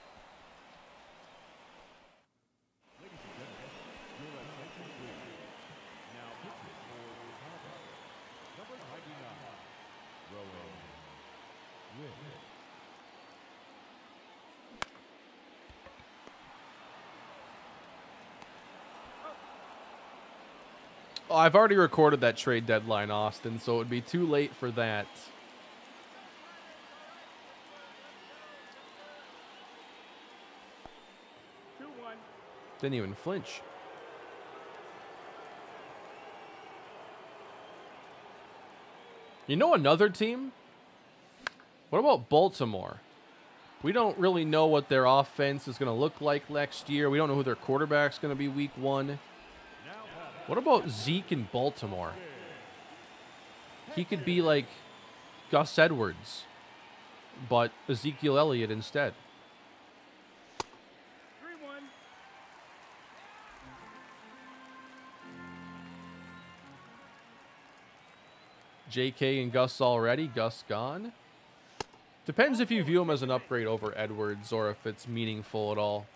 Oh, I've already recorded that trade deadline, Austin, so it would be too late for that. Didn't even flinch. You know another team? What about Baltimore? We don't really know what their offense is going to look like next year. We don't know who their quarterback's going to be week one. What about Zeke in Baltimore? He could be like Gus Edwards, but Ezekiel Elliott instead. JK and Gus already. Gus gone. Depends if you view him as an upgrade over Edwards or if it's meaningful at all.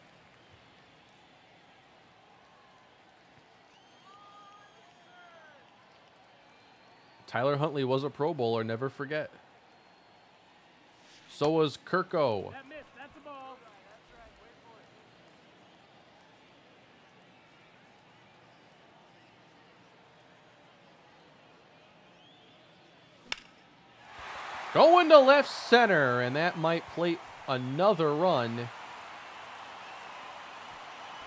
Tyler Huntley was a Pro Bowler, never forget. So was Kirko. That missed. That's ball. Going to left center, and that might plate another run.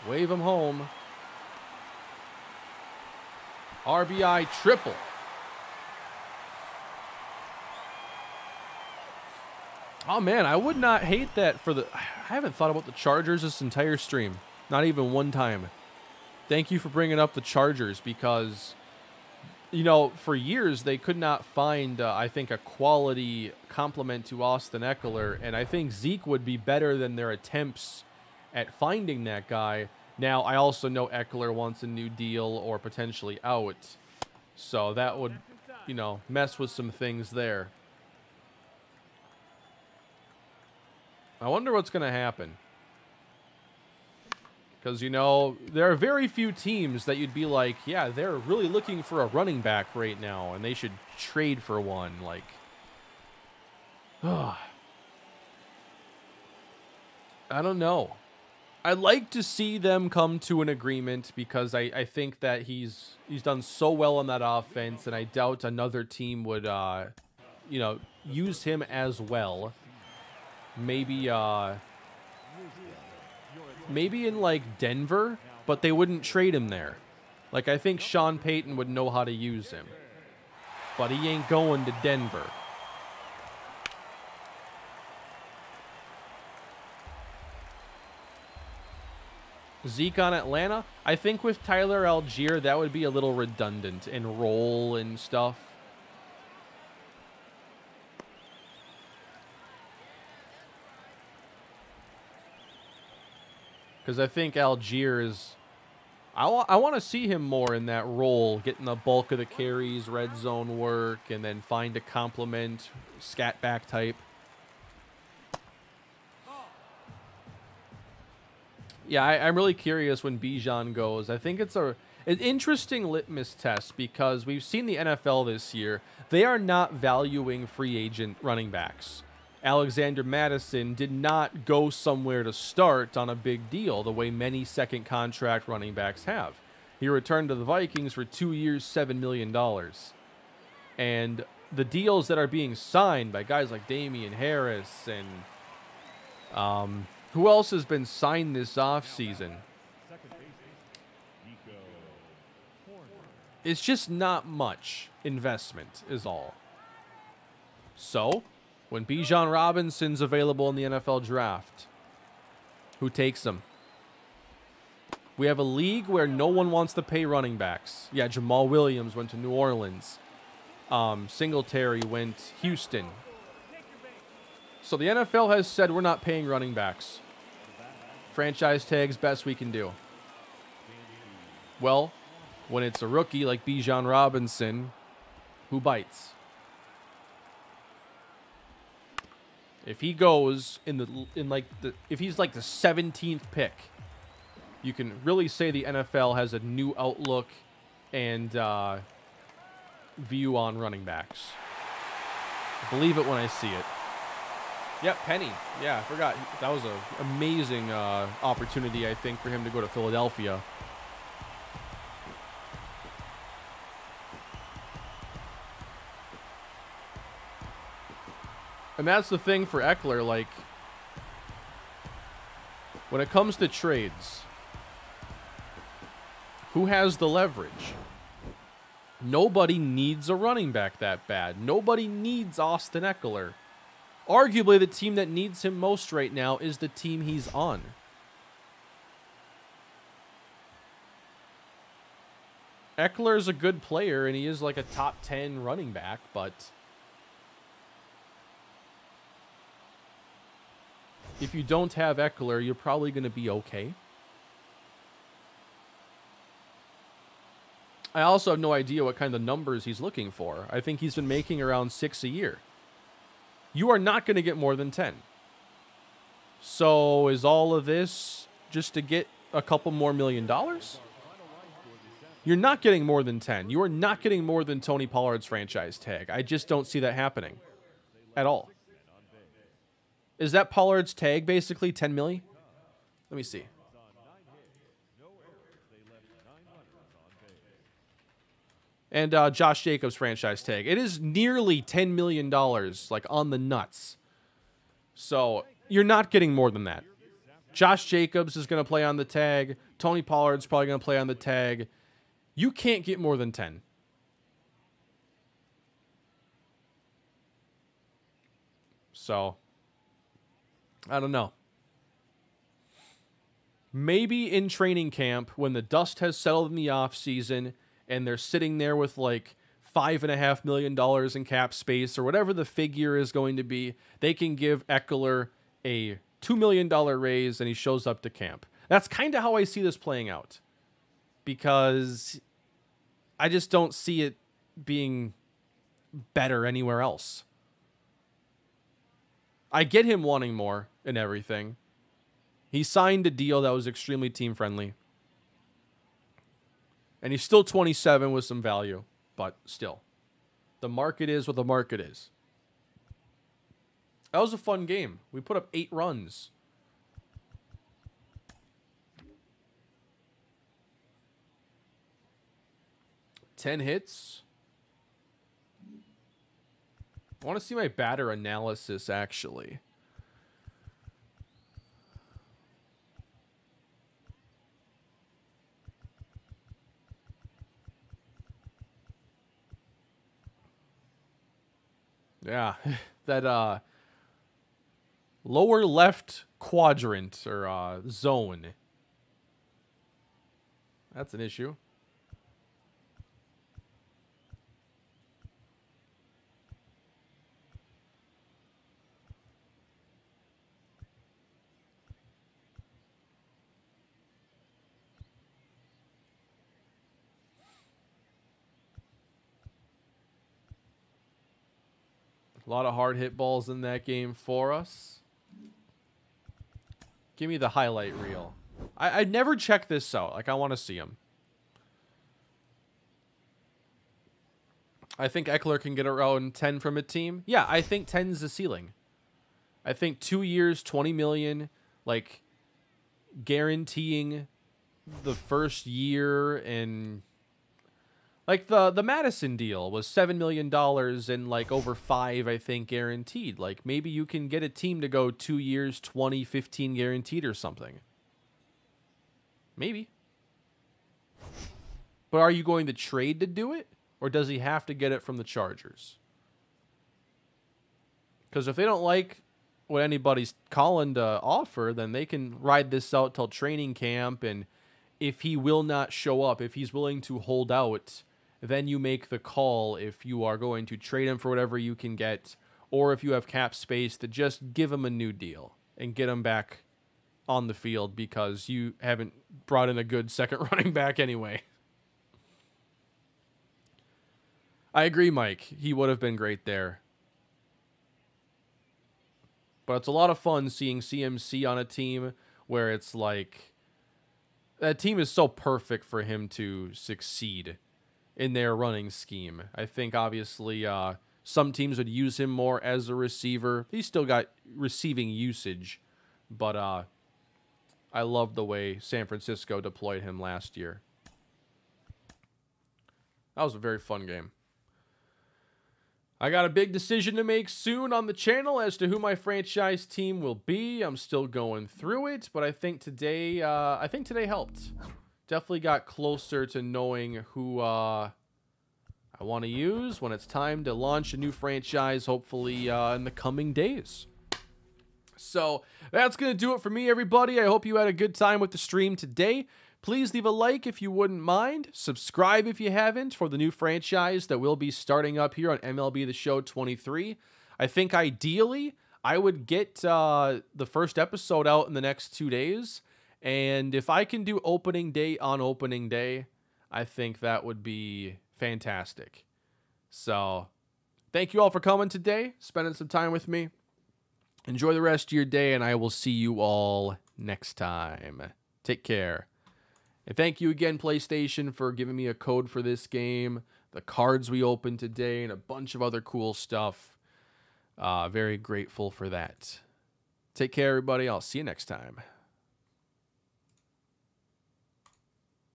Wave him home. RBI triple. Oh man, I would not hate that for the. I haven't thought about the Chargers this entire stream, not even one time. Thank you for bringing up the Chargers because, you know, for years they could not find, uh, I think, a quality complement to Austin Ekeler, and I think Zeke would be better than their attempts at finding that guy. Now, I also know Ekeler wants a new deal or potentially out, so that would, you know, mess with some things there. I wonder what's going to happen. Because, you know, there are very few teams that you'd be like, yeah, they're really looking for a running back right now, and they should trade for one. Like, I don't know. I'd like to see them come to an agreement because I, I think that he's he's done so well on that offense, and I doubt another team would, uh, you know, use him as well maybe uh maybe in like Denver, but they wouldn't trade him there. Like I think Sean Payton would know how to use him. But he ain't going to Denver. Zeke on Atlanta. I think with Tyler Allgeier, that would be a little redundant and roll and stuff. Because I think Allgeier is. I, wa- I want to see him more in that role, getting the bulk of the carries, red zone work, and then find a complement, scat back type. Yeah, I, I'm really curious when Bijan goes. I think it's a an interesting litmus test because we've seen the NFL this year. They are not valuing free agent running backs. Alexander Mattison did not go somewhere to start on a big deal the way many second contract running backs have. He returned to the Vikings for two years, $7 million. And the deals that are being signed by guys like Damien Harris and um, who else has been signed this offseason? It's just not much investment, is all. So, when Bijan Robinson's available in the NFL draft, who takes him? We have a league where no one wants to pay running backs. Yeah, Jamaal Williams went to New Orleans. Um, Singletary went Houston. So the NFL has said we're not paying running backs. Franchise tags best we can do. Well, when it's a rookie like Bijan Robinson, who bites? If he goes in the in like the if he's like the 17th pick, you can really say the NFL has a new outlook and uh, view on running backs. Believe it when I see it. Yep, Penny. Yeah, I forgot. That was an amazing uh, opportunity, I think, for him to go to Philadelphia. And that's the thing for Ekeler. Like, when it comes to trades, who has the leverage? Nobody needs a running back that bad. Nobody needs Austin Ekeler. Arguably, the team that needs him most right now is the team he's on. Ekeler is a good player, and he is like a top 10 running back, but if you don't have Ekeler, you're probably going to be okay. I also have no idea what kind of numbers he's looking for. I think he's been making around six a year. You are not going to get more than 10. So is all of this just to get a couple more million dollars? You're not getting more than 10. You are not getting more than Tony Pollard's franchise tag. I just don't see that happening at all. Is that Pollard's tag basically 10 milli? Let me see. And uh, Josh Jacobs franchise tag. It is nearly $10 million, like on the nuts. So you're not getting more than that. Josh Jacobs is going to play on the tag. Tony Pollard's probably going to play on the tag. You can't get more than 10. So, I don't know. Maybe in training camp, when the dust has settled in the off season and they're sitting there with like five and a half million dollars in cap space or whatever the figure is going to be, they can give Ekeler a two million dollar raise and he shows up to camp. That's kind of how I see this playing out. Because I just don't see it being better anywhere else. I get him wanting more and everything. He signed a deal that was extremely team friendly. And he's still 27 with some value, but still. The market is what the market is. That was a fun game. We put up eight runs. Ten hits. I want to see my batter analysis actually. Yeah, that uh lower left quadrant or uh zone. That's an issue. A lot of hard hit balls in that game for us. Give me the highlight reel. I, I never check this out. Like, I want to see him. I think Ekeler can get around 10 from a team. Yeah, I think 10 is the ceiling. I think two years, 20 million, like guaranteeing the first year and Like the the Mattison deal was seven million dollars and like over five, I think, guaranteed. Like maybe you can get a team to go two years, 20, 15 guaranteed or something. Maybe. But are you going to trade to do it? Or does he have to get it from the Chargers? Because if they don't like what anybody's calling to offer, then they can ride this out till training camp. And if he will not show up, if he's willing to hold out, then you make the call if you are going to trade him for whatever you can get, or if you have cap space to just give him a new deal and get him back on the field because you haven't brought in a good second running back anyway. I agree, Mike. He would have been great there. But it's a lot of fun seeing CMC on a team where it's like that team is so perfect for him to succeed in their running scheme. I think obviously uh, some teams would use him more as a receiver. He's still got receiving usage, but uh, I love the way San Francisco deployed him last year. That was a very fun game. I got a big decision to make soon on the channel as to who my franchise team will be. I'm still going through it, but I think today, uh, I think today helped. Definitely got closer to knowing who uh, I want to use when it's time to launch a new franchise, hopefully uh, in the coming days. So that's going to do it for me, everybody. I hope you had a good time with the stream today. Please leave a like if you wouldn't mind. Subscribe if you haven't for the new franchise that will be starting up here on MLB The Show 23. I think ideally I would get uh, the first episode out in the next two days. And if I can do opening day on opening day, I think that would be fantastic. So thank you all for coming today, spending some time with me. Enjoy the rest of your day, and I will see you all next time. Take care. And thank you again, PlayStation, for giving me a code for this game, the cards we opened today, and a bunch of other cool stuff. Uh, very grateful for that. Take care, everybody. I'll see you next time.